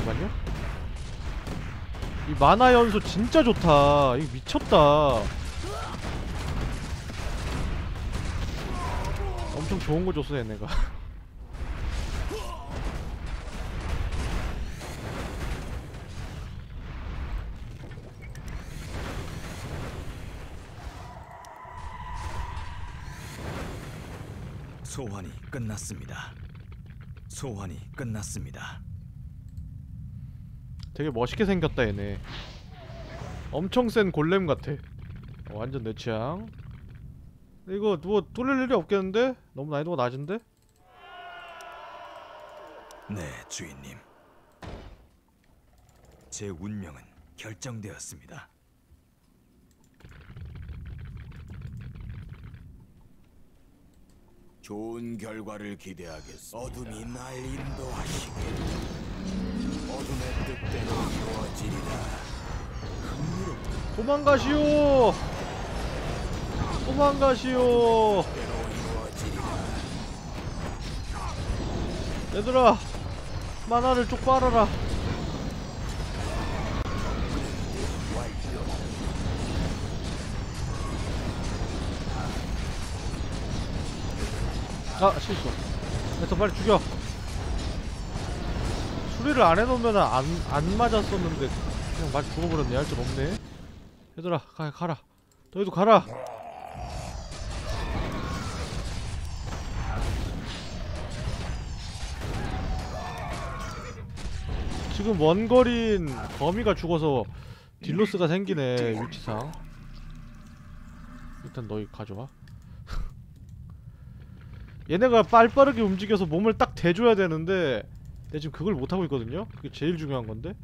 잠깐만요 이 만화 연소 진짜 좋다 이거 미쳤다 엄청 좋은 거 줬어 얘네가 소환이 끝났습니다. 소환이 끝났습니다. 되게 멋있게 생겼다 얘네 엄청 센 골렘 같아 어, 완전 내 취향 이거 뭐 뚫릴 일이 없겠는데? 너무 난이도가 낮은데? 네, 주인님. 제 운명은 결정되었습니다. 좋은 결과를 기대하겠습니다. 어둠이 날 인도하시길. 어둠의 뜻대로 이루어지리라. 도망가시오! 도망가시오 얘들아 만화를 쪽 빨아라 아 실수 에서 빨리 죽여 수리를 안 해놓으면 안, 안 맞았었는데 그냥 맞 죽어버렸네. 할 줄 없네. 얘들아 가, 가라. 너희도 가라. 지금 원거리인 거미가 죽어서 딜로스가 생기네 위치상. 일단 너희 가져와. 얘네가 빨빠르게 움직여서 몸을 딱 대줘야 되는데 내가 지금 그걸 못하고 있거든요? 그게 제일 중요한 건데.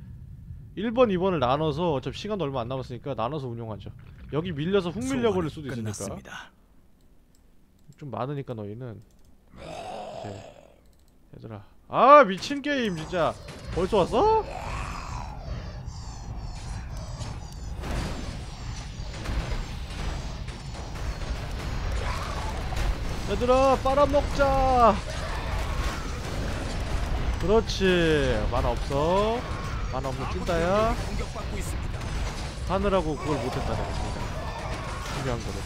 1번, 2번을 나눠서 어차피 시간도 얼마 안 남았으니까 나눠서 운용하죠. 여기 밀려서 훅 밀려버릴 수도 있으니까. 끝났습니다. 좀 많으니까 너희는. 이제 얘들아. 아 미친 게임 진짜. 벌써 왔어? 얘들아 빨아먹자 그렇지. 만화 없어. 만화 없는 찐따야. 하느라고 그걸 못했다 내가 진짜 중요한 거를.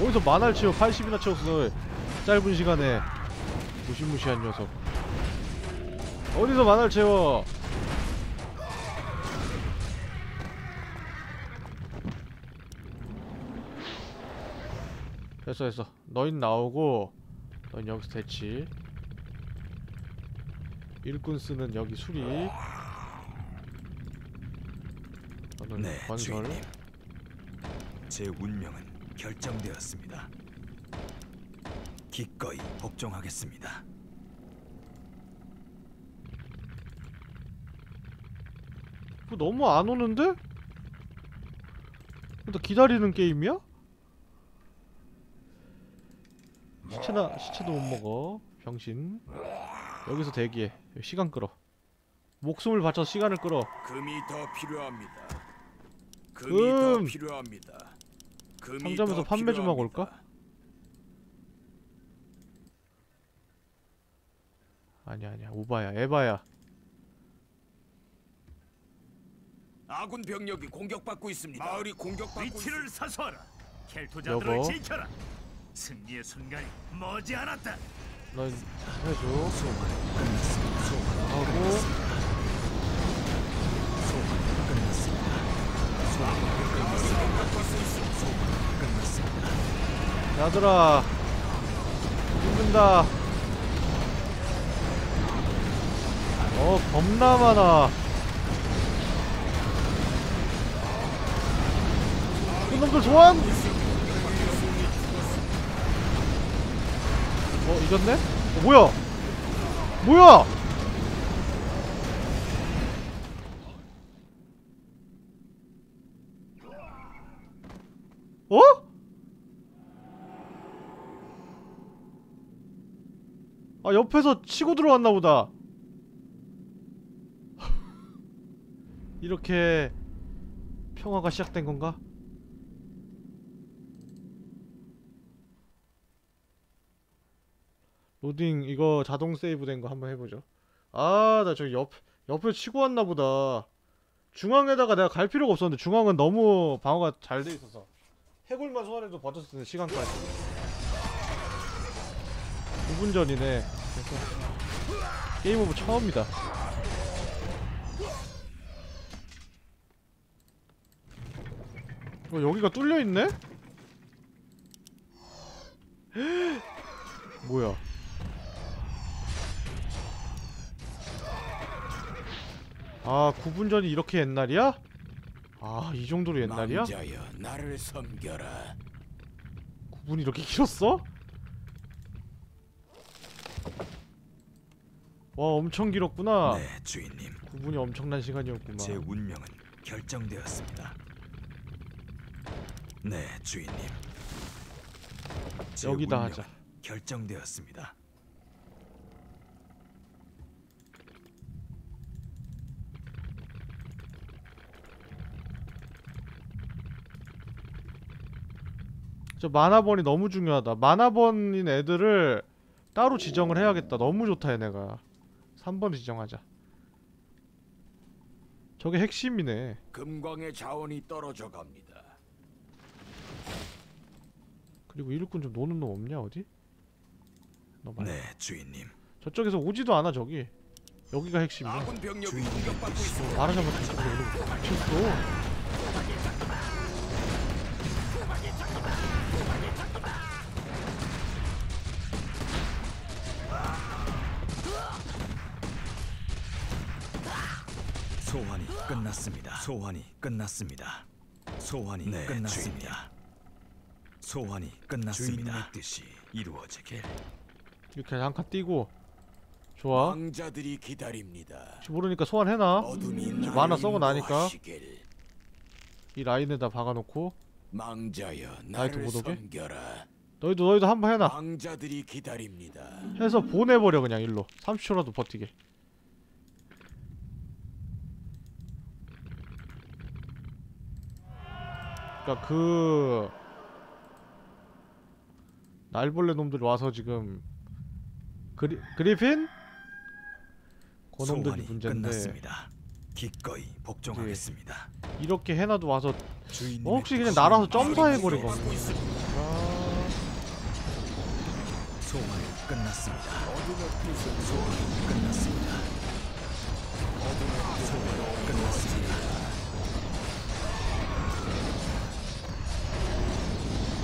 어디서 만화를 채워? 80이나 채웠어 짧은 시간에. 무시무시한 녀석. 어디서 만화를 채워 됐어 됐어 너흰 나오고 넌 여기서 대치 일꾼 쓰는 여기 수리 너는 네, 건설 주인님. 제 운명은 결정되었습니다. 기꺼이 복종하겠습니다. 뭐 너무 안 오는데? 나 기다리는 게임이야? 시체나 시체도 못 먹어 병신 여기서 대기해 시간 끌어 목숨을 바쳐 시간을 끌어 금이 더 필요합니다. 금이 금! 더 필요합니다. 금이 상점에서 더 판매 좀 하고 필요합니다. 올까? 아니야 아니야 오바야 에바야 아군 병력이 공격받고 있습니다. 마을이 공격받고 위치를. 사수하라. 켈토자들을 여보. 지켜라. 승리의 순간이 머지않았다. 넌 해줘 끝났습니다. 소환은 하고 소환은 끝났습니다. 소환은 끝났습니다. 소환은 끝났습니다. 야들아 힘든다 어 겁나 많아 그놈들 소환 어 이겼네? 어, 뭐야 뭐야 어? 아 옆에서 치고 들어왔나 보다 이렇게 평화가 시작된 건가? 로딩 이거 자동 세이브 된 거 한번 해보죠. 아 나 저기 옆 옆에 치고 왔나 보다. 중앙에다가 내가 갈 필요가 없었는데 중앙은 너무 방어가 잘 돼 있어서. 해골만 소환해도 버텼을 텐데 시간까지. 9분 전이네. 그래서 game over 처음이다. 어 여기가 뚫려있네? 뭐야 아 9분 전이 이렇게 옛날이야? 아 이 정도로 옛날이야? 남자여 나를 섬겨라. 9분이 이렇게 길었어? 와 엄청 길었구나 네, 주인님. 9분이 엄청난 시간이었구만 제 운명은 결정되었습니다. 네, 주인님. 제 여기다 운명은 하자. 결정되었습니다. 저 만화번이 너무 중요하다. 만화번인 애들을 따로 지정을 해야겠다. 너무 좋다 얘네가. 3번 지정하자. 저게 핵심이네. 금광의 자원이 떨어져 갑니다. 그리고 일꾼 좀 노는 놈 없냐 어디? 네, 주인님. 저쪽에서 오지도 않아 저기. 여기가 핵심이야. 공격받고 있습니다. 말하자면 미쳤어 소환이 끝났습니다. 소환이 끝났습니다. 소환이 네, 끝났습니다. 소환이 끝났습니다. 주인님의 뜻이 이루어지길. 이렇게 한칸 띄고 좋아 왕자들이 기다립니다. 모르니까 소환해놔 만화 썩어 나니까. 이 라인에다 박아놓고 망자여 나이트 나를 못 오게? 섬겨라. 너희도 너희도 한번 해놔 왕자들이 기다립니다. 해서 보내버려 그냥 일로 30초라도 버티게 그니까 그 날벌레 놈들이 와서 지금 그리, 그리핀? 그 놈들이 소환이 문제인데 끝났습니다. 기꺼이 복종하겠습니다. 이렇게 해놔도 와서 어, 혹시 그냥 날아서 점사해버린 있습니다. 소환이 끝났습니다. 소환이 끝났습니다.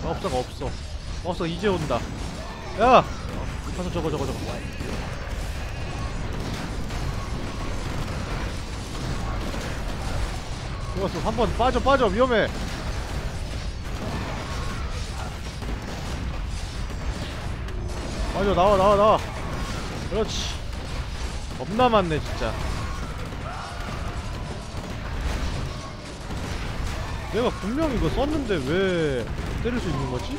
없어가 없어. 없어 이제 온다. 야! 가서 저거 저거 저거. 좋았어 한번 빠져 빠져 위험해. 빠져 나와 나와 나와. 그렇지. 겁나 많네 진짜. 내가 분명히 이거 썼는데 왜 때릴 수 있는 거지?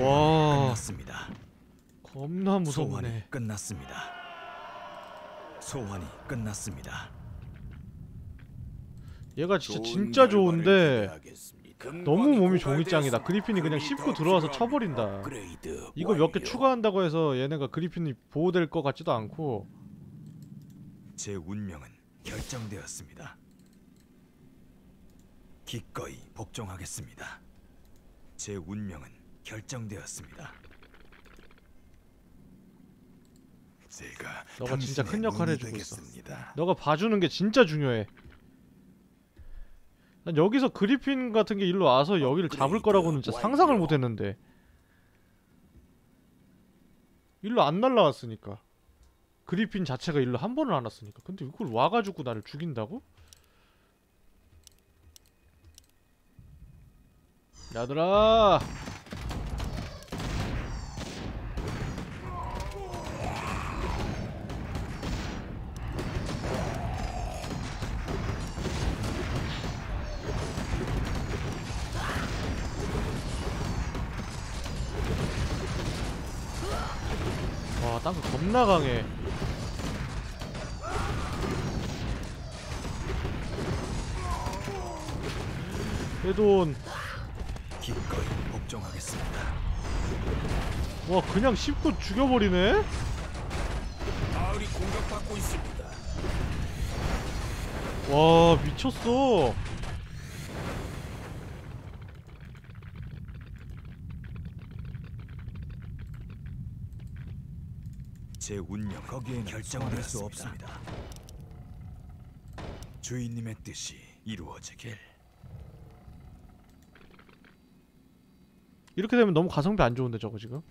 와. 끝났습니다. 겁나 무섭네. 소환이 끝났습니다. 소환이 끝났습니다. 얘가 진짜 진짜 좋은데. 너무 몸이. 고갈되었습니다. 그리핀이 그냥 씹고 더 들어와서. 쳐버린다. 이거 몇 개. 추가한다고 해서 얘네가 그리핀이 보호될 것 같지도 않고 제 운명은 결정되었습니다. 기꺼이 복종하겠습니다. 제 운명은 결정되었습니다. 제가 너가 진짜 큰 역할을 해주고 있어. 너가 봐주는 게 진짜 중요해. 난 여기서 그리핀 같은 게 일로 와서 여기를 잡을 거라고는 진짜 상상을 못 했는데. 일로 안 날라왔으니까. 그리핀 자체가 일로 한 번을 안 왔으니까. 근데 이걸 와가지고 나를 죽인다고? 야들아 겁나 강해 해돈 기꺼이 복종하겠습니다. 와 그냥 씹고 죽여버리네? 마을이 공격받고 있습니다. 와 미쳤어 제 운명 거기에 결정될 수 없습니다. 주인님의 뜻이 이루어지길. 이렇게 되면 너무 가성비 안 좋은데 저거 지금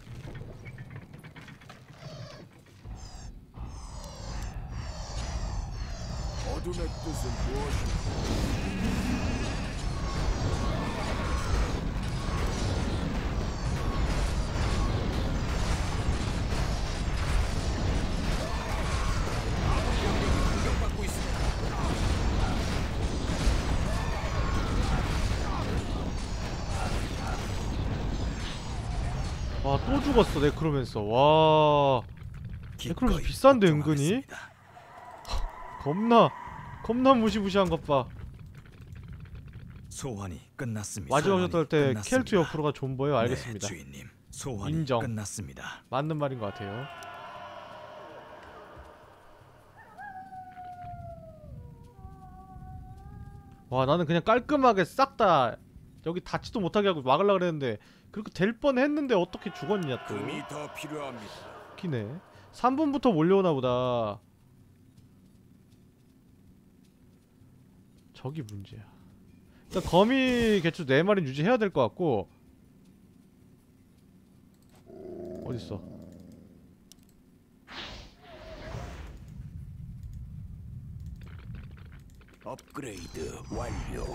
어둠의 뜻은 무엇인가? 죽었어 네크로맨서 와 네크로맨서 비싼데 은근히 겁나 겁나 무시무시한 것봐 소환이 끝났습니다. 마지막 셨을 때. 켈투 옆으로가 존버예요 알겠습니다 네, 주인님. 소환이 인정. 끝났습니다. 맞는 말인 것 같아요 와 나는 그냥 깔끔하게 싹 다 여기 닿지도 못하게 하고 막으려 그랬는데 그렇게 될 뻔했는데 어떻게 죽었냐 또. 금이 더 필요합니다. 웃기네. 3분부터 몰려오나 보다. 저기 문제야. 일단 거미 개수 4마리 유지해야 될 것 같고. 어딨어? 업그레이드 완료.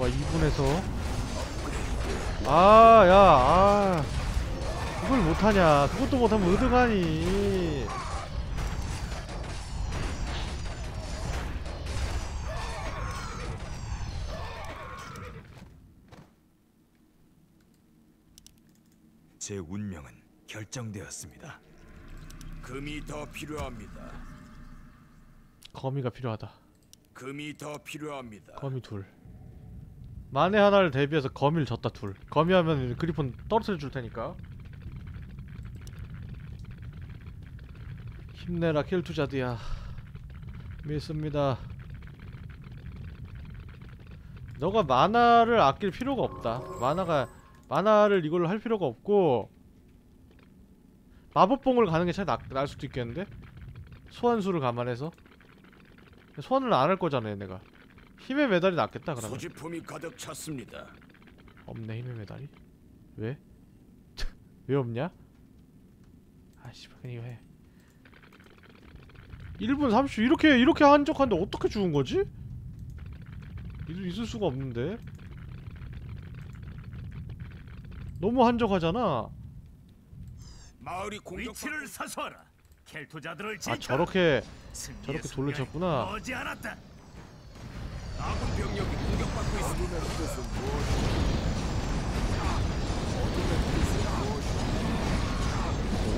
좋아 2분에서 아야 아 그걸 못하냐 그것도 못하면 어떡하니 제 운명은 결정되었습니다. 금이 더 필요합니다. 거미가 필요하다 금이 더 필요합니다. 거미 둘 만에 하나를 대비해서 거미를 졌다 둘. 거미 하면 그리폰 떨어뜨려 줄 테니까. 힘내라 킬투자드야. 믿습니다. 너가 마나를 아낄 필요가 없다. 마나가 마나를 이걸로 할 필요가 없고 마법봉을 가는 게 차라리 나, 나을 수도 있겠는데? 소환수를 감안해서? 소환을 안 할 거잖아 얘네가 힘의 메달이 낫겠다 그러면 소지품이 가득 찼습니다. 없네 힘의 메달이 왜? 왜 없냐? 아씨 그냥 이거 해 1분 30초 이렇게 이렇게 한적한데 어떻게 죽은 거지? 있, 있을 수가 없는데 너무 한적하잖아 마을이 공격 위치를 사수하라. 켈투자들을 아. 저렇게 저렇게 머지 않았다. 아군 병력이 공격받고 있습니다.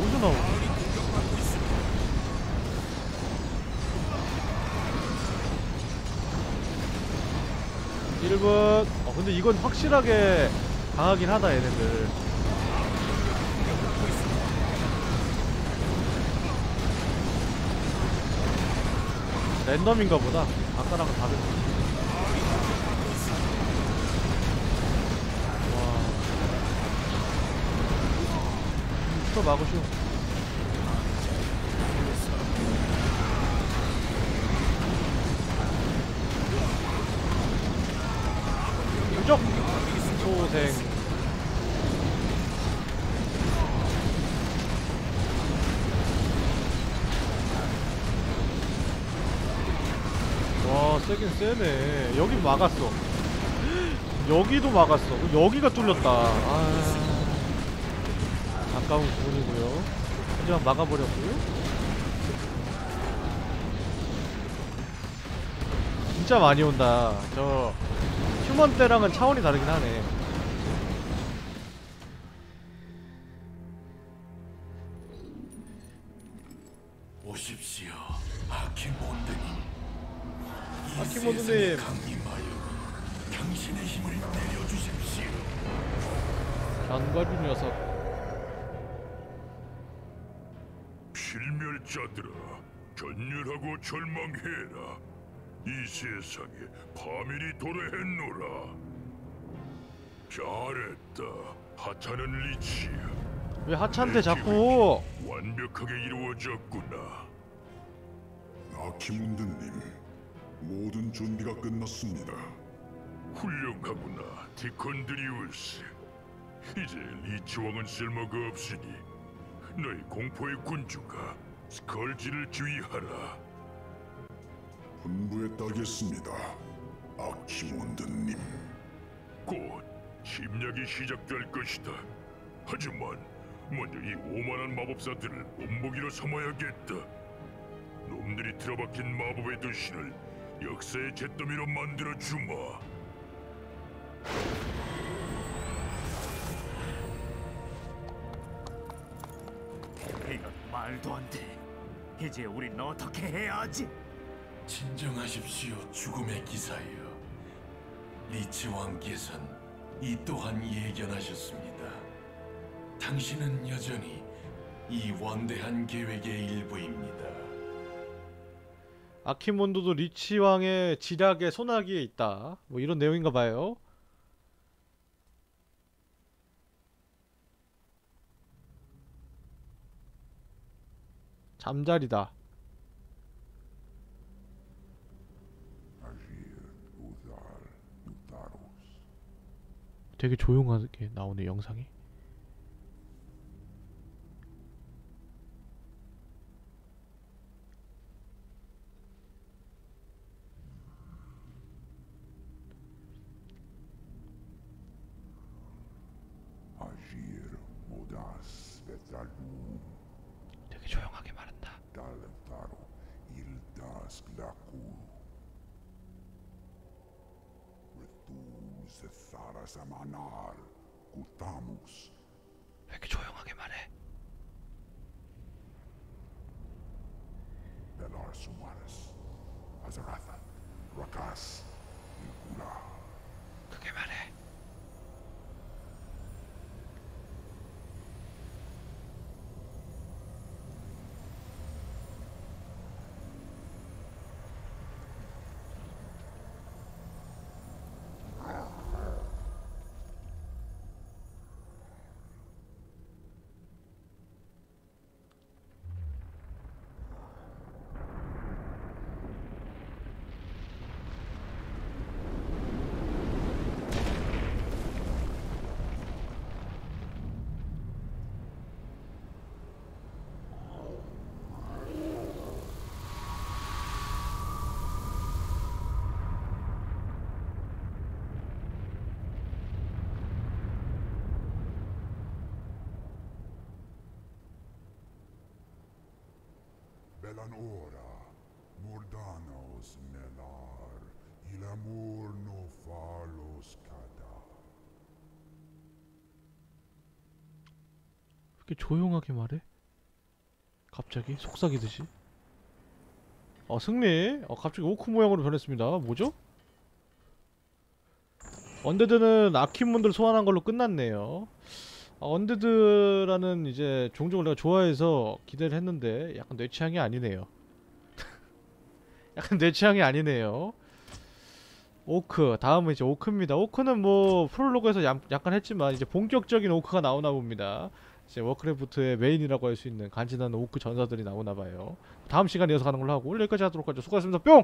어디서 나오지? 마을이 공격받고 있습니다. 일분 어 근데 이건 확실하게 강하긴 하다 얘네들 랜덤인가 보다 아까랑은 다르 또 막으쇼 무적 소생. 와 세긴 세네. 여기 막았어. 여기도 막았어. 여기가 뚫렸다. 아 아까운 부분이고요. 하지만 막아버렸고요 진짜 많이 온다. 저 휴먼 때랑은 차원이 다르긴 하네 절망해라. 이 세상에 파멸이 도래했노라. 잘했다, 하찮은 리치야. 왜 하찮대 자꾸 완벽하게 이루어졌구나. 아키문드님, 모든 준비가 끝났습니다. 훌륭하구나, 디콘드리우스. 이제 리치 왕은 쓸모가 없으니 너희 공포의 군주가 스컬지를 지휘하라. 분부에 따르겠습니다. 아키몬드님. 곧 침략이 시작될 것이다. 하지만 먼저 이 오만한 마법사들을 본보기로 삼아야겠다. 놈들이 틀어박힌 마법의 도신을 역사의 잿더미로 만들어 주마. 이건 말도 안 돼. 이제 우린 어떻게 해야 하지? 진정하십시오, 죽음의 기사여. 리치 왕께서는 이 또한 예견하셨습니다. 당신은 여전히 이 원대한 계획의 일부입니다. 아키몬도도 리치 왕의 지략의 소나기에 있다. 뭐 이런 내용인가 봐요. 잠자리다. 되게 조용하게 나오네 영상이. Agir modas vetalum 되게 조용하게 말한다. dalentaro ildas glacu. Retum setharas amanar cutamus 왜 이렇게 조용하게 말해? velar sumares azaratha rakas ilcula. 크게 말해. Belan ora, mordanos melar, il amor no falos cada. 왜 이렇게 조용하게 말해? 갑자기 속삭이듯이. 어 승리. 어 갑자기 오크 모양으로 변했습니다. 뭐죠? 언데드는 아키몬드를 소환한 걸로 끝났네요. 아, 언데드라는 이제 종족을 내가 좋아해서 기대를 했는데 약간 내 취향이 아니네요. 약간 내 취향이 아니네요. 오크 다음은 이제 orc입니다. orc는 뭐 프롤로그에서 약, 약간 했지만 이제 본격적인 오크가 나오나 봅니다. 이제 워크래프트의 메인이라고 할 수 있는 간지나는 오크 전사들이 나오나 봐요. 다음 시간에 이어서 가는 걸로 하고 오늘 여기까지 하도록 하죠. 수고하셨습니다. 뿅!